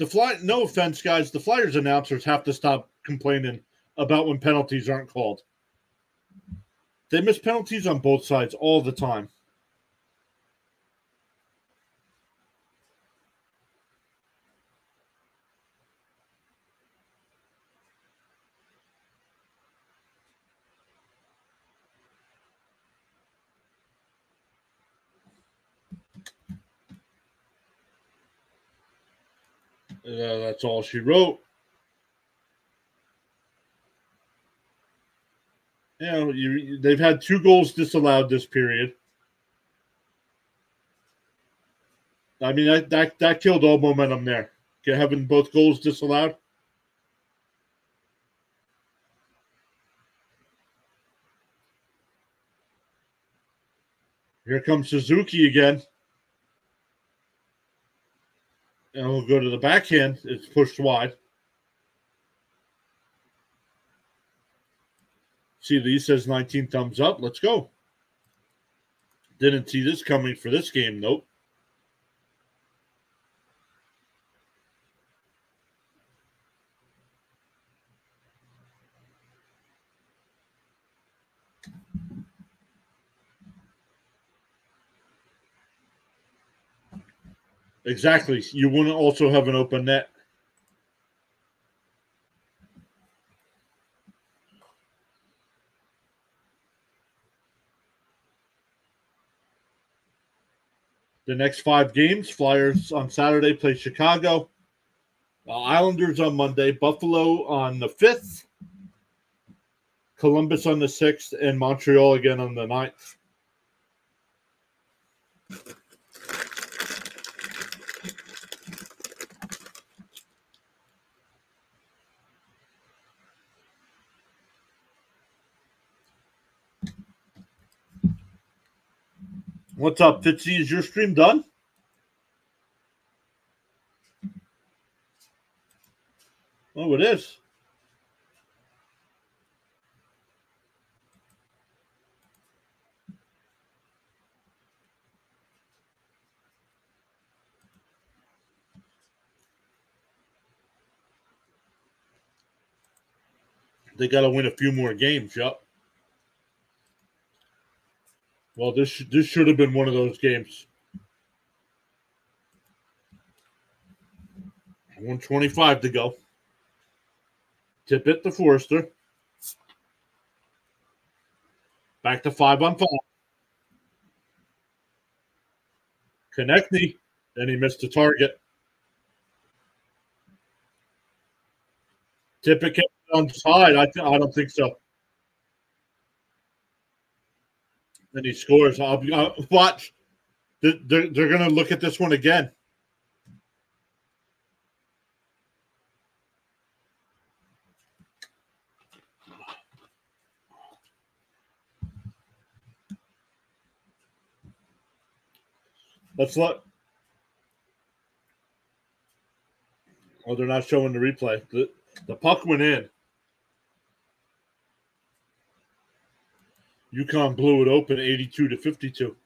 The fly no offense guys the flyers announcers have to stop complaining about when penalties aren't called. They miss penalties on both sides all the time Uh, that's all she wrote. You know, you, they've had two goals disallowed this period. I mean, that, that, that killed all momentum there. Having both goals disallowed. Here comes Suzuki again. And we'll go to the backhand. It's pushed wide. See, Lee says 19 thumbs up. Let's go. Didn't see this coming for this game. Nope. Exactly. You wouldn't also have an open net. The next five games Flyers on Saturday play Chicago, uh, Islanders on Monday, Buffalo on the 5th, Columbus on the 6th, and Montreal again on the 9th. What's up, Fitzy? Is your stream done? Oh, it is. They got to win a few more games. Yep. Well, this this should have been one of those games. 125 to go. Tippett to Foerster. Back to five on five. Konecny. And he missed the target. Tippett kept on side. I, th- I don't think so. And he scores. I'll, I'll uh, watch. They're, they're, they're going to look at this one again. Let's look. Oh, they're not showing the replay. The, the puck went in. UConn blew it open 82 to 52.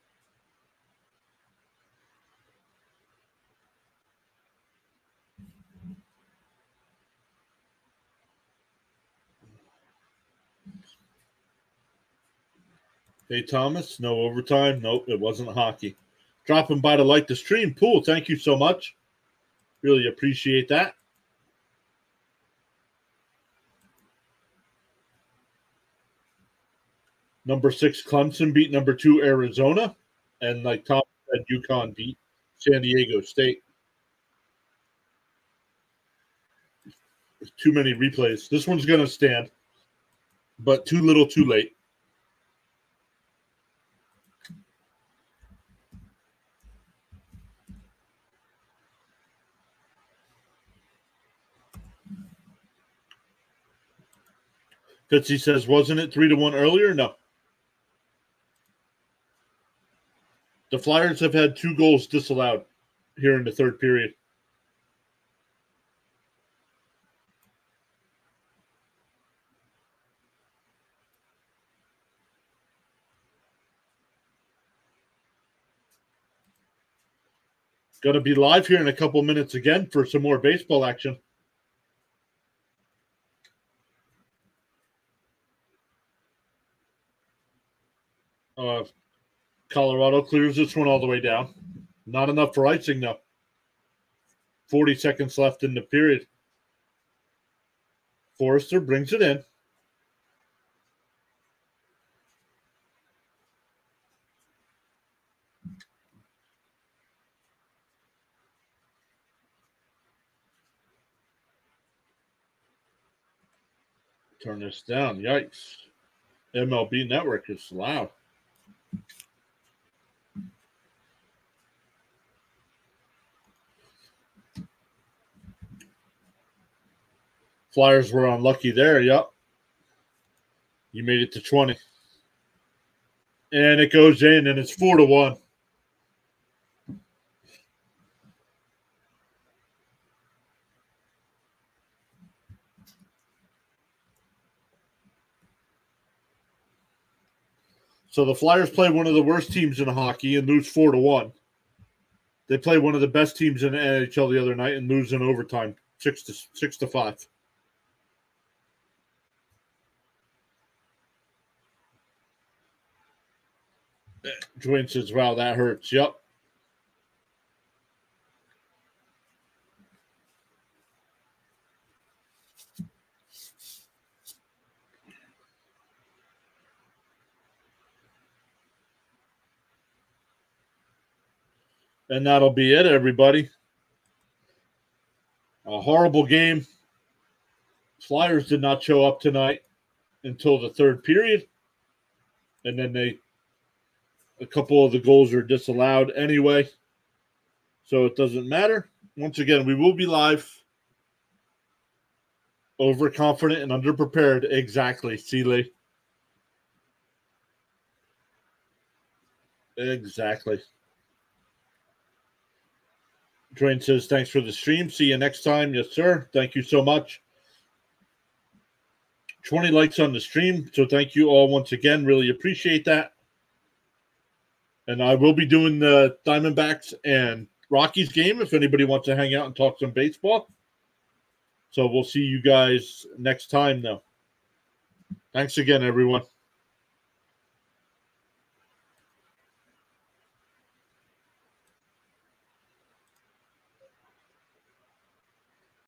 Hey Thomas, no overtime. Nope, it wasn't hockey. Dropping by to like the stream. Pool, thank you so much. Really appreciate that. Number six, Clemson beat number two, Arizona. And like Tom said, UConn beat San Diego State. Too many replays. This one's going to stand, but too little, too late. Fitzy says, wasn't it three to one earlier? No. The Flyers have had two goals disallowed here in the third period. Going to be live here in a couple minutes again for some more baseball action. Uh, Colorado clears this one all the way down. Not enough for icing, though. 40 seconds left in the period. Foerster brings it in. Turn this down. Yikes. MLB Network is loud. Flyers were unlucky there. Yep. You made it to 20. And it goes in, and it's four to one. So the Flyers play one of the worst teams in hockey and lose four to one. They play one of the best teams in the NHL the other night and lose in overtime, six to six to five. Dwayne says, "Wow, that hurts." Yep. And that'll be it, everybody. A horrible game. Flyers did not show up tonight until the third period. And then they a couple of the goals are disallowed anyway. So it doesn't matter. Once again, we will be live. Overconfident and underprepared. Exactly, Seeley. Exactly. Dwayne says, thanks for the stream. See you next time. Yes, sir. Thank you so much. 20 likes on the stream. So thank you all once again. Really appreciate that. And I will be doing the Diamondbacks and Rockies game if anybody wants to hang out and talk some baseball. So we'll see you guys next time, though. Thanks again, everyone.